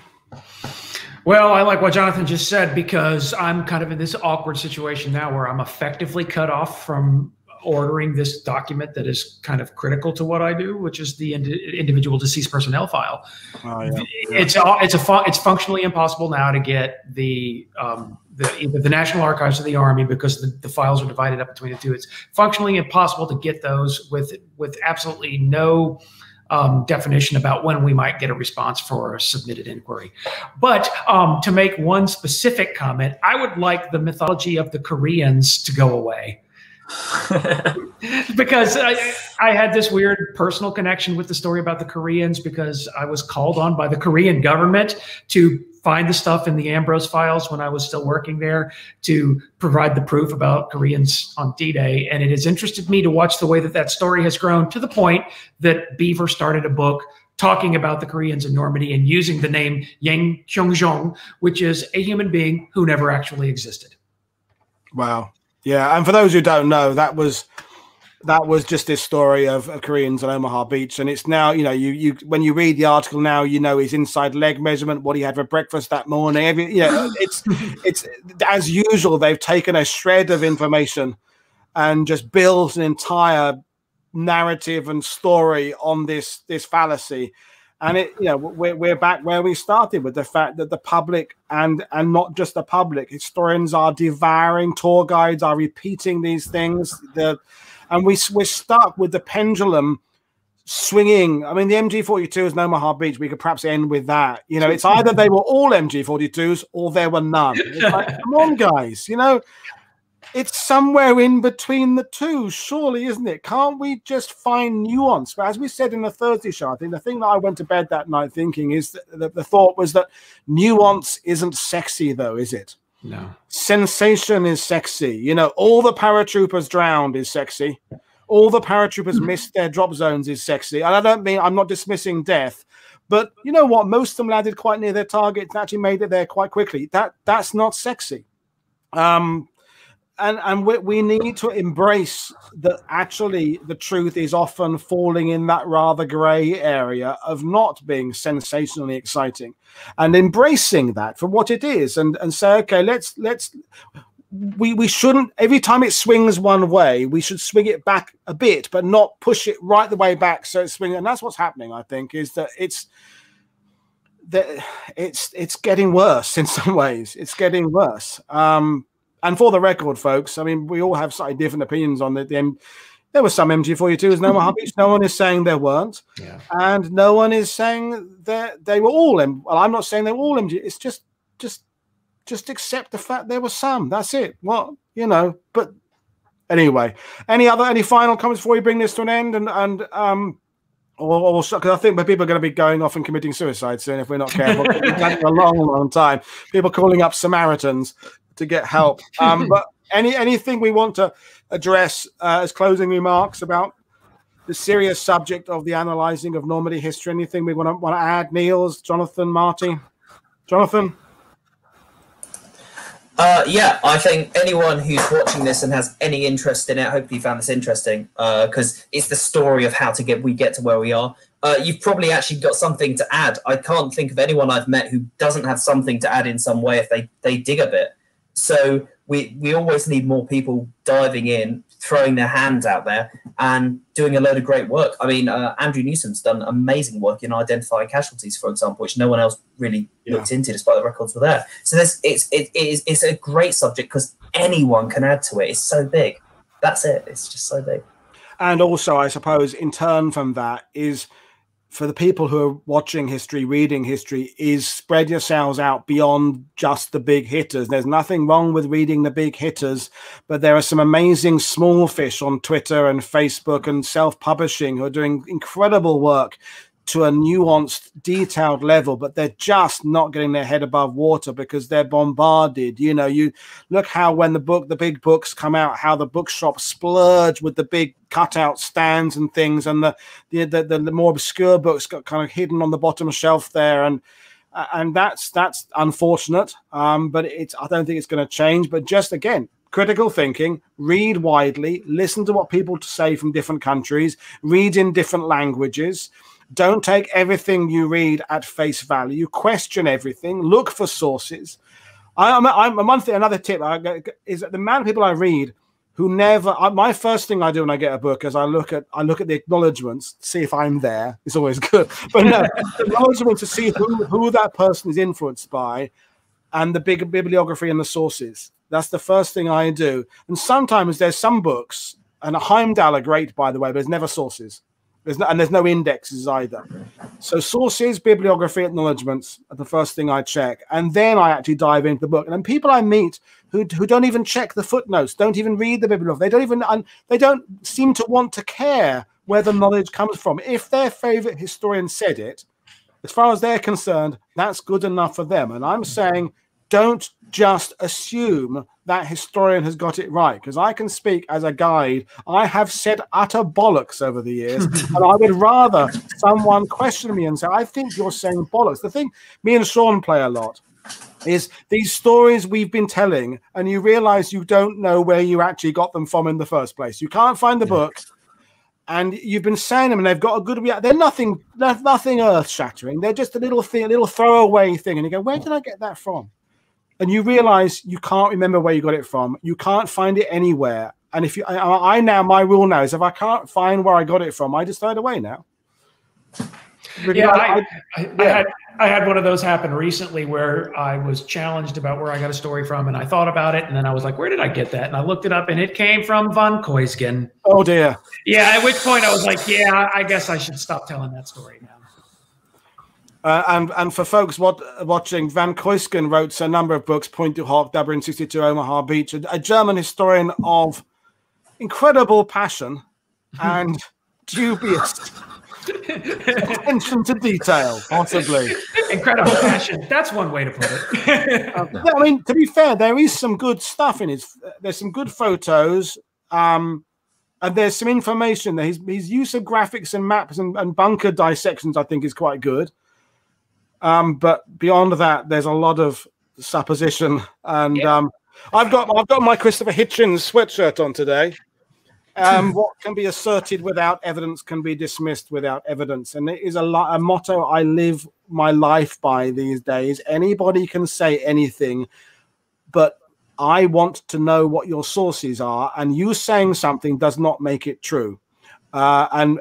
Well, I like what Jonathan just said because I'm kind of in this awkward situation now where I'm effectively cut off from ordering this document that is kind of critical to what I do, which is the ind- individual deceased personnel file. Oh, yeah. It's it's a it's functionally impossible now to get the um, the either the National Archives or the Army because the, the files are divided up between the two. It's functionally impossible to get those with with absolutely no um, definition about when we might get a response for a submitted inquiry. But um, to make one specific comment, I would like the mythology of the Koreans to go away. because I, I, had this weird personal connection with the story about the Koreans because I was called on by the Korean government to find the stuff in the Ambrose files when I was still working there to provide the proof about Koreans on D Day. And it has interested me to watch the way that that story has grown to the point that Beevor started a book talking about the Koreans in Normandy and using the name Yang Kyung-jong, which is a human being who never actually existed. Wow. Yeah, and for those who don't know, that was that was just this story of, of, Koreans on Omaha Beach, and it's now you know you you when you read the article now you know his inside leg measurement, what he had for breakfast that morning. Every you know it's it's as usual they've taken a shred of information and just built an entire narrative and story on this this fallacy and it you know we're, we're back where we started with the fact that the public and and not just the public historians are devouring tour guides are repeating these things. The and we we're stuck with the pendulum swinging. I mean the mg42 is no omaha beach we could perhaps end with that. You know it's either they were all mg42s or there were none. Like, come on guys you know it's somewhere in between the two, surely, isn't it? Can't we just find nuance? But as we said in the Thursday show, I think the thing that I went to bed that night thinking is that the, thought was that nuance isn't sexy, though, is it? No. Sensation is sexy. You know, all the paratroopers drowned is sexy. All the paratroopers missed their drop zones is sexy. And I don't mean I'm not dismissing death, but you know what? Most of them landed quite near their target and actually made it there quite quickly. That that's not sexy. Um, and and we, we need to embrace that actually the truth is often falling in that rather gray area of not being sensationally exciting and embracing that for what it is and and say okay let's let's we we shouldn't every time it swings one way we should swing it back a bit but not push it right the way back so it's swinging. And that's what's happening i think is that it's that it's it's getting worse in some ways. It's getting worse. Um and for the record, folks, I mean, we all have slightly different opinions on the, the M- there were some MG42s, no one, no one is saying there weren't, yeah. and no one is saying that they were all M. Well, I'm not saying they were all MG. It's just just just accept the fact there were some. That's it. What you know, but anyway, any other any final comments before we bring this to an end? And and um, or because I think people are going to be going off and committing suicide soon if we're not careful. a long, long time. People calling up Samaritans to get help. Um, but any anything we want to address uh, as closing remarks about the serious subject of the analyzing of Normandy history? Anything we want to want to add, Niels, Jonathan, Marty, Jonathan? Uh, yeah, I think anyone who's watching this and has any interest in it, hopefully you found this interesting because uh, it's the story of how to get we get to where we are. Uh, you've probably actually got something to add. I can't think of anyone I've met who doesn't have something to add in some way if they they dig a bit. So we we always need more people diving in, throwing their hands out there, and doing a load of great work. I mean, uh, Andrew Newsom's done amazing work in identifying casualties, for example, which no one else really yeah. looked into, despite the records were there. So there's it's it is it's a great subject because anyone can add to it. It's so big. That's it. It's just so big. And also, I suppose, in turn from that is for the people who are watching history, reading history, is spread yourselves out beyond just the big hitters. There's nothing wrong with reading the big hitters, but there are some amazing small fish on Twitter and Facebook and self publishing who are doing incredible work to a nuanced, detailed level, but they're just not getting their head above water because they're bombarded. You know, you look how when the book, the big books come out, how the bookshops splurge with the big cutout stands and things, and the the the, the more obscure books got kind of hidden on the bottom shelf there, and and that's that's unfortunate. Um, but it's I don't think it's going to change. But just again, critical thinking, read widely, listen to what people say from different countries, read in different languages. Don't take everything you read at face value. Question everything. Look for sources. I'm, I'm, one thing, another tip is that the amount of people I read who never. My first thing I do when I get a book is I look at I look at the acknowledgements, see if I'm there. It's always good, but no, acknowledgements to see who who that person is influenced by, and the big bibliography and the sources. That's the first thing I do. And sometimes there's some books, and Heimdall are great, by the way, but there's never sources. There's no, and there's no indexes either. So sources, bibliography, acknowledgements are the first thing I check, and then I actually dive into the book. And then people I meet who who don't even check the footnotes, don't even read the bibliography, they don't even and they don't seem to want to care where the knowledge comes from. If their favorite historian said it, as far as they're concerned, that's good enough for them. And I'm saying don't just assume that historian has got it right because I can speak as a guide. I have said utter bollocks over the years, and I would rather someone question me and say, I think you're saying bollocks. The thing me and Sean play a lot is these stories we've been telling, and you realize you don't know where you actually got them from in the first place. You can't find the yeah. book. And you've been saying them, and they've got a good reaction. They're nothing, they're nothing earth-shattering. They're just a little thing, a little throwaway thing. And you go, "Where did I get that from?" And you realize you can't remember where you got it from. You can't find it anywhere. And if you, I, I now, my rule now is if I can't find where I got it from, I just throw it away now. yeah, I, I, I, had I had one of those happen recently where I was challenged about where I got a story from, and I thought about it, and then I was like, "Where did I get that?" And I looked it up, and it came from Von Keusgen. Oh dear. Yeah. At which point I was like, "Yeah, I guess I should stop telling that story now." Uh, and and for folks what, watching, Von Keusgen wrote a number of books: Pointe du Hoc, Dublin '62, Omaha Beach. A, a, German historian of incredible passion and dubious attention to detail, possibly. Incredible passion. That's one way to put it. yeah, I mean, to be fair, there is some good stuff in his. There's some good photos. Um, and there's some information there. His, his use of graphics and maps and, and bunker dissections, I think, is quite good. Um, but beyond that, there's a lot of supposition, and yeah. um, I've got I've got my Christopher Hitchens sweatshirt on today. Um, what can be asserted without evidence can be dismissed without evidence, and it is a, a motto I live my life by these days. Anybody can say anything, but I want to know what your sources are, and you saying something does not make it true. Uh, and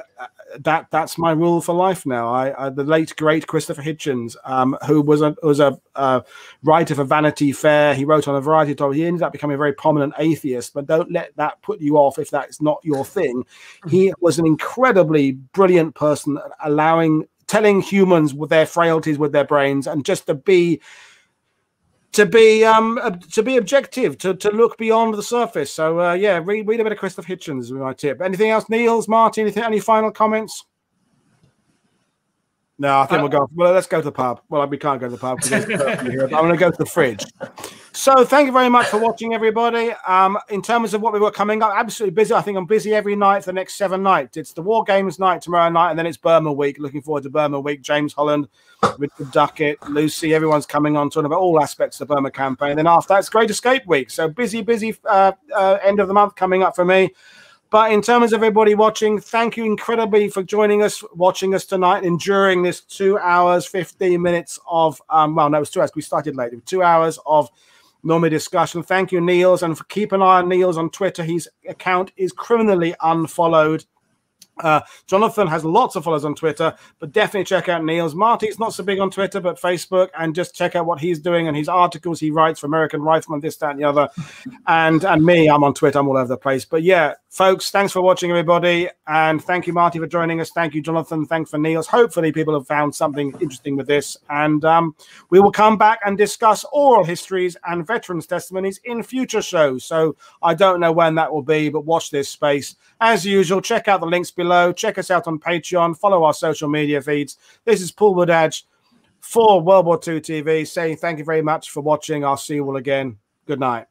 that that's my rule for life now. I, I the late great Christopher Hitchens, um, who was a was a uh, writer for Vanity Fair. He wrote on a variety of topics. He ended up becoming a very prominent atheist, but don't let that put you off if that's not your thing. He was an incredibly brilliant person, allowing telling humans with their frailties with their brains and just to be to be um to be objective, to, to look beyond the surface. So uh, yeah, read read a bit of Christoph Hitchens is my tip. Anything else, Niels, Martin? Anything? Any final comments? No, I think uh, we'll go. Well, let's go to the pub. Well, we can't go to the pub. I'm going to go to the fridge. So, thank you very much for watching, everybody. Um, in terms of what we got coming up, absolutely busy. I think I'm busy every night for the next seven nights. It's the War Games night tomorrow night, and then it's Burma Week. Looking forward to Burma Week. James Holland, Richard Duckett, Lucy, everyone's coming on talking about all aspects of the Burma campaign. And then after that, it's Great Escape Week. So busy, busy uh, uh, end of the month coming up for me. But in terms of everybody watching, thank you incredibly for joining us, watching us tonight, enduring this two hours, 15 minutes of, um, well, no, it was two hours. We started late. Two hours of normal discussion. Thank you, Niels. And for keep an eye on Niels on Twitter. His account is criminally unfollowed. Uh, Jonathan has lots of followers on Twitter, but definitely check out Niels. Marty's not so big on Twitter, but Facebook, and just check out what he's doing and his articles he writes for American Rifleman, this, that, and the other. and and me, I'm on Twitter, I'm all over the place. But yeah, folks, thanks for watching, everybody, and thank you, Marty, for joining us. Thank you, Jonathan. Thanks for Niels. Hopefully, people have found something interesting with this, and um, we will come back and discuss oral histories and veterans' testimonies in future shows. So I don't know when that will be, but watch this space. As usual, check out the links below. Check us out on Patreon. Follow our social media feeds. This is Paul Woodadge for World War II TV saying thank you very much for watching. I'll see you all again. Good night.